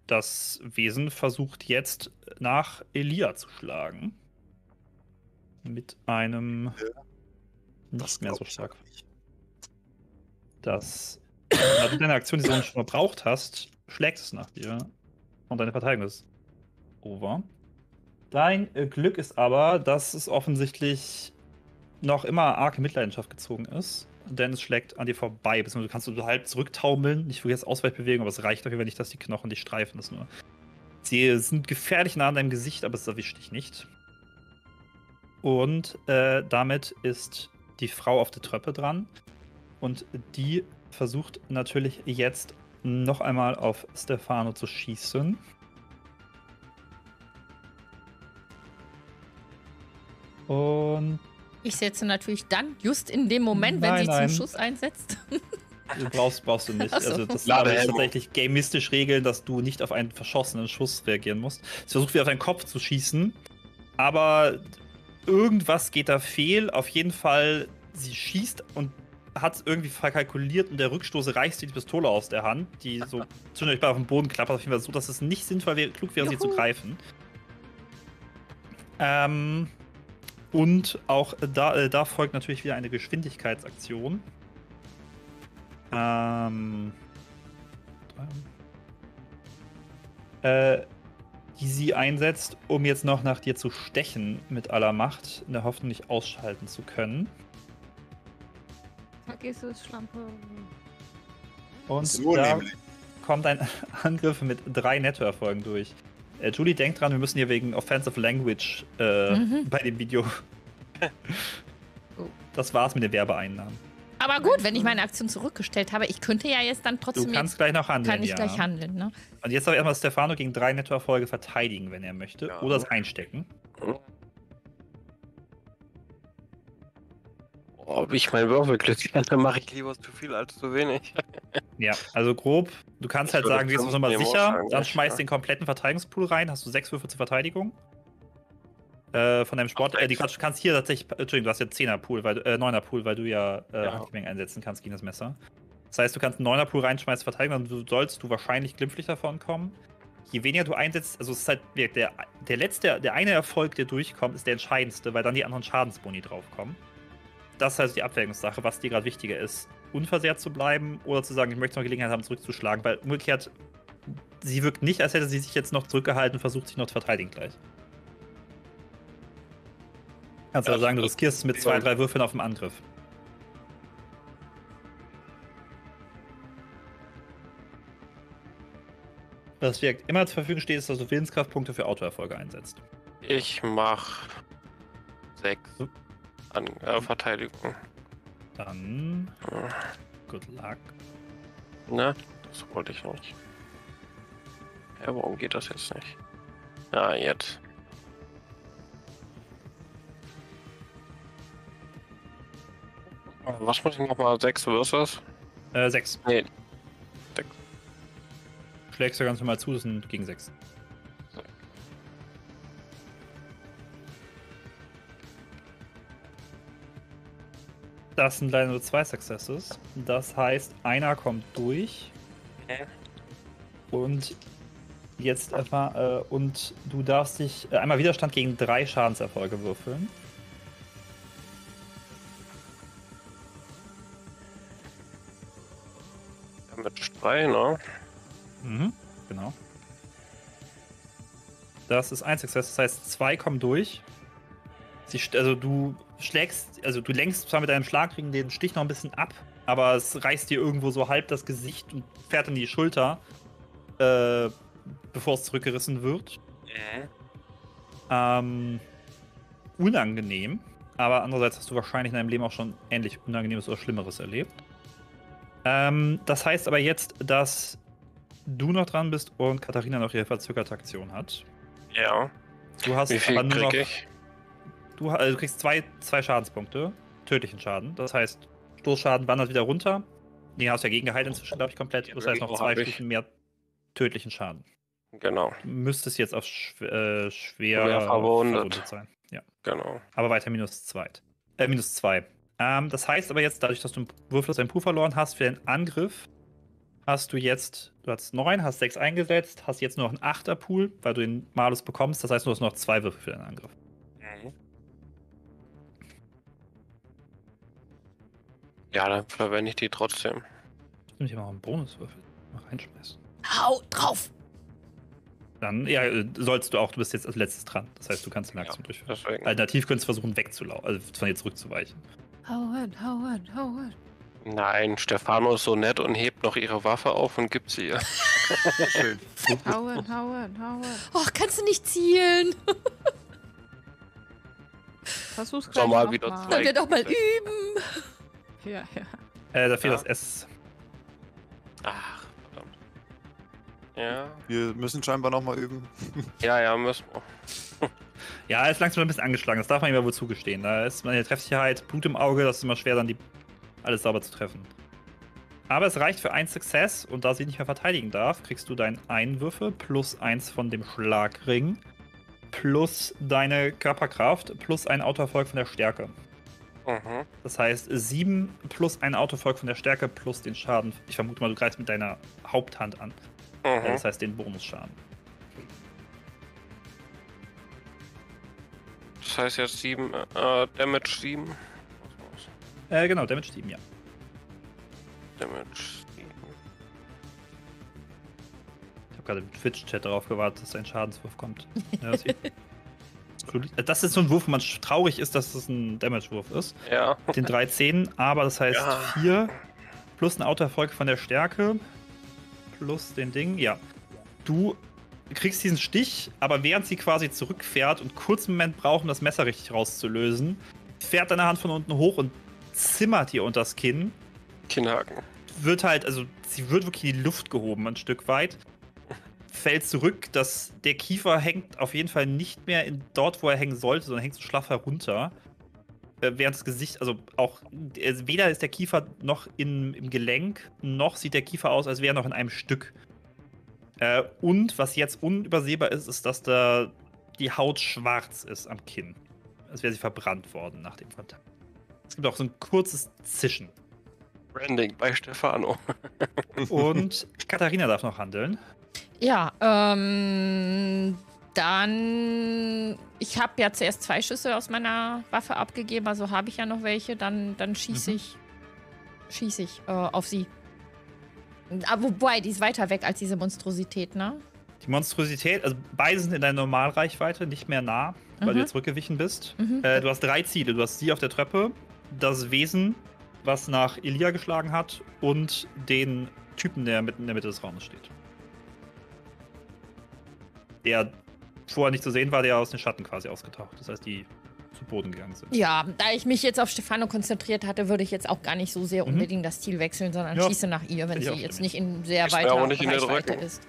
das Wesen versucht jetzt nach Elia zu schlagen. Mit einem nicht mehr so ich stark. Das, da du deine Aktion, die du schon verbraucht hast, schlägt es nach dir. Und deine Verteidigung ist over. Dein äh, Glück ist aber, dass es offensichtlich noch immer arg in Mitleidenschaft gezogen ist. Denn es schlägt an dir vorbei. Beziehungsweise du kannst so halb zurücktaumeln. Nicht wirklich als Ausweichbewegung, aber es reicht auf jeden Fall nicht, dass die Knochen dich streifen. Das nur. Sie sind gefährlich nah an deinem Gesicht, aber es erwischt dich nicht. Und äh, damit ist die Frau auf der Treppe dran. Und die versucht natürlich jetzt noch einmal auf Stefano zu schießen. Und Ich setze natürlich dann, just in dem Moment, wenn Nein, sie nein. zum Schuss einsetzt. du brauchst, brauchst du nicht. So. Also das Lade ist tatsächlich gamistisch regeln, dass du nicht auf einen verschossenen Schuss reagieren musst. Sie versucht wieder auf deinen Kopf zu schießen, aber irgendwas geht da fehl. Auf jeden Fall, sie schießt und hat es irgendwie verkalkuliert und der Rückstoß reißt die Pistole aus der Hand, die so bei auf dem Boden klappert. Auf jeden Fall so, dass es nicht sinnvoll wäre, klug wäre, sie zu Juhu. greifen. Ähm, und auch da, äh, da folgt natürlich wieder eine Geschwindigkeitsaktion. Ähm, äh, die sie einsetzt, um jetzt noch nach dir zu stechen mit aller Macht, in der Hoffnung, dich ausschalten zu können. Vergiss es, Schlampe. Und So da nämlich. kommt ein Angriff mit drei Nettoerfolgen durch. Äh, Julie, denkt dran, wir müssen hier wegen Offensive Language äh, Mhm. bei dem Video. Oh. Das war's mit den Werbeeinnahmen. Aber gut, wenn ich meine Aktion zurückgestellt habe, ich könnte ja jetzt dann Du trotzdem kannst jetzt, gleich noch handeln. kann ich ja. gleich handeln, ne? Und jetzt aber erstmal Stefano gegen drei Nettoerfolge verteidigen, wenn er möchte. Ja. Oder es einstecken. Ob ich mein Würfelglück dann mache ich lieber zu viel als zu wenig. Ja, also grob. Du kannst Ich halt sagen, du gehst fünf nochmal sicher, dann schmeißt ja. den kompletten Verteidigungspool rein, hast du sechs Würfel zur Verteidigung. Äh, von deinem Sport. Ach, Äh, die du kannst hier tatsächlich. Entschuldigung, du hast ja 10er Pool, weil, äh, 9er Pool, weil du ja, äh, Ja. Einsetzen kannst gegen das Messer. Das heißt, du kannst einen 9er Pool reinschmeißen, verteidigen, dann sollst du wahrscheinlich glimpflich davon kommen. Je weniger du einsetzt, also es ist halt der, der, der letzte, der eine Erfolg, der durchkommt, ist der entscheidendste, weil dann die anderen Schadensboni draufkommen. Das ist also die Abwägungssache, was dir gerade wichtiger ist, unversehrt zu bleiben oder zu sagen, ich möchte noch Gelegenheit haben, zurückzuschlagen, weil umgekehrt, sie wirkt nicht, als hätte sie sich jetzt noch zurückgehalten und versucht, sich noch zu verteidigen gleich. Kannst Ja, also sagen, du das- riskierst es mit zwei, drei Würfeln auf dem Angriff. Was dir immer zur Verfügung steht, ist, dass du Willenskraftpunkte für Autoerfolge einsetzt. Ich mach sechs an äh, Verteidigung. Dann. Good luck. Ne, das wollte ich nicht. Ja, warum geht das jetzt nicht? Ja, jetzt. Was muss ich nochmal? Sechs versus? Äh, sechs. Nee. Schlägst du ganz normal zu, das sind gegen sechs. Das sind leider nur zwei Successes. Das heißt, einer kommt durch. Okay. Und jetzt etwa, äh, und du darfst dich äh, einmal Widerstand gegen drei Schadenserfolge würfeln. Ja, mit drei, ne? Mhm, genau. Das ist ein Success, das heißt, zwei kommen durch. Sie, also du schlägst, also du lenkst zwar mit deinem Schlagring den Stich noch ein bisschen ab, aber es reißt dir irgendwo so halb das Gesicht und fährt in die Schulter, äh, bevor es zurückgerissen wird. Mhm. Ähm, unangenehm, aber andererseits hast du wahrscheinlich in deinem Leben auch schon ähnlich Unangenehmes oder Schlimmeres erlebt. Ähm, das heißt aber jetzt, dass du noch dran bist und Katharina noch ihre verzögerte Aktion hat. Ja. Du hast Wie viel aber nur noch, ich? Du, also du kriegst zwei, zwei Schadenspunkte, tödlichen Schaden. Das heißt, Stoßschaden wandert wieder runter. Den hast du ja gegen geheilt inzwischen, glaube ich, komplett. Das heißt noch zwei. Stufen mehr tödlichen Schaden. Genau, Du müsstest jetzt auf schw äh, schwer Schwer verwundet. verwundet sein. Ja. genau. Aber weiter minus zwei. Äh, minus zwei. Ähm, das heißt aber jetzt, dadurch, dass du einen Würfel aus deinem Pool verloren hast, für den Angriff hast du jetzt, du hast neun, hast sechs eingesetzt, hast jetzt nur noch einen Achter-Pool, weil du den Malus bekommst. Das heißt, du hast noch zwei Würfel für deinen Angriff. Ja, dann verwende ich die trotzdem. Ich nehme hier mal einen Bonuswürfel mal reinschmeißen. Hau drauf! Dann, ja, äh, sollst du auch, du bist jetzt als letztes dran. Das heißt, du kannst eine Aktion durchführen. Deswegen. Alternativ könntest du versuchen, wegzulaufen, also von dir zurückzuweichen. Howard, Howard, Howard. Nein, Stefano ist so nett und hebt noch ihre Waffe auf und gibt sie ihr. Schön. Howard, Howard, Howard. Och, kannst du nicht zielen? Versuch's gleich mal wieder mal. Sollen wir doch mal üben? Ja, ja. Äh, da fehlt Ja. das S. Ach, verdammt. Ja, Wir müssen scheinbar nochmal üben. ja, ja, müssen wir. Ja, er ist langsam ein bisschen angeschlagen, das darf man ihm ja wohl zugestehen. Da ist meine Treffsicherheit, Blut im Auge, das ist immer schwer, dann die alles sauber zu treffen. Aber es reicht für ein Success und da sie nicht mehr verteidigen darf, kriegst du deinen Einwürfe plus eins von dem Schlagring plus deine Körperkraft plus ein Autoerfolg von der Stärke. Mhm. Das heißt, sieben plus ein Autoerfolg von der Stärke plus den Schaden. Ich vermute mal, du greifst mit deiner Haupthand an. Mhm. Das heißt, den Bonusschaden. Das heißt jetzt 7, äh, Damage 7. Äh, genau, Damage 7, ja. Damage 7. Ich habe gerade im Twitch-Chat darauf gewartet, dass ein Schadenswurf kommt. Ja, das, das ist so ein Wurf, wo man traurig ist, dass es ein Damage-Wurf ist. Ja. Den 13, aber das heißt Ja. 4 plus ein Autoerfolg von der Stärke plus den Ding. Ja. Du kriegst diesen Stich, aber während sie quasi zurückfährt und kurz einen Moment braucht, um das Messer richtig rauszulösen, fährt deine Hand von unten hoch und zimmert ihr unter das Kinn. Kinnhaken. wird halt, also sie wird wirklich in die Luft gehoben, ein Stück weit. Fällt zurück, dass der Kiefer hängt auf jeden Fall nicht mehr in dort, wo er hängen sollte, sondern hängt so schlaff herunter. Äh, während das Gesicht, also auch, äh, weder ist der Kiefer noch in, im Gelenk, noch sieht der Kiefer aus, als wäre er noch in einem Stück. Äh, und was jetzt unübersehbar ist, ist, dass da die Haut schwarz ist am Kinn. Als wäre sie verbrannt worden nach dem Kontakt. Es gibt auch so ein kurzes Zischen. Branding bei Stefano. Und Katharina darf noch handeln. Ja, ähm, dann. Ich habe ja zuerst zwei Schüsse aus meiner Waffe abgegeben, also habe ich ja noch welche. Dann, dann schieße Mhm. ich, schieße ich äh, auf sie. Aber wobei, die ist weiter weg als diese Monstrosität, ne? Die Monstrosität, also beide sind in deiner Normalreichweite, nicht mehr nah, weil Mhm. du jetzt zurückgewichen bist. Mhm. Äh, du hast drei Ziele. Du hast sie auf der Treppe, das Wesen, was nach Elia geschlagen hat, und den Typen, der mitten in der Mitte des Raumes steht. Der vorher nicht zu sehen war, der aus den Schatten quasi ausgetaucht. Das heißt, die zu Boden gegangen sind. Ja, da ich mich jetzt auf Stefano konzentriert hatte, würde ich jetzt auch gar nicht so sehr Mhm. unbedingt das Ziel wechseln, sondern Ja. schieße nach ihr, wenn ich sie jetzt nicht in sehr weiter Reichweite ist.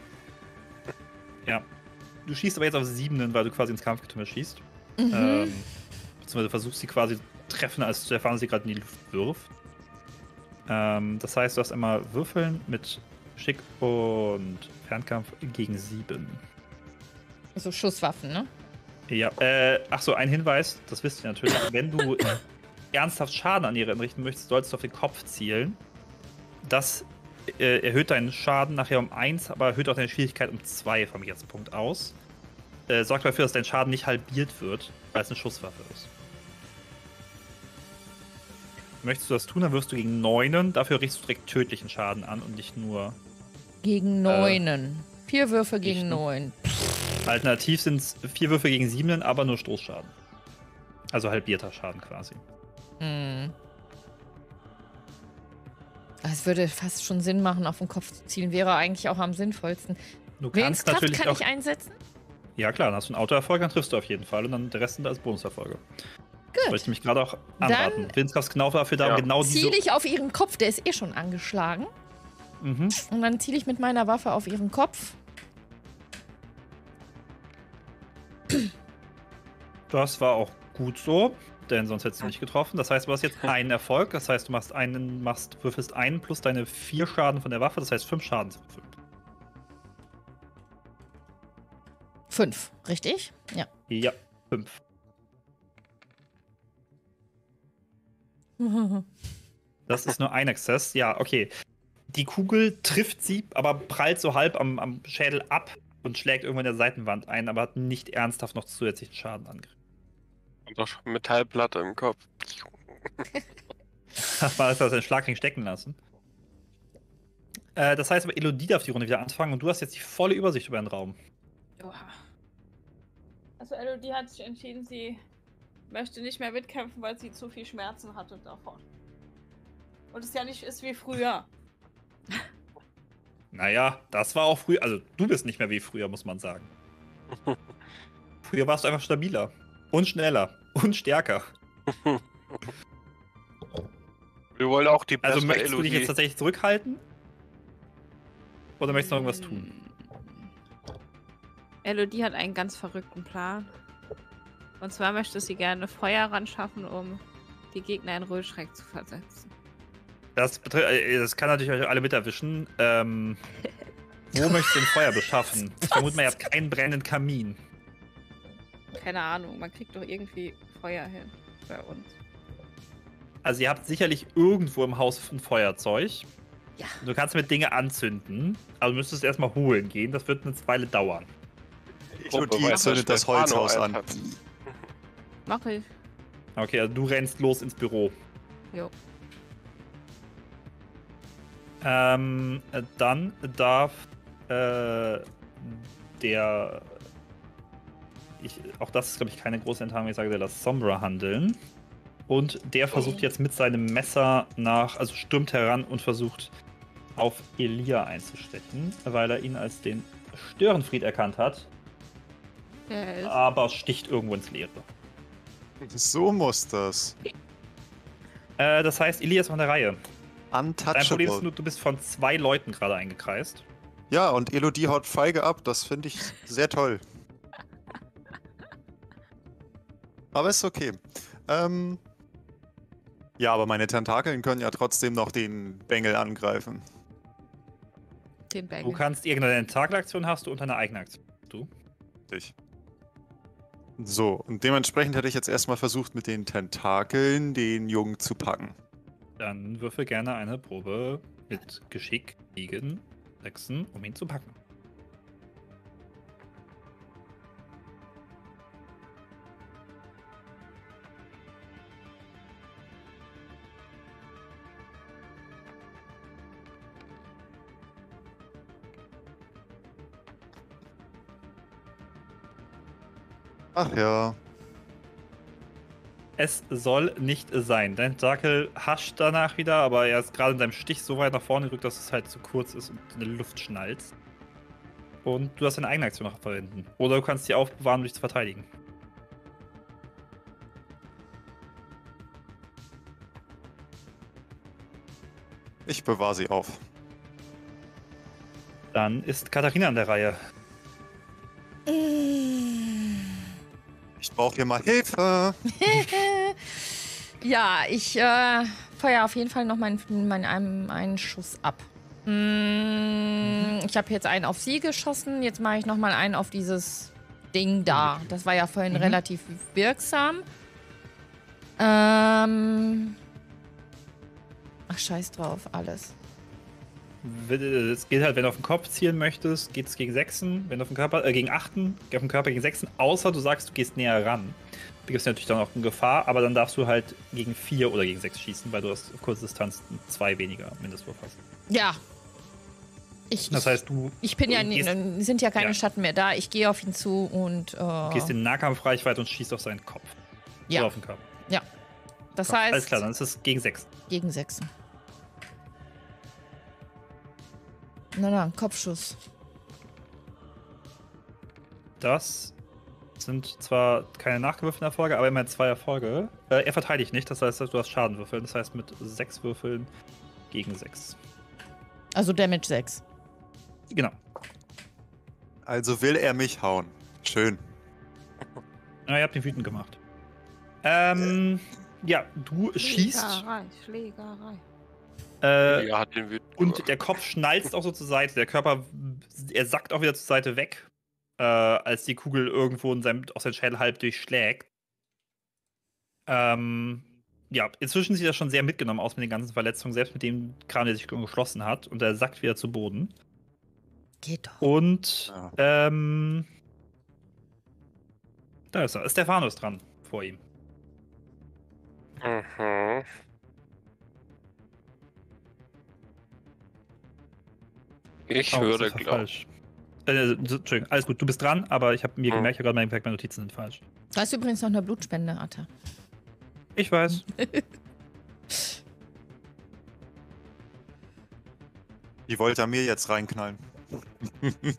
Du schießt aber jetzt auf siebenen, weil du quasi ins Kampfgetümmel schießt. Mhm. Ähm, beziehungsweise versuchst sie quasi zu treffen, als Stefan sie gerade in die Luft wirft. Ähm, das heißt, du hast einmal Würfeln mit Schick und Fernkampf gegen sieben. so Schusswaffen, ne? Ja, äh, ach so, ein Hinweis, das wisst ihr natürlich. Wenn du ernsthaft Schaden an ihr entrichten möchtest, solltest du auf den Kopf zielen. Das äh, erhöht deinen Schaden nachher um 1, aber erhöht auch deine Schwierigkeit um 2 vom jetzt Punkt aus. Äh, sorgt dafür, dass dein Schaden nicht halbiert wird, weil es eine Schusswaffe ist. Möchtest du das tun, dann wirst du gegen 9. Dafür richtest du direkt tödlichen Schaden an und nicht nur. Gegen neunen. Vier Würfe gegen ich, ne? Alternativ sind es vier Würfe gegen 7, aber nur Stoßschaden. Also halbierter Schaden quasi. Hm. Es würde fast schon Sinn machen, auf den Kopf zu zielen. Wäre eigentlich auch am sinnvollsten. Du kannst Willenskraft natürlich kann auch. ich einsetzen? Ja, klar, dann hast du einen Autoerfolg, dann triffst du auf jeden Fall und dann der Rest sind als Bonuserfolge. Das wollte ich nämlich gerade auch anraten. Willenskraft ist genau dafür da, Ja. genau diese. Ziele ich auf ihren Kopf, der ist eh schon angeschlagen. Mhm. Und dann ziele ich mit meiner Waffe auf ihren Kopf. Das war auch gut so, denn sonst hättest du nicht getroffen. Das heißt, du hast jetzt einen Erfolg. Das heißt, du machst einen, machst, würfelst einen plus deine vier Schaden von der Waffe, das heißt fünf Schadenswürfel. Fünf, richtig? Ja. Ja, fünf. Das ist nur ein Access. Ja, okay. Die Kugel trifft sie, aber prallt so halb am, am Schädel ab und schlägt irgendwann in der Seitenwand ein, aber hat nicht ernsthaft noch zusätzlichen Schaden angerichtet. Und doch schon Metallplatte im Kopf. Mal ist das den Schlagring stecken lassen. Äh, das heißt aber, Elodie darf die Runde wieder anfangen und du hast jetzt die volle Übersicht über den Raum. Oha. Also Elodie hat sich entschieden, sie möchte nicht mehr mitkämpfen, weil sie zu viel Schmerzen hatte davon. Und es ja nicht ist wie früher. Naja, das war auch früher. Also, du bist nicht mehr wie früher, muss man sagen. früher warst du einfach stabiler. Und schneller. Und stärker. Wir wollen auch die Also, möchtest du dich jetzt tatsächlich zurückhalten? Oder möchtest du noch irgendwas tun? Elodie hat einen ganz verrückten Plan. Und zwar möchte sie gerne Feuer ran schaffen, um die Gegner in Röhlschreck zu versetzen. Das, äh, das kann natürlich euch alle mit erwischen. Ähm, wo möchtest du ein Feuer beschaffen? Ich vermute mal, ihr habt keinen brennenden Kamin. Keine Ahnung, man kriegt doch irgendwie Feuer hin bei uns. Also ihr habt sicherlich irgendwo im Haus ein Feuerzeug. Ja. Du kannst mit Dinge anzünden, aber du müsstest erstmal holen gehen. Das wird eine Weile dauern. Elodie weiß, zündet was das Holzhaus an. Mach ich. Okay, also du rennst los ins Büro. Jo. Ähm, äh, dann darf äh, der. Ich, auch das ist, glaube ich, keine große Entscheidung, ich sage, der das Sombra handeln. Und der versucht jetzt mit seinem Messer nach, also stürmt heran und versucht auf Elia einzustechen, weil er ihn als den Störenfried erkannt hat, ist. aber sticht irgendwo ins Leere. So muss das. Äh, das heißt, Elia ist an der Reihe. Dein Problem ist Untouchable. nur, du bist von zwei Leuten gerade eingekreist. Ja, und Elodie haut feige ab. Das finde ich sehr toll. Aber ist okay. Ähm, ja, aber meine Tentakeln können ja trotzdem noch den Bengel angreifen. Den Du Bengel. kannst irgendeine Tentakelaktion hast du und eine eigene Aktion. Du? Ich. So, und dementsprechend hätte ich jetzt erstmal versucht, mit den Tentakeln den Jungen zu packen. Dann würfel gerne eine Probe mit Geschick gegen Sechsen, um ihn zu packen. Ach ja. Es soll nicht sein. Dein Tentakel hascht danach wieder, aber er ist gerade in seinem Stich so weit nach vorne gerückt, dass es halt zu kurz ist und in die Luft schnalzt. Und du hast deine eigene Aktion noch verwenden. Oder du kannst sie aufbewahren, um dich zu verteidigen. Ich bewahre sie auf. Dann ist Katharina an der Reihe. Brauche hier mal Hilfe. ja, ich äh, feuer auf jeden Fall noch meinen mein, einen, einen Schuss ab. Mm, Ich habe jetzt einen auf sie geschossen, jetzt mache ich noch mal einen auf dieses Ding da. Das war ja vorhin Mhm. relativ wirksam. Ähm. Ach, scheiß drauf, alles. Es geht halt, wenn du auf den Kopf zielen möchtest, geht es gegen Sechsen, wenn du auf den Körper, äh, gegen Achten, auf den Körper gegen Sechsen, außer du sagst, du gehst näher ran. Du gibst natürlich dann auch eine Gefahr, aber dann darfst du halt gegen vier oder gegen sechs schießen, weil du aus kurzer Distanz zwei weniger Mindestwurf hast. Ja. Ich, Das heißt, du ich bin ja, du gehst, in, sind ja keine Ja. Schatten mehr da. Ich gehe auf ihn zu und. Äh, gehst in Nahkampfreichweite und schießt auf seinen Kopf. Ja. Oder auf den Körper. das Alles heißt, klar, dann ist es gegen sechs. gegen Sechsen. Na, na, Kopfschuss. Das sind zwar keine nachgewürfelten Erfolge, aber immerhin zwei Erfolge. Äh, er verteidigt nicht, das heißt, du hast Schadenwürfel. Das heißt, mit sechs Würfeln gegen sechs. Also Damage 6. Genau. Also will er mich hauen. Schön. Ja, ihr habt ihn wütend gemacht. Ähm, ja, du schießt Schlägerei, Schlägerei. Äh, Ja, hat den wütend und der Kopf schnalzt auch so zur Seite. Der Körper, er sackt auch wieder zur Seite weg. äh, als die Kugel irgendwo in seinem, aus seinem Schädel halb durchschlägt. Ähm, ja, inzwischen sieht er schon sehr mitgenommen aus mit den ganzen Verletzungen, selbst mit dem Kran, der sich geschlossen hat. Und er sackt wieder zu Boden. Geht doch. Und Ja. ähm, da ist er. Stefano ist dran vor ihm. Mhm. Ich Oh, glauben. falsch. Äh, Entschuldigung, alles gut, du bist dran, aber ich habe mir Hm. gemerkt, ich habe gerade gemerkt, meine Notizen sind falsch. Da ist übrigens noch eine Blutspende, Atta. Ich weiß. Die wollte er mir jetzt reinknallen.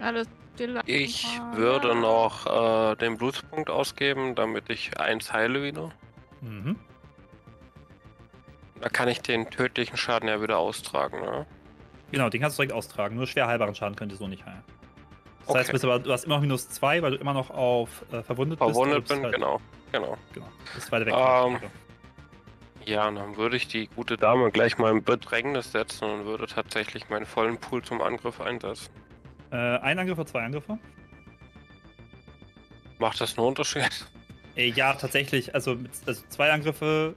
Alles still. Ich würde noch äh, den Blutspunkt ausgeben, damit ich eins heile wieder. Mhm. Da kann ich den tödlichen Schaden ja wieder austragen, ne? Genau, den kannst du direkt austragen. Nur schwer heilbaren Schaden könnt ihr so nicht heilen. Das heißt, Okay. du, bist aber, du hast immer noch minus zwei, weil du immer noch auf äh, verwundet, Verwundet bist. aber bin, du bist genau. Genau. Halt, genau. Das zweite weg. Ähm, Ja, dann würde ich die gute Dame gleich mal in Bedrängnis setzen und würde tatsächlich meinen vollen Pool zum Angriff einsetzen. äh, ein Angriff oder zwei Angriffe? Macht das einen Unterschied? Äh, ja, tatsächlich. Also, mit, also zwei Angriffe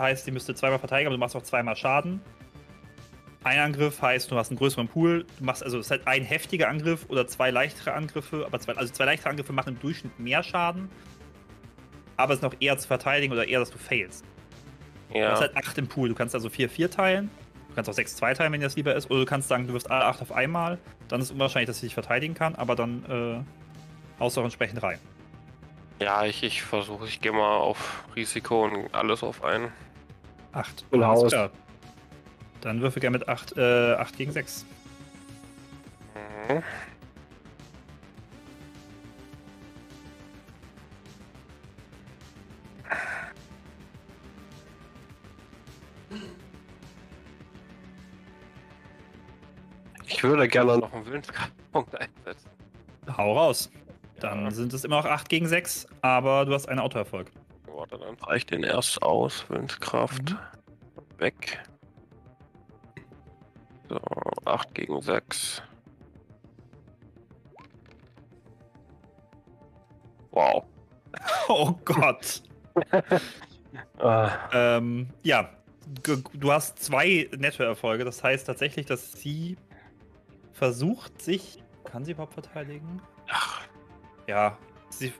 heißt, die müsste zweimal verteidigen, aber du machst auch zweimal Schaden. Ein Angriff heißt, du hast einen größeren Pool. Du machst also es ist halt ein heftiger Angriff oder zwei leichtere Angriffe. Aber zwei, also zwei leichtere Angriffe machen im Durchschnitt mehr Schaden. Aber es ist noch eher zu verteidigen oder eher, dass du failst. Du Ja. hast halt 8 im Pool. Du kannst also 4-4 teilen. Du kannst auch 6-2 teilen, wenn dir das lieber ist. Oder du kannst sagen, du wirst alle 8 auf einmal. Dann ist es unwahrscheinlich, dass sie dich verteidigen kann. Aber dann äh, haust du auch entsprechend rein. Ja, ich, ich versuche, ich gehe mal auf Risiko und alles auf einen. 8. Full House. klar. Dann würfel gerne mit 8, äh, 8 gegen 6. Mhm. Ich würde gerne noch einen Willenskraftpunkt einsetzen. Hau raus. Dann Ja. sind es immer noch 8 gegen 6, aber du hast einen Autoerfolg. Warte, dann fahre ich den erst aus. Willenskraft. Mhm. Weg. So, 8 gegen 6. Wow. Oh Gott. Äh, ähm, ja, du hast zwei Nettoerfolge. Das heißt tatsächlich, dass sie versucht, sich. Kann sie überhaupt verteidigen? ach, Ja, sie.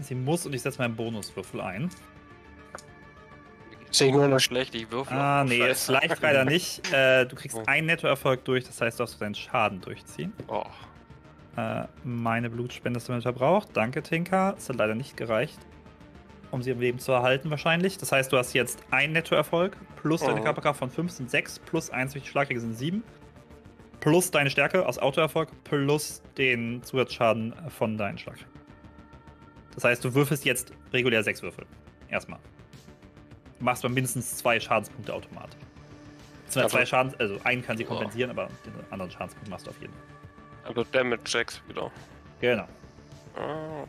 Sie muss und ich setze meinen Bonuswürfel ein. sehe nur noch schlecht, ich würfel. Ah, nee, Scheiße. es leicht leider nicht. Äh, du kriegst Oh. einen Nettoerfolg durch, das heißt, du darfst deinen Schaden durchziehen. Oh, Äh, meine Blutspende ist damit verbraucht. Danke, Tinka. Es hat leider nicht gereicht, um sie im Leben zu erhalten, wahrscheinlich. Das heißt, du hast jetzt einen Nettoerfolg, plus deine Mhm. Körperkraft von 5 sind 6, plus 1 durch die Schlagkräfte sind 7, plus deine Stärke aus Autoerfolg, plus den Zusatzschaden von deinen Schlagkräften. Das heißt, du würfelst jetzt regulär 6 Würfel. Erstmal. Du machst aber mindestens zwei Schadenspunkte automatisch. Zwei, Also- zwei Schaden, also einen kann sie Oh. kompensieren, aber den anderen Schadenspunkt machst du auf jeden Fall. also Damage Checks wieder. Genau. Ah,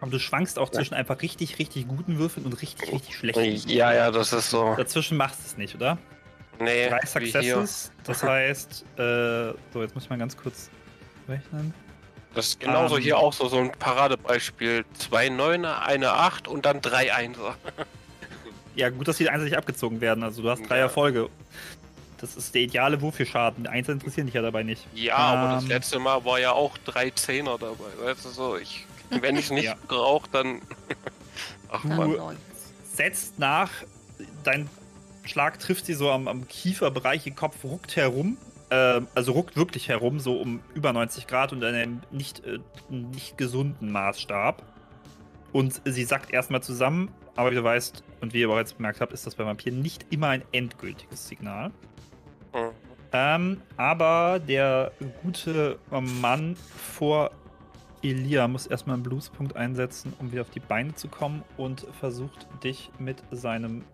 Aber du schwankst auch zwischen einfach richtig, richtig guten Würfeln und richtig, richtig schlechten. Ja, ja, das ist so. Dazwischen machst du es nicht, oder? Nee, Drei. Successes. Das heißt, äh, so, jetzt muss ich mal ganz kurz rechnen. Das ist genauso Ähm. hier auch so, so ein Paradebeispiel. Zwei Neuner, eine Acht und dann drei Einser. Ja, gut, dass die einseitig abgezogen werden. Also, du hast drei Ja. Erfolge. Das ist der ideale Wurf für Schaden. Die Einzel interessieren dich ja dabei nicht. Ja, aber das Ähm. letzte Mal war ja auch drei Zehner dabei. Weißt du so, ich, wenn ich es nicht Ja. brauche, dann. Ach Du- man. Neun. Setzt nach, dein Schlag trifft sie so am, am Kieferbereich, ihr Kopf ruckt herum. Ähm, also ruckt wirklich herum, so um über 90 Grad und in einem nicht, äh, nicht gesunden Maßstab. Und sie sackt erstmal zusammen, aber wie du weißt und wie ihr bereits bemerkt habt, ist das bei Vampiren nicht immer ein endgültiges Signal. Hm. Ähm, aber der gute Mann vor Elia muss erstmal einen Bluespunkt einsetzen, um wieder auf die Beine zu kommen und versucht dich mit seinem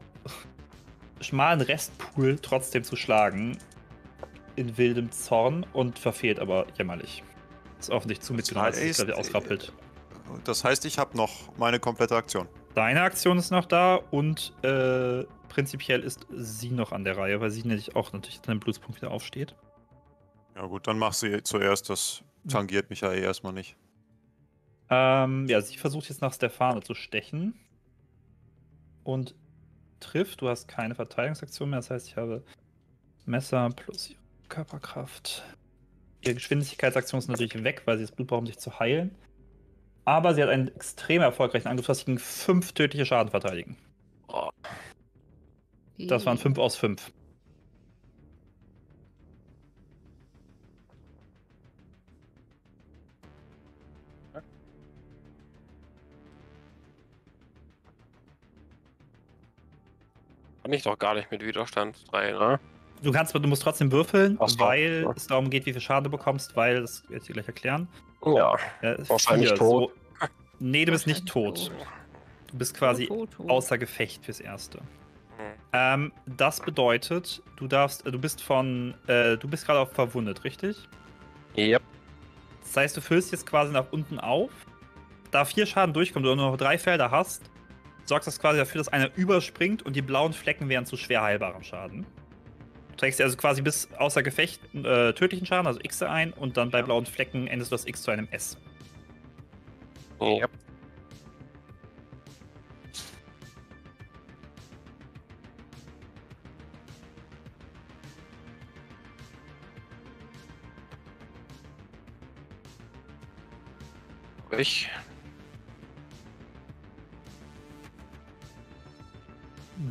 schmalen Restpool trotzdem zu schlagen. In wildem Zorn und verfehlt aber jämmerlich. Ist offensichtlich zu mitgenommen, dass sich gerade ausrappelt. Das heißt, ich habe noch meine komplette Aktion. Deine Aktion ist noch da und äh, prinzipiell ist sie noch an der Reihe, weil sie nämlich auch natürlich mit einem Blutspunkt wieder aufsteht. Ja gut, dann mach sie zuerst. Das tangiert mich ja eh erstmal nicht. Ähm, ja, sie versucht jetzt nach Stefano zu stechen. Und trifft. Du hast keine Verteidigungsaktion mehr. Das heißt, ich habe Messer plus Körperkraft. Ihre Geschwindigkeitsaktion ist natürlich weg, weil sie das Blut braucht, um sich zu heilen. Aber sie hat einen extrem erfolgreichen Angriff, was sie gegen fünf tödliche Schaden verteidigen. Oh, Das waren fünf aus fünf. kann ich doch gar nicht mit Widerstand 3, ne? Du kannst, du musst trotzdem würfeln, Ach so. weil Ja. es darum geht, wie viel Schaden du bekommst, weil, das werde ich dir gleich erklären. Ja. Äh, Wahrscheinlich vier, tot. So, nee, du bist nicht tot. Du bist quasi Tot, tot, außer Gefecht fürs Erste. Hm. Ähm, das bedeutet, du darfst, äh, du bist von, äh, du bist gerade auch verwundet, richtig? Yep. Das heißt, du füllst jetzt quasi nach unten auf. Da vier Schaden durchkommen, du nur noch drei Felder hast, sorgst das quasi dafür, dass einer überspringt und die blauen Flecken wären zu schwer heilbarem Schaden. Du trägst dir also quasi bis außer Gefecht äh, tödlichen Schaden, also X ein, und dann bei blauen Flecken endest du das X zu einem S. Yep. Ich.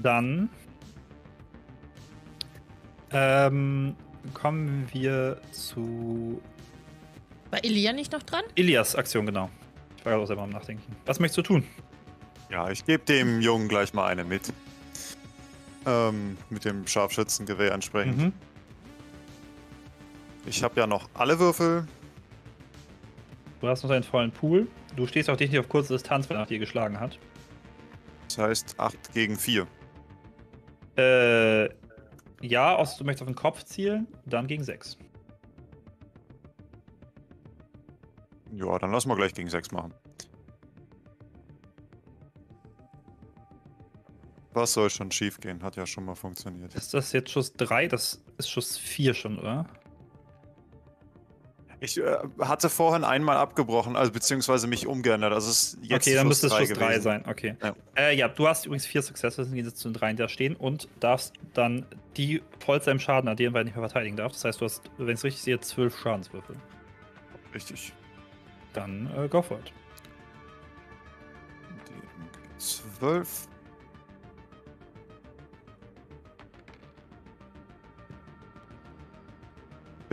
Dann ähm, kommen wir zu War Elia nicht noch dran? Ilias Aktion, genau. Ich war gerade auch selber am Nachdenken. Was möchtest du tun? Ja, ich gebe dem Jungen gleich mal eine mit. Ähm, mit dem Scharfschützengewehr entsprechend. Mhm. Ich habe ja noch alle Würfel. Du hast noch deinen vollen Pool. Du stehst auch definitiv auf kurze Distanz, wenn er nach dir geschlagen hat. Das heißt 8 gegen 4. Äh, ja, außer du möchtest auf den Kopf zielen, dann gegen 6. Ja, dann lassen wir gleich gegen 6 machen. Was soll schon schief gehen? Hat ja schon mal funktioniert. Ist das jetzt Schuss 3? Das ist Schuss 4 schon, oder? Ich äh, hatte vorhin einmal abgebrochen, also beziehungsweise mich umgeändert. Also es ist jetzt okay, dann müsste es drei Schuss 3 gewesen. sein. Okay. Ja. Äh, ja, du hast übrigens 4 Successes im Gegensatz zu den 3, die da stehen und darfst dann die voll seinem Schaden addieren, weil er nicht mehr verteidigen darf. Das heißt, du hast, wenn ich es richtig sehe, 12 Schadenswürfel. Richtig. Dann äh, go for it. 12.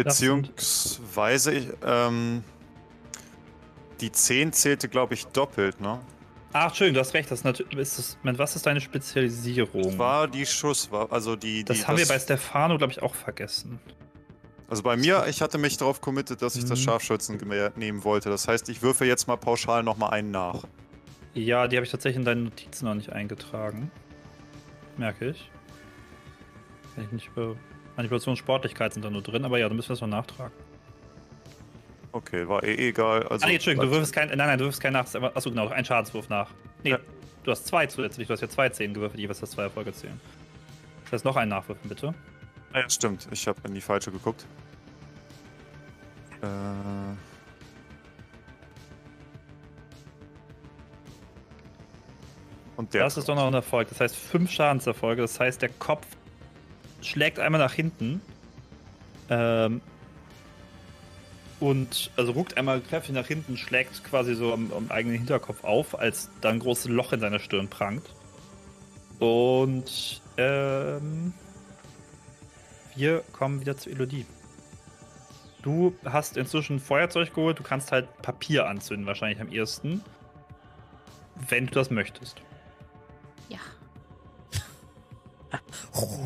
Beziehungsweise, ich, ähm, die 10 zählte, glaube ich, doppelt, ne? Ach, Entschuldigung, du hast recht. Das ist das, was ist deine Spezialisierung? Das war die Schusswaffe, also die. die das haben wir bei Stefano, glaube ich, auch vergessen. Also bei mir, ich hatte mich darauf committed, dass ich das Mhm. Scharfschützengewehr nehmen wollte. Das heißt, ich würfe jetzt mal pauschal nochmal einen nach. Ja, die habe ich tatsächlich in deinen Notizen noch nicht eingetragen. Merke ich. Kann ich nicht über. Manipulation und Sportlichkeit sind da nur drin, aber ja, dann müssen wir das noch nachtragen. Okay, war eh egal. Also ah, nee, Entschuldigung, du würfelst kein. Nein, nein, du würfelst kein nach. Achso, genau, ein Schadenswurf nach. Nee, Ja. du hast zwei zusätzlich. Du hast ja zwei Zehn gewürfelt, jeweils das zwei Erfolge zählen. Das heißt, noch einen nachwürfen, bitte. Ah, ja, stimmt. Ich habe in die falsche geguckt. Äh. Und der. Das ist doch noch ein Erfolg. Das heißt, fünf Schadenserfolge. Das heißt, der Kopf schlägt einmal nach hinten. Ähm, und also ruckt einmal kräftig nach hinten, schlägt quasi so am, am eigenen Hinterkopf auf, als dann ein großes Loch in seiner Stirn prangt. Und ähm, wir kommen wieder zu Elodie. Du hast inzwischen Feuerzeug geholt, du kannst halt Papier anzünden, wahrscheinlich am ehesten. Wenn du das möchtest.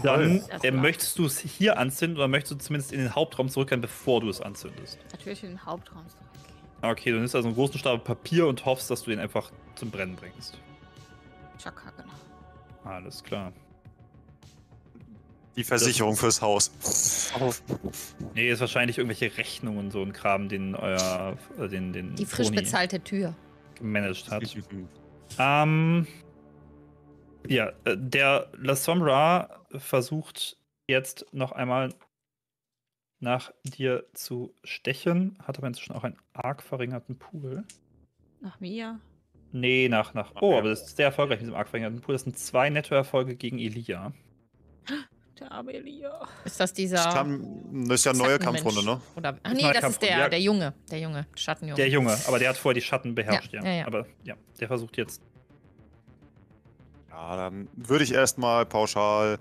Dann äh, möchtest du es hier anzünden oder möchtest du zumindest in den Hauptraum zurückkehren, bevor du es anzündest? Natürlich in den Hauptraum zurück. Okay, du nimmst also einen großen Stapel Papier und hoffst, dass du den einfach zum Brennen bringst. Chaka, genau. Alles klar. die Versicherung fürs Haus. Nee, ist wahrscheinlich irgendwelche Rechnungen und so ein Kram, den euer, äh, den, den Die frisch Toni bezahlte Tür. gemanagt hat. Ähm, Ja, äh, der La Sombra versucht jetzt noch einmal nach dir zu stechen, hat aber inzwischen auch einen arg verringerten Pool. Nach mir. Nee, nach, nach. Oh, aber das ist sehr erfolgreich mit diesem arg verringerten Pool. Das sind zwei Nettoerfolge gegen Elia. Der arme Elia. Ist das dieser. Das, kam, das ist ja eine neue? Kampfrunde, ne? Oder, ach Ist nee, das ist Kampfrunde, der, ja. der Junge. Der Junge. Schattenjunge. Der Junge, aber der hat vorher die Schatten beherrscht, ja. Ja, ja, ja. Aber ja, der versucht jetzt. Ja, dann würde ich erstmal pauschal.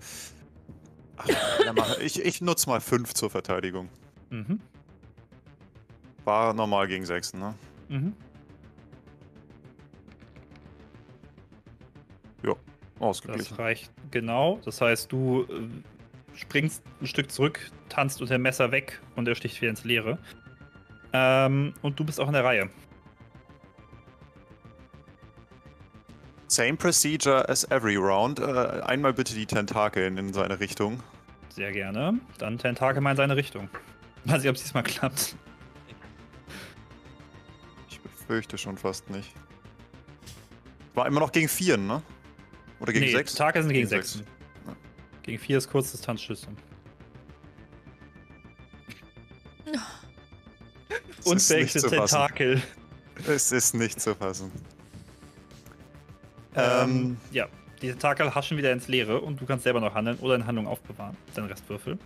Ach, mach- ich, ich nutze mal 5 zur Verteidigung. Mhm. War normal gegen 6, ne? Mhm. Ausgeglichen. Das reicht genau. Das heißt, du äh, springst ein Stück zurück, tanzt unter dem Messer weg und er sticht wieder ins Leere. Ähm, und du bist auch in der Reihe. Same procedure as every round. Äh, einmal bitte die Tentakeln in seine Richtung. Sehr gerne. Dann Tentakel mal in seine Richtung. Mal sehen, ob es diesmal klappt. Ich befürchte schon fast nicht. War immer noch gegen 4, ne? Oder gegen nee, 6? Tentakel sind gegen Gegen 6. sechs. Ja. Gegen 4 ist Kurzdistanzschüsse. Und welches Tentakel. Es ist nicht zu fassen. Ähm, Ähm. ja, die Tentakel haschen wieder ins Leere und du kannst selber noch handeln oder in Handlung aufbewahren. Dein Restwürfel.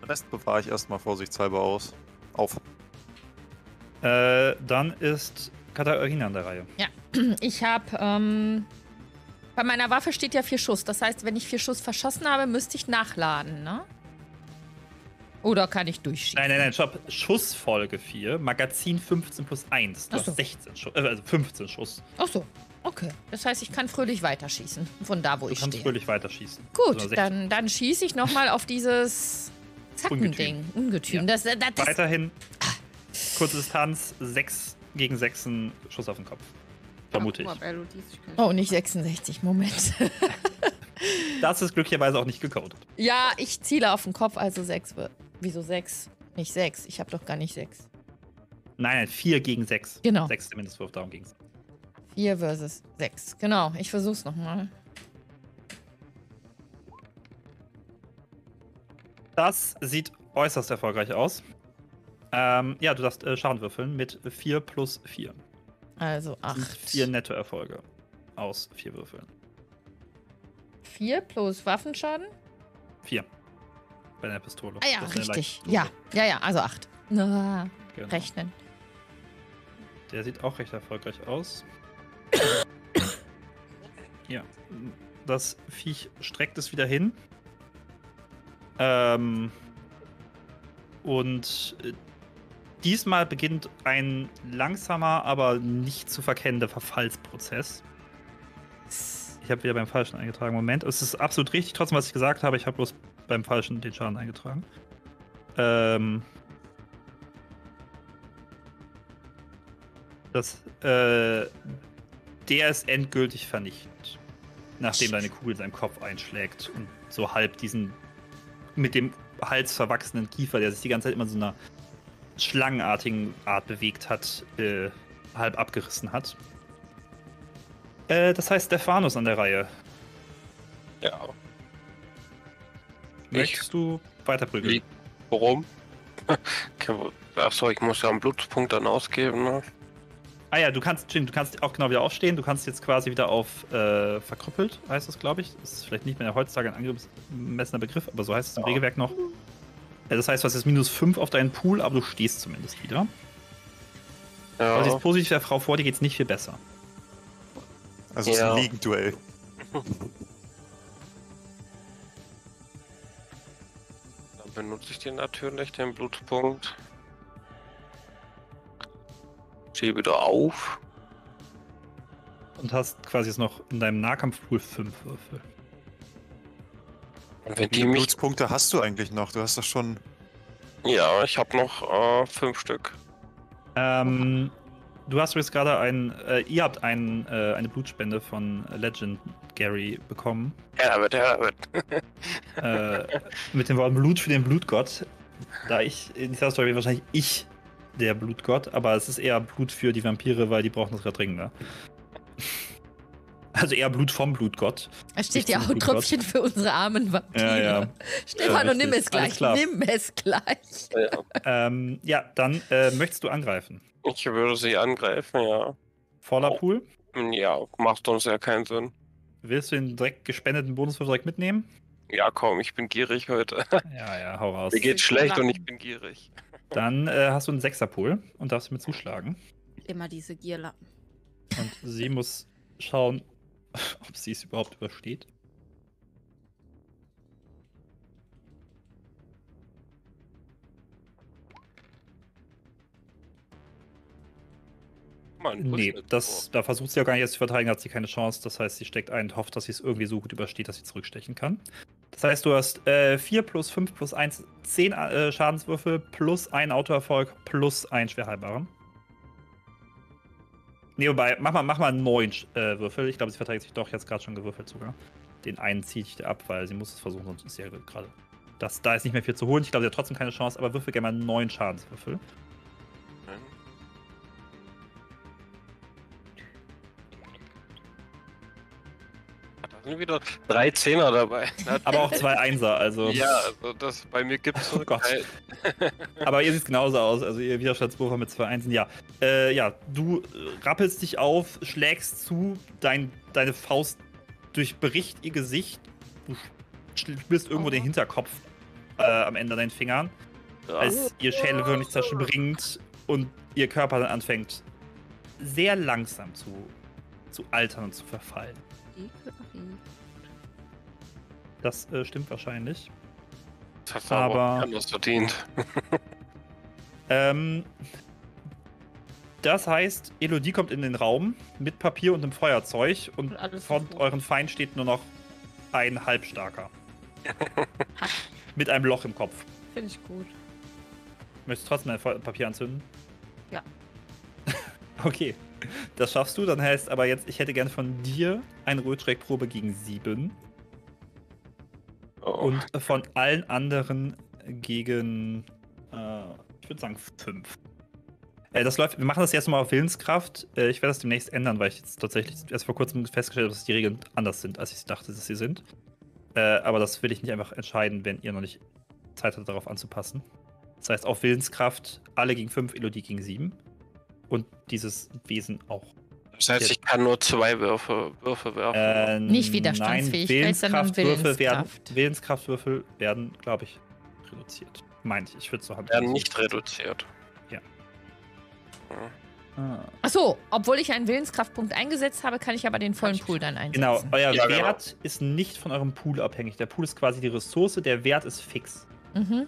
Den Rest bewahre ich erstmal vorsichtshalber aus. Auf. Äh, dann ist Katharina an der Reihe. Ich habe, ähm, bei meiner Waffe steht ja vier Schuss. Das heißt, wenn ich vier Schuss verschossen habe, müsste ich nachladen, ne? Oder kann ich durchschießen? Nein, nein, nein, stopp. Schussfolge 4, Magazin 15 plus 1. Du so. hast 16 Schuss, äh, also 15 Schuss. Ach so, okay. Das heißt, ich kann fröhlich weiterschießen. Von da, wo Du ich kannst stehe. fröhlich weiterschießen. Gut, Also 16. dann, dann schieße ich nochmal auf dieses Zackending. Ungetüm. Ja. Das, das, das, Weiterhin kurze Distanz, 6 gegen 6 ein Schuss auf den Kopf. Vermute ich. Oh, nicht 66. Moment. Das ist glücklicherweise auch nicht gecodet. ja, ich ziele auf den Kopf, also 6 wird. Wieso 6? Nicht 6. Ich habe doch gar nicht 6. Nein, nein, 4 gegen 6. Genau. 6 der Mindestwurf, darum ging es. 4 versus 6. Genau, ich versuch's nochmal. Das sieht äußerst erfolgreich aus. Ähm, ja, du darfst äh, Schaden würfeln mit 4 plus 4. Also Das sind 8. 4 Nettoerfolge aus 4 Würfeln. 4 plus Waffenschaden? 4. Bei der Pistole. Ah ja, Das richtig. Ja, ja, ja, also 8. Na, Genau. rechnen. Der sieht auch recht erfolgreich aus. ja. Das Viech streckt es wieder hin. Ähm, und äh, diesmal beginnt ein langsamer, aber nicht zu verkennender Verfallsprozess. Ich habe wieder beim Falschen eingetragen. Moment, es ist absolut richtig, trotzdem, was ich gesagt habe. Ich habe bloß beim Falschen den Schaden eingetragen. Ähm, das, äh, der ist endgültig vernichtet. Nachdem deine Kugel seinem Kopf einschlägt und so halb diesen mit dem Hals verwachsenen Kiefer, der sich die ganze Zeit immer so einer schlangenartigen Art bewegt hat, äh, halb abgerissen hat. Äh, das heißt, Stephanus an der Reihe. Ja. Ich, Möchtest du weiter prügeln? Wie- warum? Achso, ich muss ja einen Blutpunkt dann ausgeben, ne? Ah ja, du kannst, du kannst auch genau wieder aufstehen. Du kannst jetzt quasi wieder auf äh, verkrüppelt, heißt das, glaube ich. Das ist vielleicht nicht mehr heutzutage ein angemessener Begriff, aber so heißt es im Ja. Regelwerk noch. Äh, das heißt, du hast jetzt minus 5 auf deinen Pool, aber du stehst zumindest wieder. Ja. Aber siehst positiv der Frau vor, dir geht's nicht viel besser. Also es ist Ja. ein Liegenduell. benutze ich den natürlich, den Blutpunkt. Stehe wieder auf. Und hast quasi jetzt noch in deinem Nahkampfpool 5 Würfel. Und wenn Wie die. Blutspunkte hast du eigentlich noch? Du hast doch schon. Ja, ich habe noch äh, fünf Stück. Ähm, du hast übrigens gerade ein, äh, ihr habt ein, äh, eine Blutspende von Legend Gary bekommen. Ja, wird, ja, wird. äh, mit dem Wort Blut für den Blutgott. Da ich, in dieser Story bin wahrscheinlich ich der Blutgott, aber es ist eher Blut für die Vampire, weil die brauchen das gerade dringender. Also eher Blut vom Blutgott. Da steht ja auch Blutgott. Tröpfchen für unsere armen Vampire. Ja, ja. Stefano, Ja, nimm es gleich, nimm es gleich. Ja. Ähm, ja, dann äh, möchtest du angreifen. Ich würde sie angreifen, ja. Voller Oh. Pool. Ja, macht uns ja keinen Sinn. Willst du den direkt gespendeten direkt mitnehmen? Ja, komm, ich bin gierig heute. Ja, ja, hau raus. Mir geht's schlecht und ich bin gierig. Dann äh, hast du einen Sechserpool und darfst mir zuschlagen. Immer diese Gierlappen. Und sie muss schauen, ob sie es überhaupt übersteht. Mann, Nee, das, da versucht sie auch gar nicht erst zu verteidigen, hat sie keine Chance. Das heißt, sie steckt ein und hofft, dass sie es irgendwie so gut übersteht, dass sie zurückstechen kann. Das heißt, du hast äh, 4 plus 5 plus 1, 10 äh, Schadenswürfel plus ein Autoerfolg plus ein Schwerheilbaren. Nee, wobei, mach mal, mach mal 9 äh, Würfel. Ich glaube, sie verteidigt sich doch jetzt gerade schon gewürfelt sogar. Den einen ziehe ich dir ab, weil sie muss es versuchen, sonst ist sie ja gerade. Das, da ist nicht mehr viel zu holen. Ich glaube, sie hat trotzdem keine Chance, aber würfel gerne mal 9 Schadenswürfel. Sind wieder drei Zehner dabei. Aber auch zwei Einser, also. Ja, also das bei mir gibt's so Oh Gott. Aber ihr sieht genauso aus, also ihr Widerstandswurfer mit zwei Einsen, ja. Äh, ja, du äh, rappelst dich auf, schlägst zu, dein, deine Faust durchbricht ihr Gesicht, du spürst irgendwo den Hinterkopf äh, am Ende deinen Fingern, als ihr Schädel wirklich zerspringt und ihr Körper dann anfängt sehr langsam zu, zu altern und zu verfallen. Das äh, stimmt wahrscheinlich. Das hast du aber anders verdient. Ähm, das heißt, Elodie kommt in den Raum mit Papier und einem Feuerzeug und Und alles von euren Feind steht nur noch ein Halbstarker. mit einem Loch im Kopf. Finde ich gut. Möchtest du trotzdem ein Feu- Papier anzünden? Ja. okay, das schaffst du. Dann heißt aber jetzt, ich hätte gern von dir eine Rötschreckprobe gegen sieben Oh. und von allen anderen gegen, äh, ich würde sagen, fünf. Äh, das läuft, wir machen das jetzt mal auf Willenskraft. Äh, ich werde das demnächst ändern, weil ich jetzt tatsächlich erst vor kurzem festgestellt habe, dass die Regeln anders sind, als ich dachte, dass sie sind. Äh, aber das will ich nicht einfach entscheiden, wenn ihr noch nicht Zeit habt, darauf anzupassen. Das heißt, auf Willenskraft alle gegen fünf, Elodie gegen sieben. Und dieses Wesen auch. Das heißt, ich kann nur zwei Würfe, Würfe werfen. Äh, Nicht Widerstandsfähigkeit, nein, sondern Willenskraftwürfel werden, Willenskraft. Willenskraftwürfel werden, glaube ich, reduziert. Meint ich. Ich würde so haben. werden nicht reduziert. Ja. Hm. Ah. Achso, obwohl ich einen Willenskraftpunkt eingesetzt habe, kann ich aber den vollen Pool dann einsetzen. Genau, euer Ja, genau. Wert ist nicht von eurem Pool abhängig. Der Pool ist quasi die Ressource, der Wert ist fix. Mhm.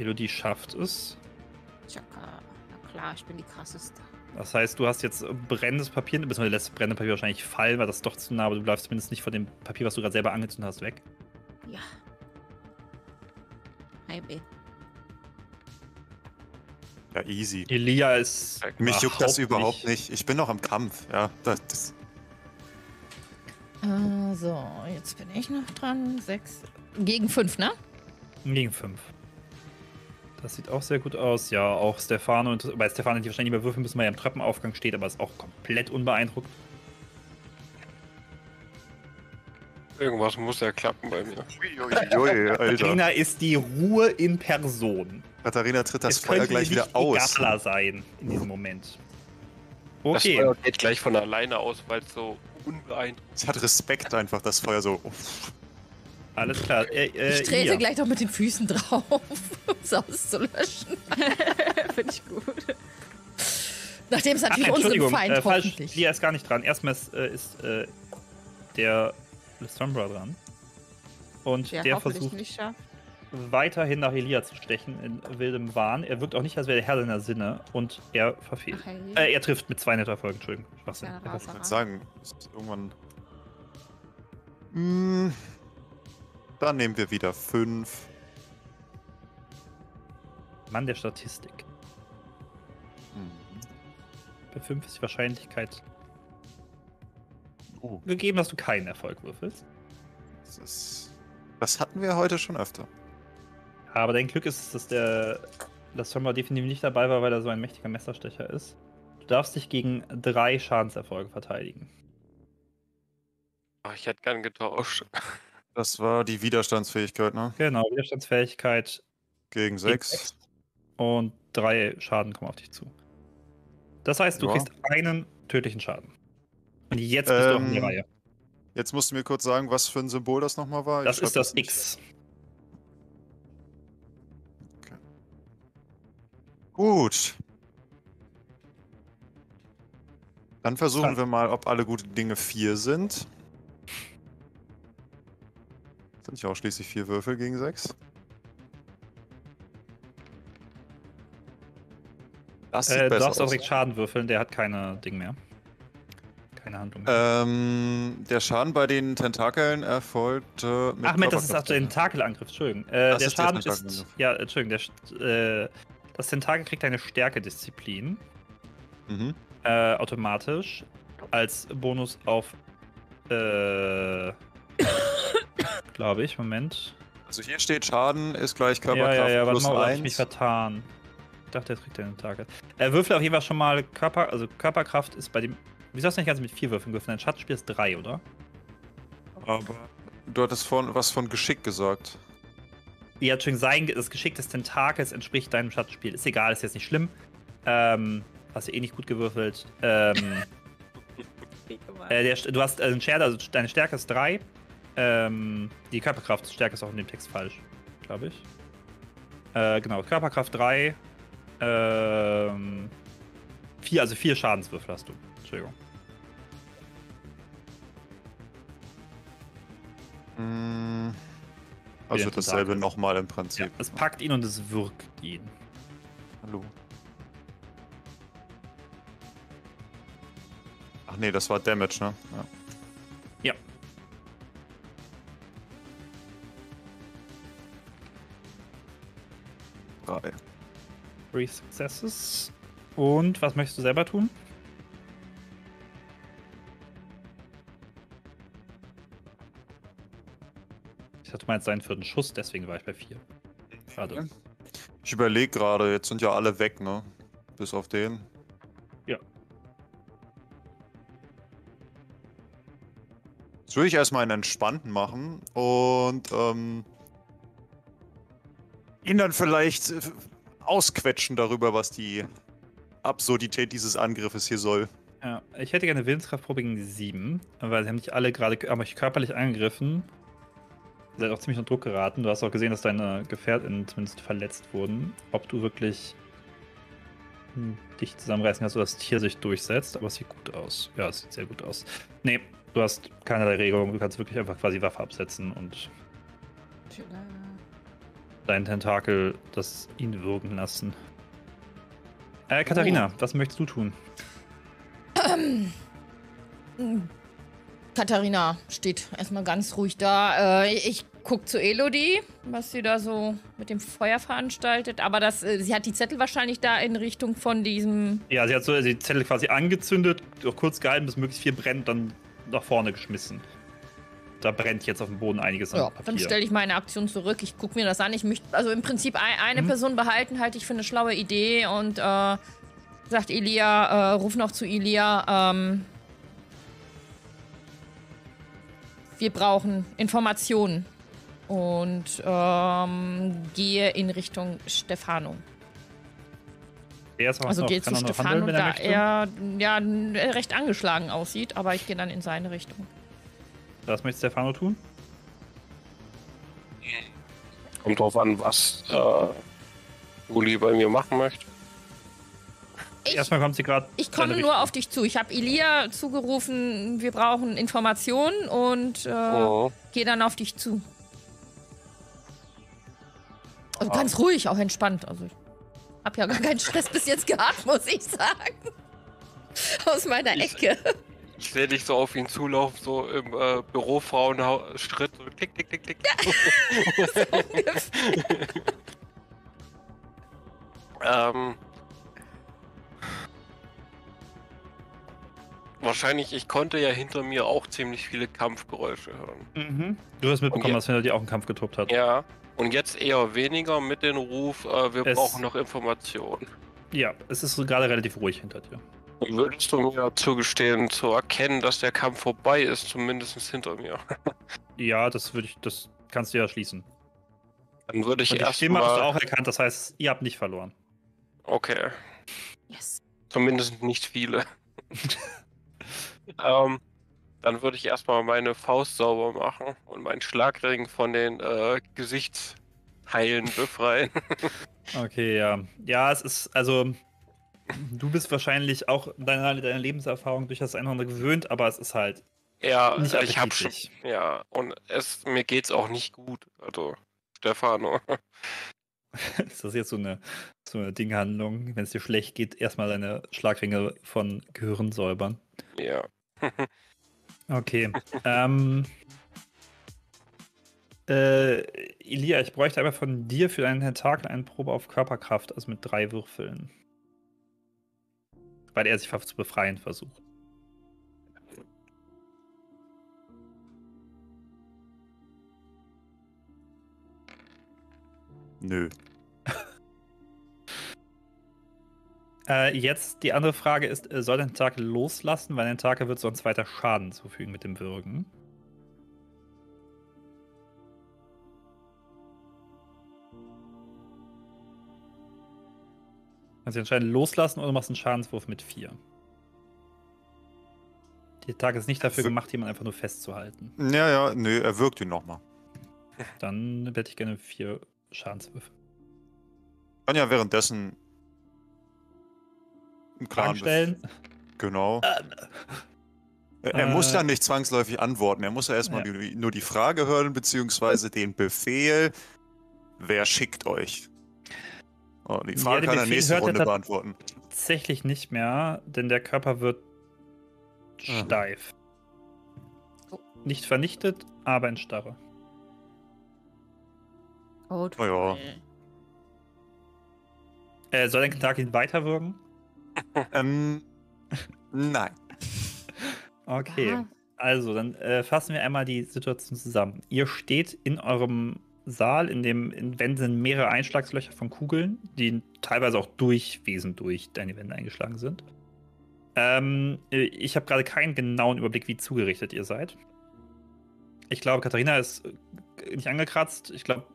Elodie schafft es. Chaka. Na klar, ich bin die krasseste. Das heißt, du hast jetzt brennendes Papier, beziehungsweise lässt brennende Papier wahrscheinlich fallen, weil das ist doch zu nah, aber du bleibst zumindest nicht von dem Papier, was du gerade selber angezündet hast, weg. Ja. Hi, B. Ja, easy. Elia ist. Mich juckt das überhaupt überhaupt nicht. Ich bin noch im Kampf. Ja, das, das, Äh, so, jetzt bin ich noch dran. Sechs. Gegen fünf, ne? Gegen fünf. Das sieht auch sehr gut aus. Ja, auch Stefano. und- Bei Stefano die wahrscheinlich nicht mehr würfeln müssen, weil er im Treppenaufgang steht, aber ist auch komplett unbeeindruckt. Irgendwas muss ja klappen bei mir. Uiuiui, Alter. Katharina ist die Ruhe in Person. Katharina tritt das es Feuer gleich wieder aus. egaler sein in diesem Moment. Das Okay. Feuer geht gleich von alleine aus, weil es so unbeeindruckend Es hat Respekt einfach, das Feuer so. uff. Alles klar. Äh, äh, Ich trete Elia. gleich noch mit den Füßen drauf, um es auszulöschen. Finde ich gut. Nachdem es Ach, natürlich unserem Entschuldigung, Feind äh, falsch. hoffentlich. Lia ist gar nicht dran. Erstmal ist, äh, ist äh, der Lissombra dran. Und Der, der versucht weiterhin nach Elia zu stechen in wildem Wahn. Er wirkt auch nicht, als wäre der Herr seiner Sinne und er verfehlt. Ach, hey. Äh, er trifft mit zwei Netterfolgen, Entschuldigung. Schwachsinn. Ja. Ich würde sagen, ist irgendwann. Hm, dann nehmen wir wieder fünf. Mann der Statistik. Bei 5 ist die Wahrscheinlichkeit Oh, gegeben, dass du keinen Erfolg würfelst. das, ist, das hatten wir heute schon öfter. Aber dein Glück ist, dass der Lassombra definitiv nicht dabei war, weil er so ein mächtiger Messerstecher ist. Du darfst dich gegen drei Schadenserfolge verteidigen. Ach, ich hätte gern getauscht. Das war die Widerstandsfähigkeit, ne? Genau, Widerstandsfähigkeit Gegen gegen 6. sechs. und drei Schaden kommen auf dich zu. Das heißt, du Ja. kriegst einen tödlichen Schaden. Und jetzt bist du auch in die Ähm, Reihe. Jetzt musst du mir kurz sagen, was für ein Symbol das nochmal war. Das Ich ist das nicht. X. Gut. Dann versuchen Zack. wir mal, ob alle gute Dinge 4 sind. Sind ja auch schließlich vier Würfel gegen 6. Das sieht Äh, du darfst auch aus. direkt Schaden würfeln, der hat keine Ding mehr. Keine Handlung mehr. Ähm, der Schaden bei den Tentakeln erfolgt äh, mit Ach, Moment, das ist Körperkraft. der Tentakelangriff, Entschuldigung. Äh, Das der ist der Schaden ist. Tentakelangriff. Ja, Entschuldigung, der, äh, das Tentakel kriegt eine Stärkedisziplin. Mhm. Äh, automatisch. Als Bonus auf. Äh. Glaube ich, Moment. Also hier steht Schaden ist gleich Ja, Körperkraft ja, ja, warte plus mal, da hab ich mich 1. vertan. Ich dachte, jetzt kriegt er einen Tentakel. Er würfelt auf jeden Fall schon mal Körper. Also Körperkraft ist bei dem. Wieso hast du nicht ganz mit vier Würfeln gewürfelt? Dein Schatzspiel ist drei, oder? Aber du hattest vorhin was von Geschick gesagt. Ja, Entschuldigung, sein, das Geschick des Tentakels entspricht deinem Schatzspiel. Ist egal, ist jetzt nicht schlimm. Ähm, hast du eh nicht gut gewürfelt. Ähm, äh, der, du hast äh, also deine Stärke ist 3. Ähm, die Körperkraftstärke ist auch in dem Text falsch, glaube ich. Äh, genau, Körperkraft 3. Ähm, vier, also vier Schadenswürfel hast du. Entschuldigung. Mm, Also dasselbe nochmal im Ja, Prinzip. es packt ihn und es wirkt ihn. Hallo. Ach nee, das war Damage, ne? Ja. Ja. Drei. Three Successes. Und was möchtest du selber tun? Ich hatte meinst seinen vierten Schuss, deswegen war ich bei vier. Schade. Ich überlege gerade, jetzt sind ja alle weg, ne? Bis auf den. Ja. Jetzt würde ich erstmal einen entspannten machen und ähm, ihn dann vielleicht äh, ausquetschen darüber, was die Absurdität dieses Angriffes hier soll. Ja, ich hätte gerne Willenskraftprobe gegen sieben, weil sie haben dich alle gerade haben euch körperlich angegriffen. Ihr seid auch ziemlich unter Druck geraten. Du hast auch gesehen, dass deine Gefährten zumindest verletzt wurden. Ob du wirklich hm, dich zusammenreißen kannst, sodass das Tier sich durchsetzt, aber es sieht gut aus. Ja, es sieht sehr gut aus. Nee, du hast keinerlei Regelung. Du kannst wirklich einfach quasi Waffe absetzen und deinen Tentakel das ihn wirken lassen. Äh, Katharina, was möchtest du tun? Katharina steht erstmal ganz ruhig da. Äh, ich guck zu Elodie, was sie da so mit dem Feuer veranstaltet. Aber das, äh, sie hat die Zettel wahrscheinlich da in Richtung von diesem. Ja, sie hat so die Zettel quasi angezündet, kurz gehalten, bis möglichst viel brennt, dann nach vorne geschmissen. Da brennt jetzt auf dem Boden einiges an Ja, Papier. dann stelle ich meine Aktion zurück. Ich gucke mir das an. Ich möchte, also im Prinzip ein, eine Mhm. Person behalten, halte ich für eine schlaue Idee. Und äh, sagt Elia, äh, ruf noch zu Elia. Ähm, wir brauchen Informationen. Und ähm, gehe in Richtung Stefano. Er Also gehe zu Stefano, er da er ja recht angeschlagen aussieht, aber ich gehe dann in seine Richtung. Was möchte Stefano tun? Kommt drauf an, was äh, Uli bei mir machen möchte. Ich, Erstmal kommt sie gerade. ich komme nur auf dich zu. Ich habe Elia zugerufen, wir brauchen Informationen und äh, Oh. gehe dann auf dich zu. Also Ah. ganz ruhig, auch entspannt. Also ich habe ja gar keinen Stress bis jetzt gehabt, muss ich sagen. Aus meiner Ich- Ecke. Ich sehe dich so auf ihn zulaufen, so im äh, Bürofrauenschritt. So klick, klick, klick, klick. ähm, wahrscheinlich, ich konnte ja hinter mir auch ziemlich viele Kampfgeräusche hören. Mhm. Du hast mitbekommen, dass hinter dir auch ein Kampf getobt hat. Ja, und jetzt eher weniger mit dem Ruf, äh, wir Es- brauchen noch Informationen. Ja, es ist so gerade relativ ruhig hinter dir. Würdest du mir zugestehen, zu erkennen, dass der Kampf vorbei ist, zumindest hinter mir? Ja, das würde ich, das kannst du ja schließen. Dann würde ich Und die erst Stimme hast du mal... auch erkannt, das heißt, ihr habt nicht verloren. Okay, Yes. zumindest nicht viele. ähm, dann würde ich erstmal meine Faust sauber machen und meinen Schlagring von den äh, Gesichtsheilen befreien. Okay, ja. Ja, es ist, also, du bist wahrscheinlich auch deiner, deiner Lebenserfahrung durch das eine gewöhnt, aber es ist halt ja, nicht ich habe schon. Ja, und es mir geht's auch nicht gut. Also, Stefano. Ist das jetzt so eine, so eine Dinghandlung? Wenn es dir schlecht geht, erstmal deine Schlagringe von Gehirn säubern. ja. Okay. ähm, äh, Elia, ich bräuchte aber von dir für deinen Tentakel eine Probe auf Körperkraft, also mit drei Würfeln. Weil er sich zu befreien versucht. Nö. Äh, jetzt die andere Frage ist, äh, soll der Tentakel loslassen, weil der Tentakel wird sonst weiter Schaden zufügen mit dem Würgen. Kannst du entscheiden, loslassen oder du machst einen Schadenswurf mit 4. Der Tag ist nicht dafür Wir- gemacht, jemanden einfach nur festzuhalten. Ja, ja, nö, er wirkt ihn nochmal. Dann hätte ich gerne vier Schadenswürfe. Kann ja währenddessen einen klaren stellen. Genau. Er, er Äh. muss ja nicht zwangsläufig antworten. Er muss ja erstmal Ja. nur die Frage hören, beziehungsweise den Befehl. Wer schickt euch? Oh, die Ja, Frage den kann er nächste er Runde beantworten. Tatsächlich nicht mehr, denn der Körper wird Ah. steif. Nicht vernichtet, aber in Starre. Oh, Oh ja. Äh, soll der Tag ihn weiterwirken? Ähm, nein. Okay. Also, dann äh, fassen wir einmal die Situation zusammen. Ihr steht in eurem Saal, in dem in Wänden sind mehrere Einschlagslöcher von Kugeln, die teilweise auch durch Wesen durch deine Wände eingeschlagen sind. Ähm, äh, ich habe gerade keinen genauen Überblick, wie zugerichtet ihr seid. Ich glaube, Katharina ist äh, nicht angekratzt. Ich glaube,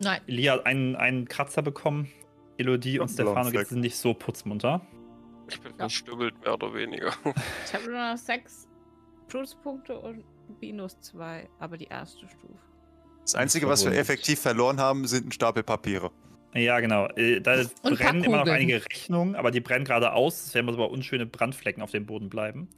Nein. äh, Elia hat einen, einen Kratzer bekommen. Elodie und Stefano sind nicht so putzmunter. Ich bin Ja. verstümmelt, mehr oder weniger. Ich habe nur noch sechs Pluspunkte und minus zwei, aber die erste Stufe. Das Einzige, was wir effektiv verloren haben, sind ein Stapel Papiere. Ja, genau. Äh, Da paar brennen immer noch einige Rechnungen, aber die brennen gerade aus. Es werden aber unschöne Brandflecken auf dem Boden bleiben.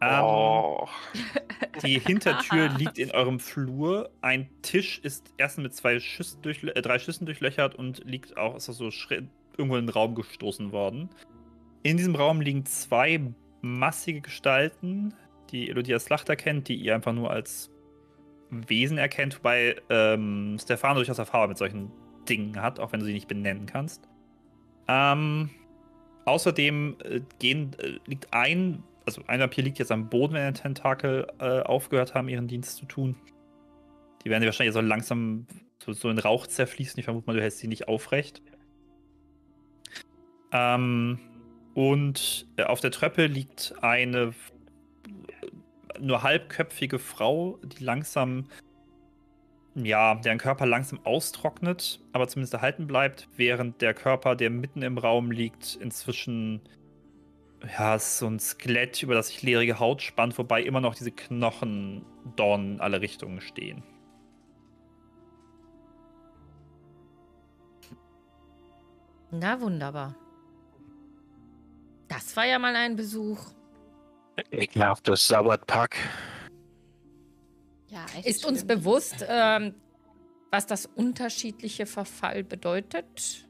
Ähm, oh. Die Hintertür liegt in eurem Flur. Ein Tisch ist erst mit zwei Schüssen durchlö äh, drei Schüssen durchlöchert und liegt auch, ist auch so irgendwo in den Raum gestoßen worden. In diesem Raum liegen zwei massige Gestalten, die Elodie als Slachter kennt, die ihr einfach nur als Wesen erkennt, wobei ähm, Stefano durchaus Erfahrung mit solchen Dingen hat, auch wenn du sie nicht benennen kannst. Ähm, außerdem äh, gehen, äh, liegt ein, also ein Vampir liegt jetzt am Boden, wenn der Tentakel äh, aufgehört haben, ihren Dienst zu tun. Die werden wahrscheinlich so langsam so, so in Rauch zerfließen. Ich vermute mal, du hältst sie nicht aufrecht. Ähm, und äh, auf der Treppe liegt eine nur halbköpfige Frau, die langsam, ja, deren Körper langsam austrocknet, aber zumindest erhalten bleibt, während der Körper, der mitten im Raum liegt, inzwischen, ja, ist so ein Skelett, über das sich leerige Haut spannt, wobei immer noch diese Knochendornen in alle Richtungen stehen. Na, wunderbar. Das war ja mal ein Besuch. Ekelhaftes Sabbatpack. Ja. Ist uns schlimm. bewusst, ähm, was das unterschiedliche Verfall bedeutet?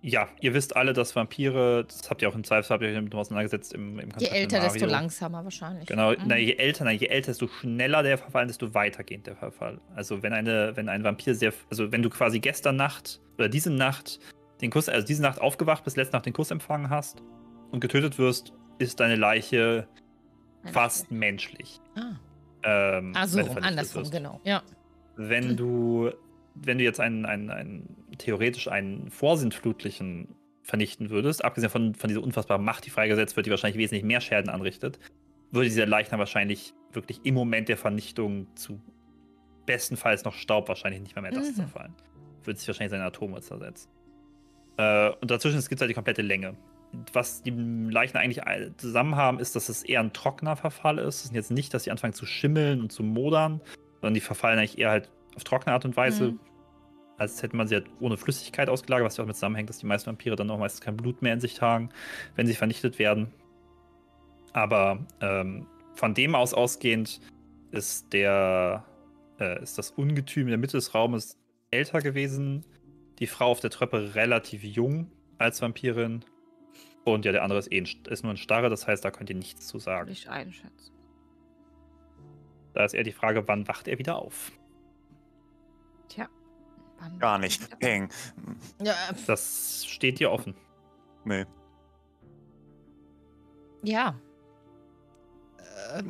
Ja, ihr wisst alle, dass Vampire, das habt ihr auch im Zweifel, habt ihr euch damit auseinandergesetzt im, im Je älter, desto langsamer wahrscheinlich. Genau, Mhm. na, je älter, na, je älter, desto schneller der Verfall, desto weitergehend der Verfall. Also wenn eine, wenn ein Vampir sehr, also wenn du quasi gestern Nacht oder diese Nacht den Kuss, also diese Nacht aufgewacht bist, letzte Nacht den Kuss empfangen hast und getötet wirst, ist deine Leiche Eine fast menschlich. Ah, Ähm, so, wenn du rum, andersrum, genau. Ja. Wenn du, wenn du jetzt einen, einen, einen theoretisch einen vorsintflutlichen vernichten würdest, abgesehen von, von dieser unfassbaren Macht, die freigesetzt wird, die wahrscheinlich wesentlich mehr Schäden anrichtet, würde dieser Leichnam wahrscheinlich wirklich im Moment der Vernichtung zu bestenfalls noch Staub wahrscheinlich nicht mehr mehr das Mhm. zerfallen. Würde sich wahrscheinlich seine Atome zersetzen. Äh, und dazwischen gibt es halt die komplette Länge. Was die Leichen eigentlich zusammen haben, ist, dass es eher ein trockener Verfall ist. Es ist jetzt nicht, dass sie anfangen zu schimmeln und zu modern, sondern die verfallen eigentlich eher halt auf trockene Art und Weise, Mhm. als hätte man sie halt ohne Flüssigkeit ausgelagert, was ja auch mit zusammenhängt, dass die meisten Vampire dann auch meistens kein Blut mehr in sich tragen, wenn sie vernichtet werden. Aber ähm, von dem aus ausgehend ist der äh, ist das Ungetüm in der Mitte des Raumes älter gewesen. Die Frau auf der Treppe relativ jung als Vampirin. Und ja, der andere ist, eh ein, ist nur ein Starre, das heißt, da könnt ihr nichts zu sagen. Nicht einschätzen. Da ist eher die Frage, wann wacht er wieder auf? Tja. Wann- Gar nicht. Peng. Ja, Das steht dir offen. Nee. ja. Äh,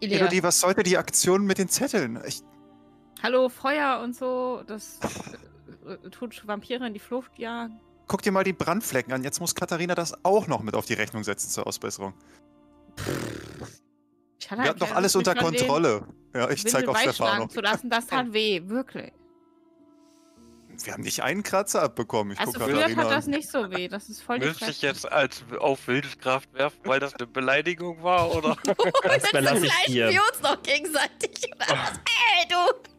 Ilea, Elodie, was sollte die Aktion mit den Zetteln? Ich, Hallo, Feuer und so, das äh, tut Vampire in die Flucht jagen. Guck dir mal die Brandflecken an. Jetzt muss Katharina das auch noch mit auf die Rechnung setzen zur Ausbesserung. Ich hatte Wir hatten doch alles unter Kontrolle. Ja, ich zeig auf Stefano. beischlagen zu lassen, das tat weh, wirklich. Wir haben nicht einen Kratzer abbekommen. Ich Also guck früher Katharina tat das nicht so weh, das ist voll die Müsste ich jetzt als auf Wildkraft werfen, weil das eine Beleidigung war, oder? Das gleichen dir. wir uns noch gegenseitig. oder was? Ey, du!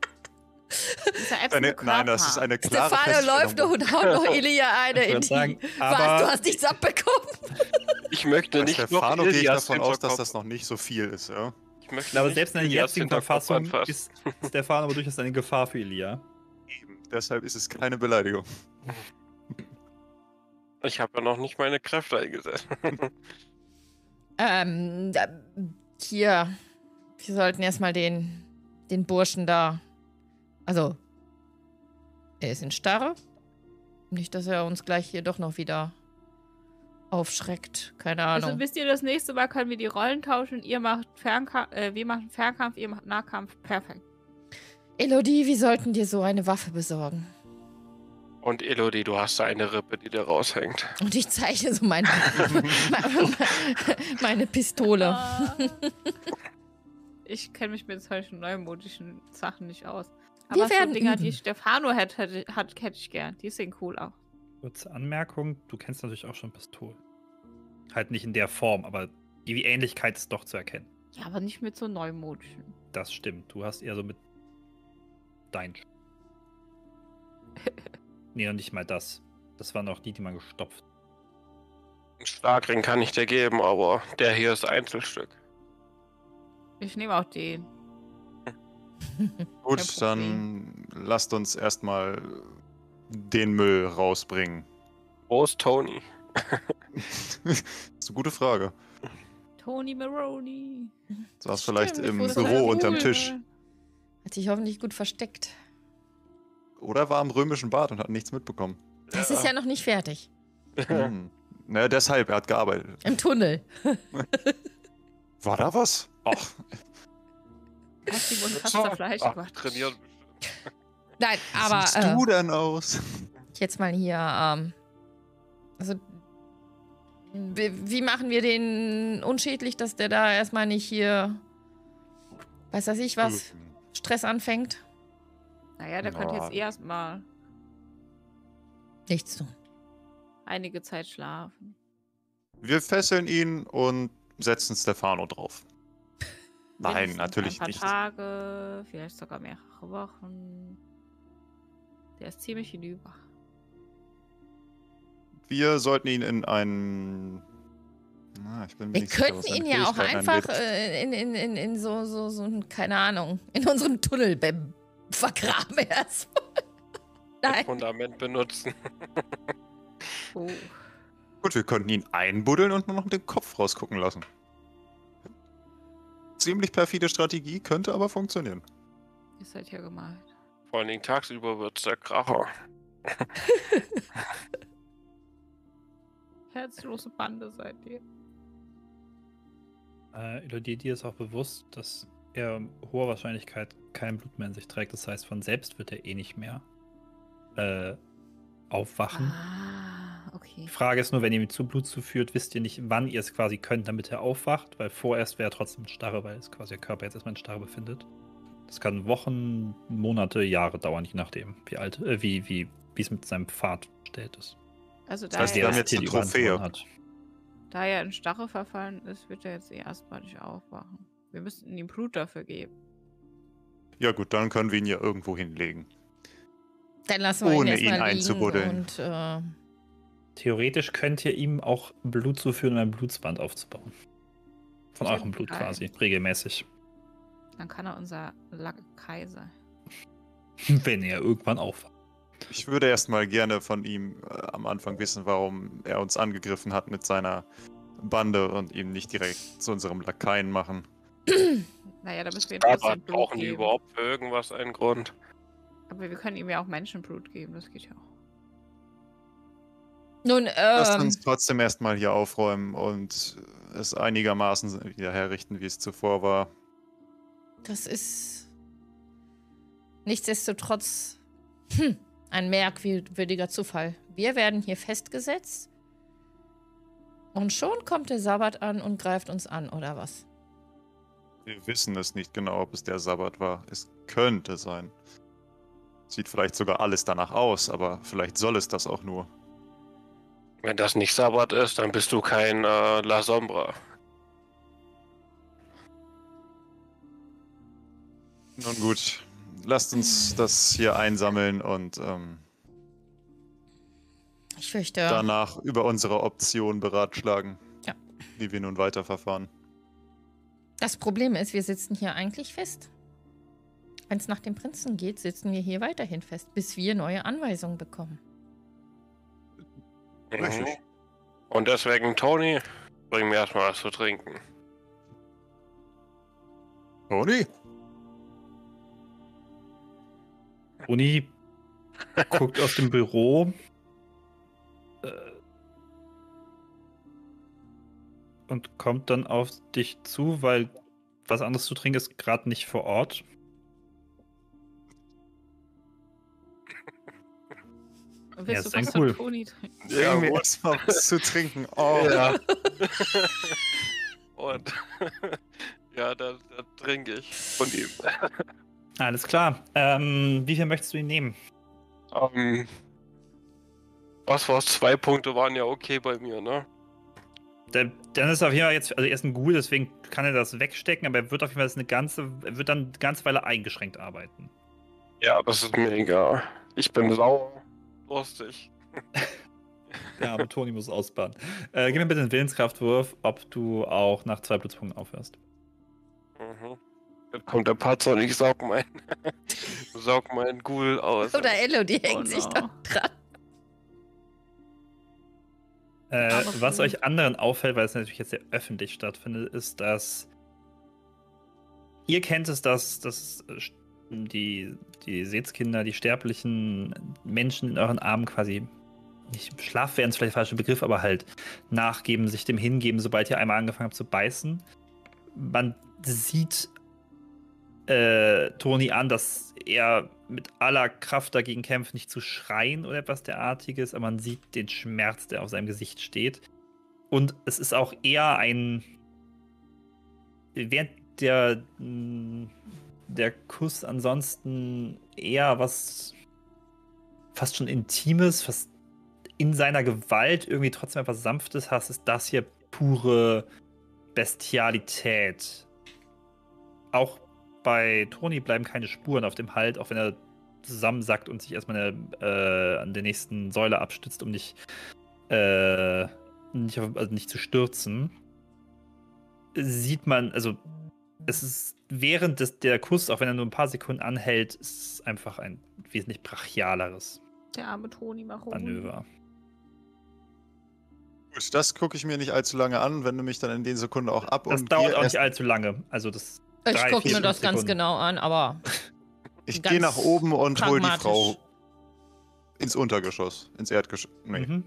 Ätzende Eine, nein, das ist eine klare Stefano läuft noch und haut noch Elia eine in die. sagen, Was, aber- du hast nichts abbekommen? Ich möchte nicht noch Stefano gehe ich Ilias davon aus, dass das noch nicht so viel ist. Ja? Ich möchte Ich glaube, nicht selbst in der Ilias jetzigen Verfassung ist Stefan aber durchaus eine Gefahr für Elia. Eben. Deshalb ist es keine Beleidigung. Ich habe ja noch nicht meine Kräfte eingesetzt. Ähm, hier. Wir sollten erstmal den, den Burschen da. Also. Er ist in Starre. Nicht, dass er uns gleich hier doch noch wieder aufschreckt. Keine Ahnung. Also wisst ihr, das nächste Mal können wir die Rollen tauschen. Ihr macht Fernkampf, äh, wir machen Fernkampf, ihr macht Nahkampf. Perfekt. Elodie, wir sollten dir so eine Waffe besorgen. Und Elodie, du hast da eine Rippe, die dir raushängt. Und ich zeichne so meine, meine Pistole. Ah. ich kenne mich mit solchen neumodischen Sachen nicht aus. Wir Aber werden so Dinger, üben. die Stefano hat, hätte, hat, hätte ich gern. Die sehen cool aus. Kurze Anmerkung, du kennst natürlich auch schon Pistolen. Halt nicht in der Form, aber die Ähnlichkeit ist doch zu erkennen. Ja, aber nicht mit so neumodischen. Das stimmt. Du hast eher so mit dein. nee, und nicht mal das. Das waren auch die, die man gestopft. Einen Schlagring kann ich dir geben, aber der hier ist Einzelstück. Ich nehme auch den. Gut, dann lasst uns erstmal den Müll rausbringen. Wo ist Tony? das ist eine gute Frage. Tony Maroney. Saß vielleicht im Büro unterm? Tisch. Hat sich hoffentlich gut versteckt. Oder war im römischen Bad und hat nichts mitbekommen. Das ist ja noch nicht fertig. Hm. Naja, deshalb, er hat gearbeitet. Im Tunnel. War da was? Ach, Mund fast zerfleischt Ach, gemacht. trainieren. Nein, wie aber siehst äh, du denn aus? jetzt mal hier. Ähm, also, wie, wie machen wir den unschädlich, dass der da erstmal nicht hier, weiß das ich was, Stress anfängt? Naja, der könnte Ja. jetzt erstmal Nichts tun. einige Zeit schlafen. Wir fesseln ihn und setzen Stefano drauf. Nein, natürlich ein paar nicht. Tage, vielleicht sogar mehrere Wochen. Der ist ziemlich hinüber. Wir sollten ihn in einen. Na, ich bin mir Wir nicht sicher, könnten seine ihn ja auch einfach äh, in, in, in, in so, so, so, ein- keine Ahnung, in unserem Tunnel be- vergraben erstmal. Ein Nein. Fundament benutzen. Oh. Gut, wir könnten ihn einbuddeln und nur noch mit dem Kopf rausgucken lassen. Ziemlich perfide Strategie, könnte aber funktionieren. Ihr seid ja gemeint. Vor allen Dingen tagsüber wird's der Kracher. Herzlose Bande seid ihr. Äh, Elodie, dir ist auch bewusst, dass er hoher Wahrscheinlichkeit kein Blut mehr in sich trägt. Das heißt, von selbst wird er eh nicht mehr äh, aufwachen. Ah, okay. Die Frage ist nur, wenn ihr ihm zu Blut zuführt, wisst ihr nicht, wann ihr es quasi könnt, damit er aufwacht, weil vorerst wäre er trotzdem in Starre, weil es quasi der Körper jetzt erstmal in Starre befindet. Das kann Wochen, Monate, Jahre dauern, je nachdem, wie alt, äh, wie, wie, wie es mit seinem Pfad stellt ist. Also da, Das heißt, er, jetzt die Trophäe. hat. da er in Starre verfallen ist, wird er jetzt eh erstmal nicht aufwachen. Wir müssten ihm Blut dafür geben. Ja gut, dann können wir ihn ja irgendwo hinlegen. Dann lassen wir Ohne ihn ihn einzubuddeln. und äh, Theoretisch könnt ihr ihm auch Blut zuführen, um ein Blutsband aufzubauen. Von eurem Blut geil. quasi, regelmäßig. Dann kann er unser Lakai sein. Wenn er irgendwann aufwacht. Ich würde erstmal gerne von ihm äh, am Anfang wissen, warum er uns angegriffen hat mit seiner Bande und ihn nicht direkt zu unserem Lakaien machen. Naja, da müssen wir ihm Aber brauchen die geben. überhaupt für irgendwas einen Grund? Aber wir können ihm ja auch Menschenblut geben, das geht ja auch. Nun, Lasst ähm, uns trotzdem erstmal hier aufräumen und es einigermaßen wieder herrichten, wie es zuvor war. das ist nichtsdestotrotz hm, ein merkwürdiger Zufall. Wir werden hier festgesetzt und schon kommt der Sabbat an und greift uns an, oder was? Wir wissen es nicht genau, ob es der Sabbat war. Es könnte sein. Sieht vielleicht sogar alles danach aus, aber vielleicht soll es das auch nur. Wenn das nicht Sabbat ist, dann bist du kein äh, La Sombra. Nun gut, lasst uns das hier einsammeln und ähm, Ich fürchte. danach über unsere Option beratschlagen, Ja. wie wir nun weiterverfahren. Das Problem ist, wir sitzen hier eigentlich fest. Wenn es nach dem Prinzen geht, sitzen wir hier weiterhin fest, bis wir neue Anweisungen bekommen. Richtig. Mhm. Und deswegen, Tony, bring mir erstmal was zu trinken. Toni? Uni guckt aus dem Büro. Äh, und kommt dann auf dich zu, weil was anderes zu trinken ist gerade nicht vor Ort. Und Ja, willst ist du was cool. von Toni trinken? Ja, Bring mir erstmal was zu trinken. Oh. Ja. Und ja, da, da trinke ich von ihm. Alles klar. Ähm, wie viel möchtest du ihn nehmen? Ähm, was war's? Zwei Punkte waren ja okay bei mir, ne? Der, dann ist auf jeden Fall jetzt, also er ist ein Ghoul, deswegen kann er das wegstecken, aber er wird auf jeden Fall eine ganze, er wird dann eine ganze Weile eingeschränkt arbeiten. Ja, das ist mir egal. Ich bin sauer, lustig. Ja, aber Toni muss ausbaden. Äh, gib mir bitte einen Willenskraftwurf, ob du auch nach zwei Blitzpunkten aufhörst. Mhm. Dann kommt der Patzer und ich saug mein, saug meinen Ghoul aus. Oder Ello, die hängt Oh sich no. da dran. Äh, was euch anderen auffällt, weil es natürlich jetzt sehr öffentlich stattfindet, ist, dass ihr kennt es, dass, dass äh, die, die Seetskinder, die sterblichen Menschen in euren Armen quasi nicht schlaff werden, ist vielleicht der falsche Begriff, aber halt nachgeben, sich dem hingeben, sobald ihr einmal angefangen habt zu beißen. Man sieht äh, Toni an, dass er mit aller Kraft dagegen kämpft, nicht zu schreien oder etwas derartiges, aber man sieht den Schmerz, der auf seinem Gesicht steht. Und es ist auch eher ein. Während der, der Kuss ansonsten eher was fast schon Intimes, fast in seiner Gewalt irgendwie trotzdem etwas Sanftes hast, ist das hier pure Bestialität. Auch bei Toni bleiben keine Spuren auf dem Halt, auch wenn er zusammensackt und sich erstmal eine, äh, an der nächsten Säule abstützt, um nicht, äh, nicht, also nicht zu stürzen. Sieht man, also es ist während des, der Kuss, auch wenn er nur ein paar Sekunden anhält, ist es einfach ein wesentlich brachialeres Der arme Toni, warum? Manöver. Gut, das gucke ich mir nicht allzu lange an, wenn du mich dann in den Sekunden auch ab Das und dauert gehe auch nicht allzu lange. Also das Ich gucke mir das fünf ganz Sekunden. genau an, aber Ich gehe nach oben und hol die. Frau ins Untergeschoss, ins Erdgeschoss. Nee, Mhm.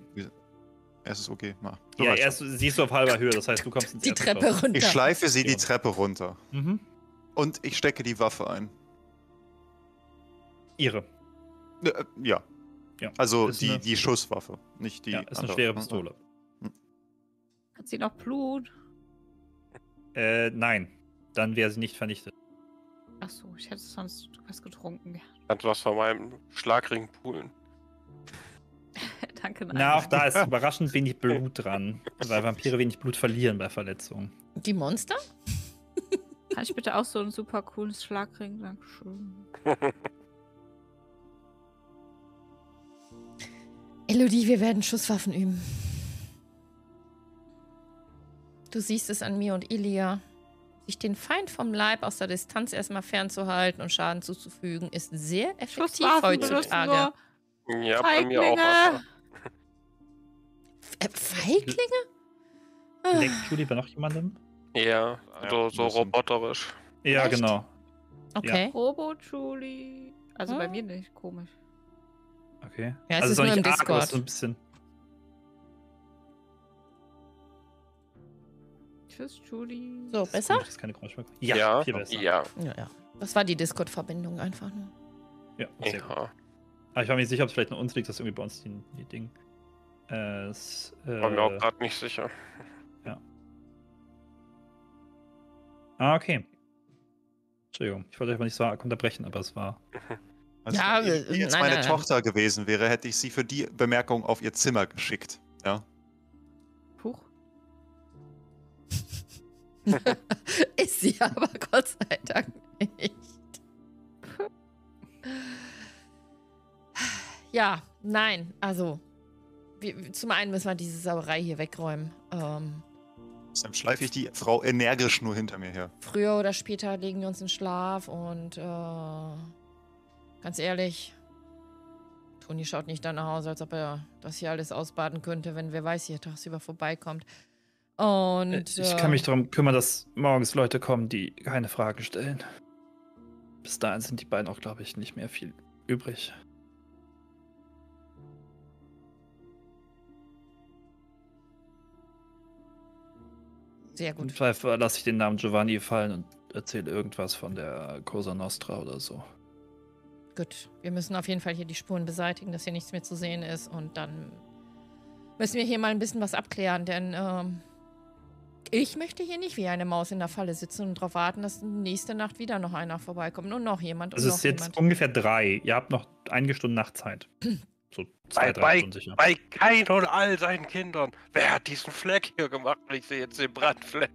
Es ist okay. Mach. Du Ja, erst siehst du auf halber Höhe, das heißt, du kommst ins die. Treppe schon. runter. Ich schleife sie die Ja. Treppe runter Mhm. und ich stecke die Waffe ein. Ihre. Äh, ja. Ja. Also Ist die, eine- die Schusswaffe, nicht die ja, ist eine andere. schwere Mhm. Pistole. Hat sie noch Blut? Äh, nein. Dann wäre sie nicht vernichtet. Achso, ich hätte sonst was getrunken. Kannst was von meinem Schlagring poolen. Danke, nein. Na, auch da ist überraschend wenig Blut dran, weil Vampire wenig Blut verlieren bei Verletzungen. Die Monster? Kann ich bitte auch so einen super coolen Schlagring? Dankeschön. Elodie, wir werden Schusswaffen üben. Du siehst es an mir und Ilia. Sich den Feind vom Leib aus der Distanz erstmal fernzuhalten und Schaden zuzufügen, ist sehr effektiv heutzutage. Ja, bei mir auch. Feiglinge. Äh, Feiglinge? Ah, Leckt Julie bei noch jemandem? Ja, also Ja, so bisschen. roboterisch. Ja, Echt? genau. okay. Robo-Julie. Also bei Ah. mir nicht, komisch. Okay. Ja, es also ist nur im arg, Discord. so ein bisschen. Tschüss, Julie. So, besser? Das ist keine Geräusche mehr. Ja, Ja, viel besser. Ja, Ja, ja. Das war die Discord-Verbindung einfach nur. Ja, sehr gut. ja. Aber ich war mir nicht sicher, ob es vielleicht an uns liegt, dass irgendwie bei uns die, die Ding. Äh, es, äh, War mir auch gerade nicht sicher. ah, okay. Entschuldigung, ich wollte euch mal nicht so arg unterbrechen, aber es war. Also, Ja, wenn äh, jetzt nein, meine nein, nein. Tochter gewesen wäre, hätte ich sie für die Bemerkung auf ihr Zimmer geschickt. Ja. Huch. Ist sie aber Gott sei Dank nicht. Ja, nein, also. Wir, zum einen müssen wir diese Sauerei hier wegräumen. Ähm, Dann schleife ich die Frau energisch nur hinter mir her. früher oder später legen wir uns in Schlaf und äh, ganz ehrlich, Toni schaut nicht danach aus, als ob er das hier alles ausbaden könnte, wenn wer weiß hier tagsüber vorbeikommt. Und Äh, ich kann äh, mich darum kümmern, dass morgens Leute kommen, die keine Fragen stellen. Bis dahin sind die beiden auch, glaube ich, nicht mehr viel übrig. Sehr Im gut. Zweifel lasse ich den Namen Giovanni fallen und erzähle irgendwas von der Cosa Nostra oder so. Gut, wir müssen auf jeden Fall hier die Spuren beseitigen, dass hier nichts mehr zu sehen ist. Und dann müssen wir hier mal ein bisschen was abklären, denn ähm, ich möchte hier nicht wie eine Maus in der Falle sitzen und darauf warten, dass nächste Nacht wieder noch einer vorbeikommt und noch jemand und Es ist jetzt jemand. ungefähr drei. Ihr habt noch einige Stunden Nachtzeit. So zwei, Bei- drei bei- Stunden sicher. Bei Kain und all seinen Kindern. Wer hat diesen Fleck hier gemacht? Und Ich sehe jetzt den Brandfleck.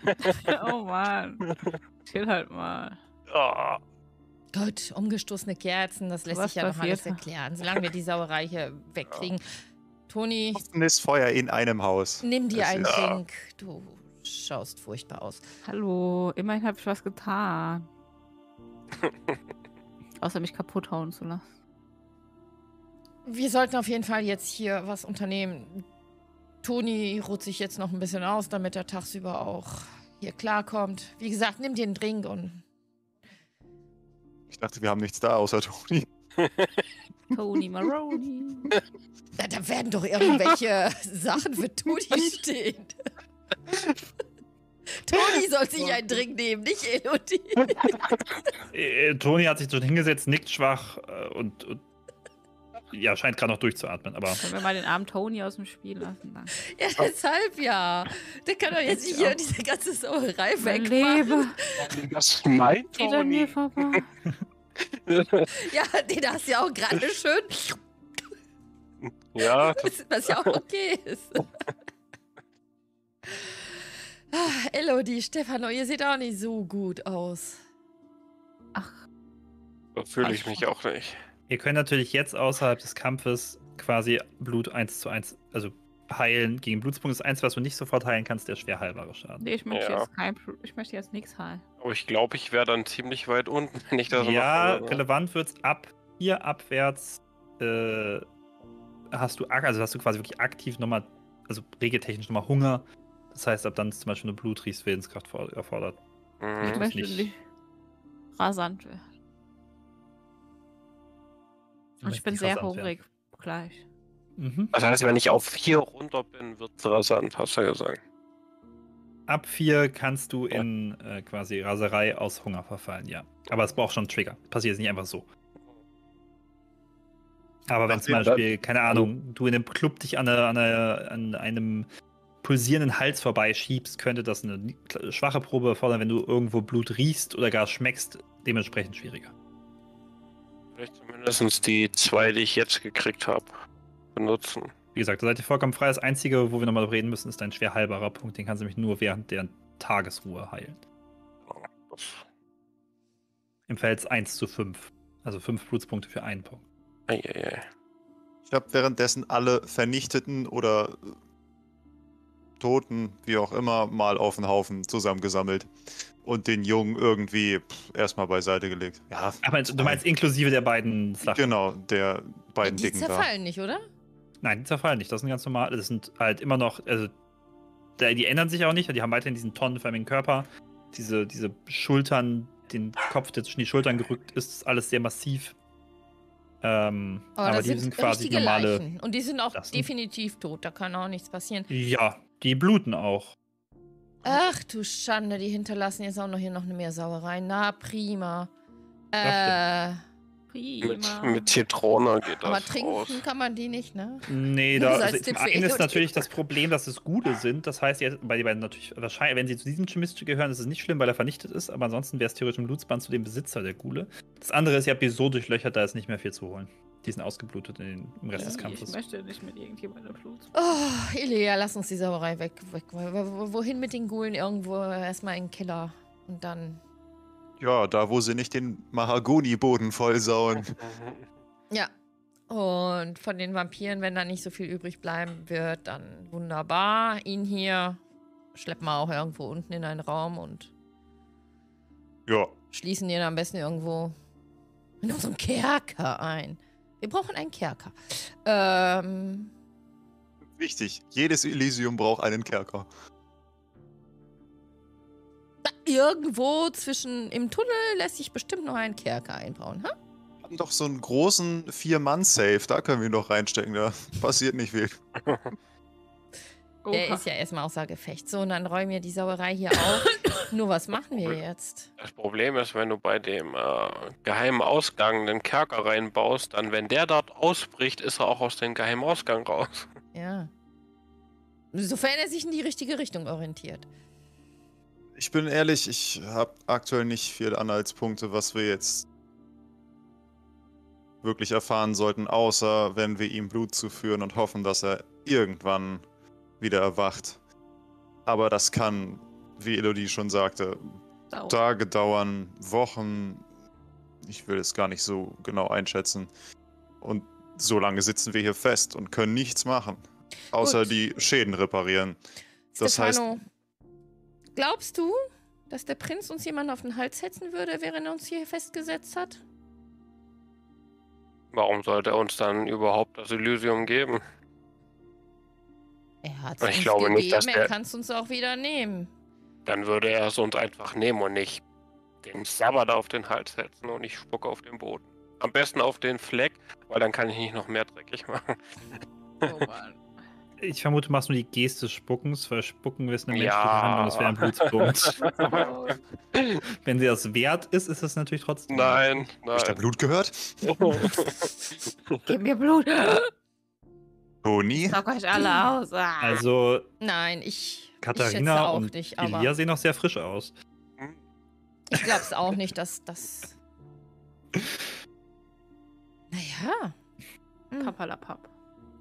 oh Mann. Chill halt mal. Ah. Gut, umgestoßene Kerzen, das lässt Was sich ja noch alles erklären, solange wir die Sauerei hier wegkriegen. Toni, Offenes Feuer in einem Haus. nimm dir einen Trink. Du schaust furchtbar aus. Hallo, immerhin habe ich was getan. Außer mich kaputt hauen zu lassen. Wir sollten auf jeden Fall jetzt hier was unternehmen. Toni ruht sich jetzt noch ein bisschen aus, damit er tagsüber auch hier klarkommt. Wie gesagt, nimm dir einen Drink und Ich dachte, wir haben nichts da außer Toni. Tony Maroney. Na, da werden doch irgendwelche Sachen für Toni stehen. Toni soll sich einen Drink nehmen, nicht Elodie. Äh, Toni hat sich schon hingesetzt, nickt schwach äh, und, und ja, scheint gerade noch durchzuatmen, aber Können wir mal den armen Tony aus dem Spiel lassen? Danke. Ja, deshalb ja. Der kann doch jetzt nicht hier diese ganze Sauerei Mein wegmachen. Leben Das ist mein geht an mir vorbei. Ja, den hast du ja auch gerade schön, Ja, das, was ja auch okay ist. Ah, Elodie, Stefano, ihr seht auch nicht so gut aus. Ach, so fühle ich mich auch nicht. Ihr könnt natürlich jetzt außerhalb des Kampfes quasi Blut 1 zu 1, also heilen gegen Blutspunkt. Das Einzige, was du nicht sofort heilen kannst, der schwer heilbare Schaden. nee, ich möchte Ja. jetzt kein, ich möchte jetzt nichts heilen. Aber ich glaube, ich wäre dann ziemlich weit unten, wenn ich das ja, mache. relevant wird's ab hier abwärts. Äh, hast du also hast du quasi wirklich aktiv nochmal, also regeltechnisch nochmal Hunger. Das heißt, ab dann ist zum Beispiel eine Blut riechst Willenskraft vor- erfordert. Ich Mhm. muss möchte nicht- nicht rasant werden. Und ich bin sehr hungrig. Gleich. Mhm. Das heißt, wenn ich auf 4 runter bin, wird es rasant, hast du ja gesagt. Ab 4 kannst du in äh, quasi Raserei aus Hunger verfallen, ja. Aber es braucht schon einen Trigger. Passiert jetzt nicht einfach so. Aber wenn zum Beispiel, keine Ahnung, du in einem Club dich an, einer, an, einem pulsierenden Hals vorbeischiebst, könnte das eine schwache Probe erfordern, wenn du irgendwo Blut riechst oder gar schmeckst, dementsprechend schwieriger. Vielleicht zumindest die zwei, die ich jetzt gekriegt habe, benutzen. Wie gesagt, da seid ihr vollkommen frei. Das Einzige, wo wir nochmal reden müssen, ist dein schwer heilbarer Punkt. Den kannst du nämlich nur während der Tagesruhe heilen. Im Feld 1 zu 5. Also 5 Blutspunkte für einen Punkt. ei, ei, ei. Ich habe währenddessen alle Vernichteten oder Toten, wie auch immer, mal auf den Haufen zusammengesammelt und den Jungen irgendwie erstmal beiseite gelegt. Ja, Aber du meinst inklusive der beiden Sachen? genau, der beiden die Dicken da. zerfallen nicht, oder? Nein, die zerfallen nicht. Das sind ganz normal. Das sind halt immer noch, also da- die ändern sich auch nicht. Die haben weiterhin diesen tonnenförmigen Körper. Diese, diese Schultern, den Kopf, der zwischen die Schultern gerückt ist, ist alles sehr massiv. Ähm, Aber, aber, das die sind, sind quasi richtige normale. Leichen. Und die sind auch Lassen. definitiv tot. Da kann auch nichts passieren. Ja, die bluten auch. Ach du Schande, die hinterlassen jetzt auch noch hier noch eine mehr Sauerei. Na, prima. Äh, Mit, Prima. mit Zitrone geht aber das trinken raus. kann man die nicht, ne? Nee, da so also einen ist natürlich das Problem, dass es gute sind. Das heißt, jetzt, bei den beiden natürlich wahrscheinlich, wenn sie zu diesem Chemist gehören, ist es nicht schlimm, weil er vernichtet ist, aber ansonsten wäre es theoretisch im Blutsband zu dem Besitzer der Gule. Das andere ist, ihr habt die so durchlöchert, da ist nicht mehr viel zu holen. Die sind ausgeblutet in den, im Rest des Ich Kampfes. möchte nicht mit irgendjemandem Blut. Oh, Ilea, lass uns die Sauerei weg. weg. Wo- wo- Wohin mit den Gulen? Irgendwo erstmal in den Keller. Und dann. Ja, da wo sie nicht den Mahagoni-Boden vollsauen. Ja. Und von den Vampiren, wenn da nicht so viel übrig bleiben wird, dann wunderbar. Ihn hier schleppen wir auch irgendwo unten in einen Raum und Ja, schließen ihn am besten irgendwo in unserem Kerker ein. Wir brauchen einen Kerker. Ähm, wichtig. Jedes Elysium braucht einen Kerker. da irgendwo zwischen im Tunnel lässt sich bestimmt noch ein Kerker einbauen, ha? Wir haben doch so einen großen Vier-Mann-Safe, da können wir ihn doch reinstecken, da passiert nicht viel. Der Oha. ist ja erstmal außer Gefecht. So, und dann räumen wir die Sauerei hier auf. Nur was machen wir jetzt? Das Problem ist, wenn du bei dem äh, geheimen Ausgang den Kerker reinbaust, dann, wenn der dort ausbricht, ist er auch aus dem geheimen Ausgang raus. Ja. Sofern er sich in die richtige Richtung orientiert. Ich bin ehrlich, ich habe aktuell nicht viel Anhaltspunkte, was wir jetzt wirklich erfahren sollten, außer wenn wir ihm Blut zuführen und hoffen, dass er irgendwann wieder erwacht. Aber das kann, wie Elodie schon sagte, Sau. Tage dauern, Wochen. Ich will es gar nicht so genau einschätzen. Und so lange sitzen wir hier fest und können nichts machen. Außer Gut. die Schäden reparieren. Das heißt- glaubst du, dass der Prinz uns jemanden auf den Hals setzen würde, während er uns hier festgesetzt hat? Warum sollte er uns dann überhaupt das Elysium geben? Er hat glaube gegeben, nicht, dass er kann es uns auch wieder nehmen. Dann würde er es uns einfach nehmen und nicht den Sabbat auf den Hals setzen und ich spucke auf den Boden. Am besten auf den Fleck, weil dann kann ich nicht noch mehr dreckig machen. Oh Mann. Ich vermute, du machst nur die Geste des Spuckens, weil Spucken ist eine Ja. menschliche Handlung, das wäre ein Blutspunkt. Wenn sie das wert ist, ist es natürlich trotzdem. Nein, Hab ich da nein. Blut gehört? Gib mir Blut. Toni? Saug euch alle aus. Ah. Also, Nein, ich. ich Katharina auch und nicht, aber Elia sehen noch sehr frisch aus. ich glaube es auch nicht, dass das. Naja. Hm. Papalapap.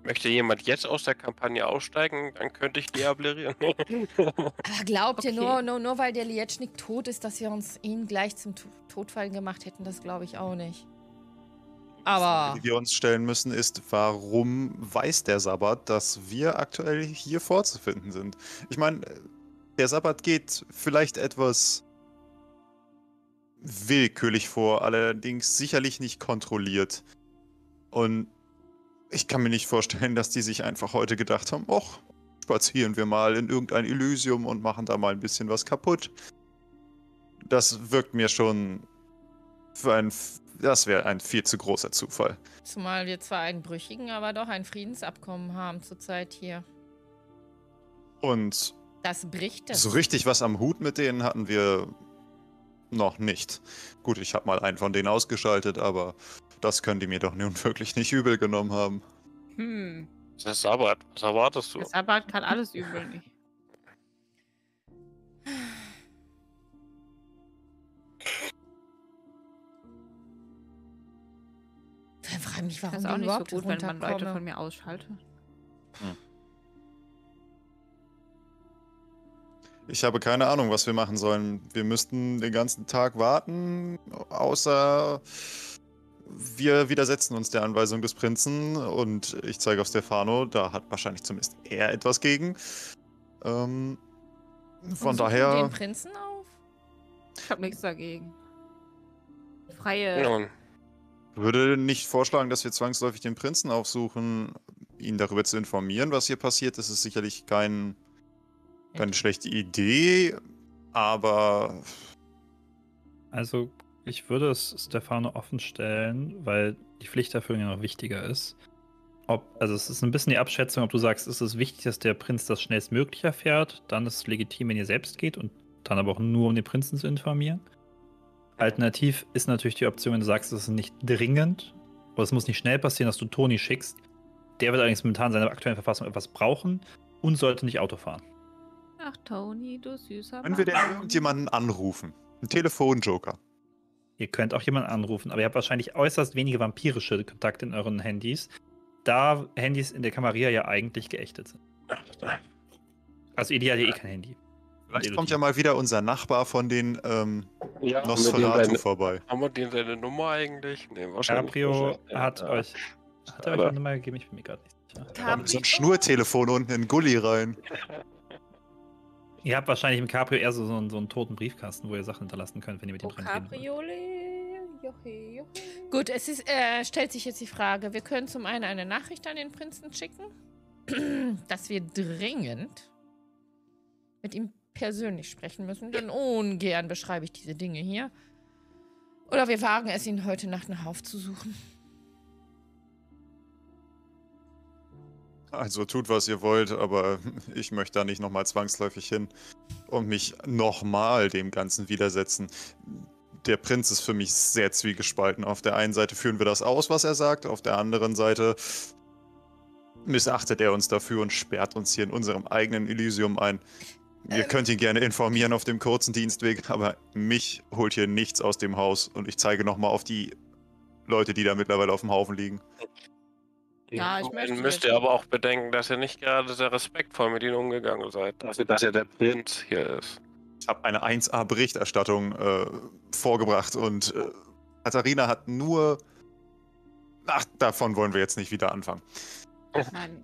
Möchte jemand jetzt aus der Kampagne aussteigen, dann könnte ich die ablerieren. Aber glaubt ihr Okay. nur, nur, nur weil der Lietschnik tot ist, dass wir uns ihn gleich zum To- Todfall gemacht hätten? Das glaube ich auch nicht. Aber Die wir uns stellen müssen, ist, warum weiß der Sabbat, dass wir aktuell hier vorzufinden sind? Ich meine, der Sabbat geht vielleicht etwas willkürlich vor, allerdings sicherlich nicht kontrolliert. Und ich kann mir nicht vorstellen, dass die sich einfach heute gedacht haben, och, spazieren wir mal in irgendein Elysium und machen da mal ein bisschen was kaputt. Das wirkt mir schon für ein, das wäre ein viel zu großer Zufall. zumal wir zwar einen brüchigen, aber doch ein Friedensabkommen haben zurzeit hier. Und Das bricht das. so richtig was am Hut mit denen hatten wir noch nicht. Gut, ich habe mal einen von denen ausgeschaltet, aber das können die mir doch nun wirklich nicht übel genommen haben. Hm. Das ist Sabbat. Was erwartest du? Das Sabbat kann alles übel nicht. Frage mich, warum Das ist auch nicht so gut, wenn man Leute von mir ausschalte. Ich habe keine Ahnung, was wir machen sollen. Wir müssten den ganzen Tag warten, außer wir widersetzen uns der Anweisung des Prinzen und ich zeige auf Stefano, da hat wahrscheinlich zumindest er etwas gegen. Ähm, von daher, den Prinzen auf? Ich habe nichts dagegen. Freie. Nun, würde nicht vorschlagen, dass wir zwangsläufig den Prinzen aufsuchen, ihn darüber zu informieren, was hier passiert. Das ist sicherlich kein, keine schlechte Idee, aber Also, ich würde es Stefano offen stellen, weil die Pflichterfüllung ja noch wichtiger ist. Ob, also, es ist ein bisschen die Abschätzung, ob du sagst, es ist wichtig, dass der Prinz das schnellstmöglich erfährt. Dann ist es legitim, wenn ihr selbst geht und dann aber auch nur, um den Prinzen zu informieren. Alternativ ist natürlich die Option, wenn du sagst, es ist nicht dringend, oder es muss nicht schnell passieren, dass du Toni schickst. Der wird allerdings momentan in seiner aktuellen Verfassung etwas brauchen und sollte nicht Auto fahren. Ach, Toni, du süßer können wir denn irgendjemanden anrufen? Ein Telefonjoker. Ihr könnt auch jemanden anrufen, aber ihr habt wahrscheinlich äußerst wenige vampirische Kontakte in euren Handys, da Handys in der Camarilla ja eigentlich geächtet sind. Also ideal ja eh kein Handy. Vielleicht kommt ja mal wieder unser Nachbar von den ähm, ja, Nosferatu den vorbei. haben wir den seine Nummer eigentlich? Nee, wahrscheinlich. Caprio hat ja. euch. Hat er euch eine Nummer gegeben? Ich bin mir gerade nicht sicher. Kommt so ein Schnurtelefon unten in den Gully rein. Ihr habt wahrscheinlich im Cabrio eher so, so, einen, so einen toten Briefkasten, wo ihr Sachen hinterlassen könnt, wenn ihr mit ihm Oh, wollt. Cabriole. Jochi, Jochi. Gut, es ist, äh, stellt sich jetzt die Frage, wir können zum einen eine Nachricht an den Prinzen schicken, dass wir dringend mit ihm persönlich sprechen müssen, denn ungern beschreibe ich diese Dinge hier. Oder wir wagen es, ihn heute Nacht nach aufzusuchen. Also tut, was ihr wollt, aber ich möchte da nicht nochmal zwangsläufig hin und mich nochmal dem Ganzen widersetzen. Der Prinz ist für mich sehr zwiegespalten. Auf der einen Seite führen wir das aus, was er sagt, auf der anderen Seite missachtet er uns dafür und sperrt uns hier in unserem eigenen Elysium ein. Ihr Ähm. könnt ihn gerne informieren auf dem kurzen Dienstweg, aber mich holt hier nichts aus dem Haus und ich zeige nochmal auf die Leute, die da mittlerweile auf dem Haufen liegen. Ja, ich Dann möchte müsst ihr aber auch bedenken, dass ihr nicht gerade sehr respektvoll mit ihnen umgegangen seid. Dass ihr, dass ihr der Prinz hier ist. Ich habe eine 1A-Berichterstattung äh, vorgebracht und äh, Katharina hat nur. Ach, davon wollen wir jetzt nicht wieder anfangen. Nein.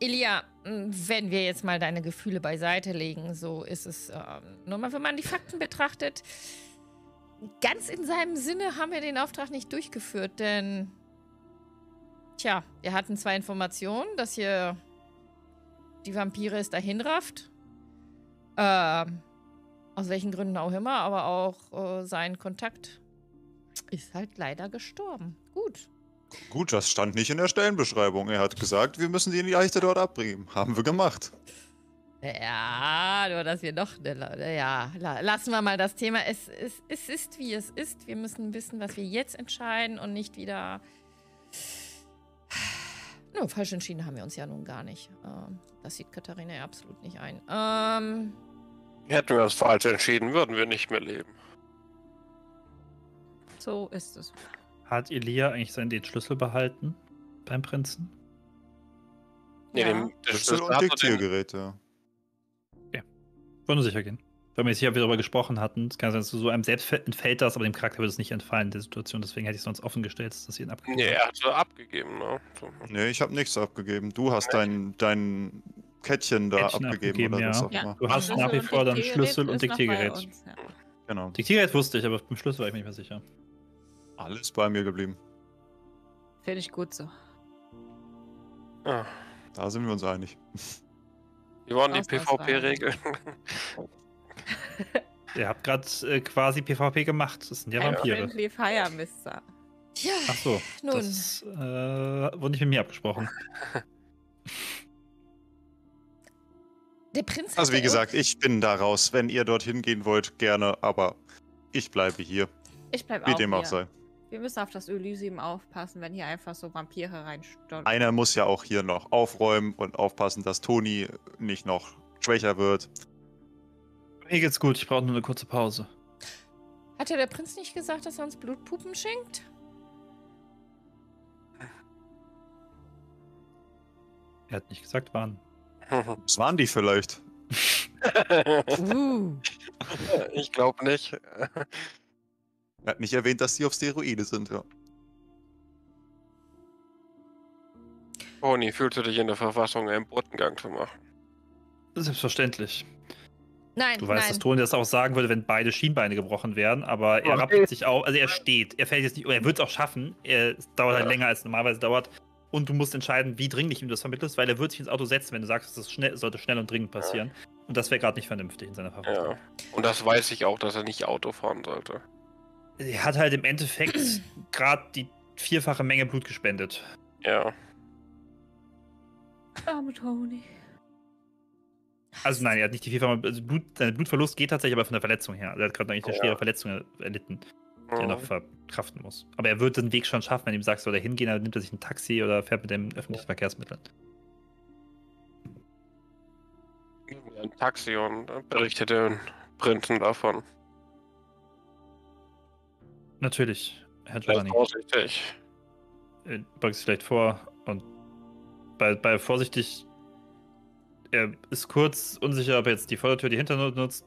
Elia, mh, wenn wir jetzt mal deine Gefühle beiseite legen, so ist es, ähm, nur mal, wenn man die Fakten betrachtet, ganz in seinem Sinne haben wir den Auftrag nicht durchgeführt, denn, tja, wir hatten zwar Informationen, dass hier die Vampire es dahin rafft, ähm, aus welchen Gründen auch immer, aber auch äh, sein Kontakt ist halt leider gestorben. Gut. Gut, das stand nicht in der Stellenbeschreibung. Er hat gesagt, wir müssen die Leiche dort abbringen. Haben wir gemacht. Ja, nur dass wir noch schneller. Ja, la lassen wir mal das Thema. Es, es, es ist, wie es ist. Wir müssen wissen, was wir jetzt entscheiden und nicht wieder. Nur falsch entschieden haben wir uns ja nun gar nicht. Ähm, das sieht Katharina ja absolut nicht ein. Ähm, Hätten wir uns falsch entschieden, würden wir nicht mehr leben. So ist es. Hat Elia eigentlich seinen den Schlüssel behalten beim Prinzen? Nee, Ja. den, den Schlüssel Schlüssel und er Diktiergerät, ja. Wollen nur sicher gehen. Weil wir jetzt hier darüber gesprochen hatten, es kann sein, dass du so einem selbst entfällt das, aber dem Charakter wird es nicht entfallen in der Situation. Deswegen hätte ich es sonst offen gestellt, dass ihr ihn abgegeben Nee, er hat abgegeben, ne? So. Nee, ich habe nichts abgegeben. Du hast dein, dein Kettchen da Kettchen abgegeben, abgegeben, oder was ja. auch Ja. immer. Du hast Schlüssel nach wie vor dann Schlüssel und Diktiergerät. uns, ja. Genau. Diktiergerät wusste ich, aber beim Schlüssel war ich mir nicht mehr sicher. Alles bei mir geblieben. Finde ich gut so. Ah, Da sind wir uns einig. wie waren die. PvP-Regeln? Ihr habt gerade äh, quasi PvP gemacht. Das sind ja Ein Vampire. Friendly Fire Mister. tja, Ach so. Nun. Das äh, wurde nicht mit mir abgesprochen. der Prinz. Also wie gesagt, ich bin da raus. Wenn ihr dorthin gehen wollt, gerne, aber ich bleibe hier. Ich bleib Wie auch dem hier. auch sei. Wir müssen auf das Elysium aufpassen, wenn hier einfach so Vampire reinstolpern. Einer muss ja auch hier noch aufräumen und aufpassen, dass Toni nicht noch schwächer wird. Mir geht's gut, ich brauche nur eine kurze Pause. Hat ja der Prinz nicht gesagt, dass er uns Blutpuppen schenkt? Er hat nicht gesagt, wann. Was waren die vielleicht? Uh. ich glaube nicht. Er hat nicht erwähnt, dass die auf Steroide sind, ja. Toni, fühlst du dich in der Verfassung, einen Botengang zu machen? Selbstverständlich. Nein, Du weißt, nein. dass Toni das auch sagen würde, wenn beide Schienbeine gebrochen werden, aber er Okay. rappelt sich auf, also er steht, er fällt jetzt nicht, er wird es auch schaffen, er, es dauert halt Ja. länger als es normalerweise dauert und du musst entscheiden, wie dringlich ihm das vermittelst, weil er wird sich ins Auto setzen, wenn du sagst, das schnell, sollte schnell und dringend passieren und das wäre gerade nicht vernünftig in seiner Verfassung. Ja. Und das weiß ich auch, dass er nicht Auto fahren sollte. Er hat halt im Endeffekt gerade die vierfache Menge Blut gespendet. Ja. Arme Toni. Also nein, er hat nicht die vierfache, also Blut, sein Blutverlust geht tatsächlich aber von der Verletzung her. Er hat gerade eigentlich eine Ja. schwere Verletzung erlitten. die er noch Mhm. verkraften muss. Aber er wird den Weg schon schaffen, wenn du ihm sagst, soll er hingehen, dann nimmt er sich ein Taxi oder fährt mit dem öffentlichen Verkehrsmitteln. Ein Taxi und berichtet den Prinzen davon. Natürlich, Herr Giovanni. vorsichtig. äh, beugt sich vielleicht vor und bei, bei vorsichtig, er ist kurz unsicher, ob er jetzt die Vordertür, die Hintertür nutzt.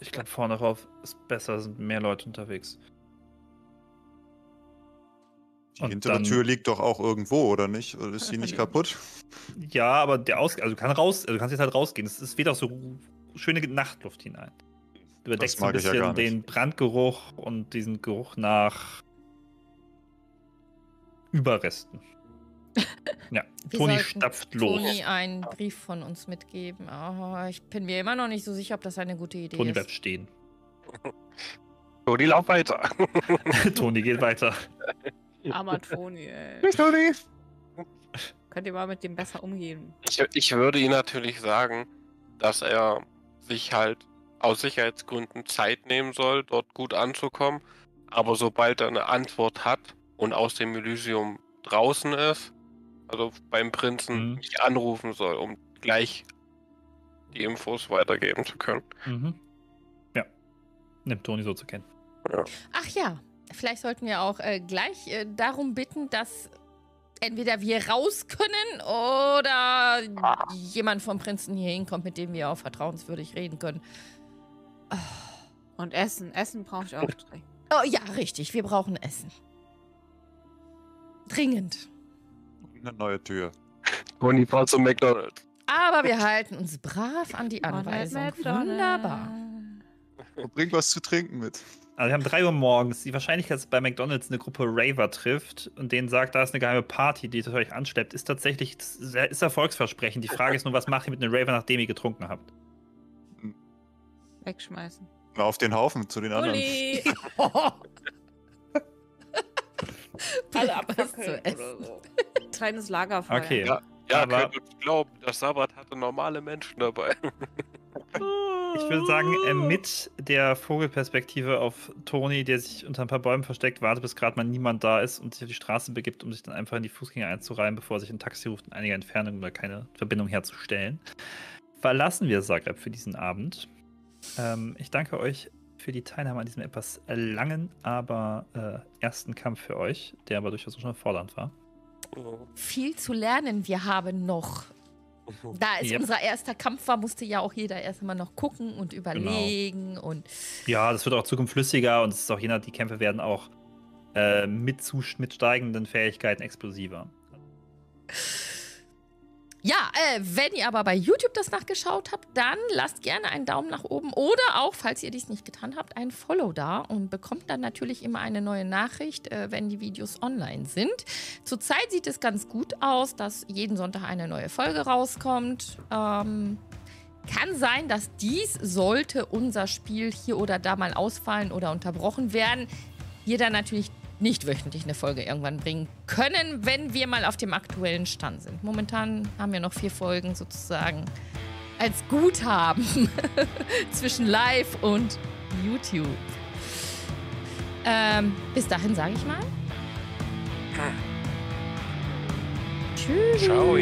Ich glaube, vorne rauf ist besser, sind mehr Leute unterwegs. Die Und hintere dann- Tür liegt doch auch irgendwo, oder nicht? Oder ist sie nicht kaputt? Ja, aber der Aus also du kannst raus, also du kannst jetzt halt rausgehen. Es, es weht auch so schöne Nachtluft hinein. Das so ein ja bisschen nicht. den Brandgeruch und diesen Geruch nach Überresten. Ja, Wir Toni stapft los. Toni einen Brief von uns mitgeben. Oh, ich bin mir immer noch nicht so sicher, ob das eine gute Idee Toni ist. bleibt stehen. Die lauf weiter. Toni geht weiter. Armer Toni, ey. Toni! Könnt ihr mal mit dem besser umgehen? Ich, ich würde ihm natürlich sagen, dass er sich halt aus Sicherheitsgründen Zeit nehmen soll, dort gut anzukommen. Aber sobald er eine Antwort hat und aus dem Elysium draußen ist, also beim Prinzen, Mhm. mich anrufen soll, um gleich die Infos weitergeben zu können. Mhm. Ja. Nimmt Toni so zu kennen. Ach ja, vielleicht sollten wir auch äh, gleich äh, darum bitten, dass entweder wir raus können oder jemand vom Prinzen hier hinkommt, mit dem wir auch vertrauenswürdig reden können. Und Essen. Essen brauche ich auch dringend. Oh ja, richtig, wir brauchen Essen. Dringend. Eine neue Tür. Und die fahrt zum McDonalds. Aber wir halten uns brav an die Anweisung. Wunderbar. Bring was zu trinken mit. Also wir haben 3 Uhr morgens. Die Wahrscheinlichkeit, dass bei McDonalds eine Gruppe Raver trifft und denen sagt, da ist eine geheime Party, die euch anschleppt, ist tatsächlich das ist Erfolgsversprechen. Die Frage ist nur, was macht ihr mit einem Raver, nachdem ihr getrunken habt? Wegschmeißen. Na, auf den Haufen zu den anderen. Uli! Bring Alle was zu abfackeln essen. oder so. Kleines Lagerfeuer. Okay. Ja. Ja, Aber- uns glauben, das Sabbat hatte normale Menschen dabei. Ich würde sagen, äh, mit der Vogelperspektive auf Toni, der sich unter ein paar Bäumen versteckt, wartet, bis gerade mal niemand da ist und sich auf die Straße begibt, um sich dann einfach in die Fußgänger einzureihen, bevor er sich ein Taxi ruft in einiger Entfernung, um da keine Verbindung herzustellen. Verlassen wir Zagreb für diesen Abend. Ähm, ich danke euch für die Teilnahme an diesem etwas langen, aber äh, ersten Kampf für euch, der aber durchaus schon fordernd war. Viel zu lernen wir haben noch. Da es Yep. unser erster Kampf war, musste ja auch jeder erstmal noch gucken und überlegen und Ja, das wird auch Zukunft flüssiger und es ist auch jener, die Kämpfe werden auch äh, mit, zu, mit steigenden Fähigkeiten explosiver. Ja, äh, wenn ihr aber bei YouTube das nachgeschaut habt, dann lasst gerne einen Daumen nach oben oder auch, falls ihr dies nicht getan habt, ein Follow da und bekommt dann natürlich immer eine neue Nachricht, äh, wenn die Videos online sind. Zurzeit sieht es ganz gut aus, dass jeden Sonntag eine neue Folge rauskommt. Ähm, kann sein, dass dies, sollte unser Spiel hier oder da mal ausfallen oder unterbrochen werden, wir dann natürlich nicht wöchentlich eine Folge irgendwann bringen können, wenn wir mal auf dem aktuellen Stand sind. Momentan haben wir noch vier Folgen sozusagen als Guthaben zwischen Live und YouTube. Ähm, bis dahin sage ich mal. Tschüss. Ciao.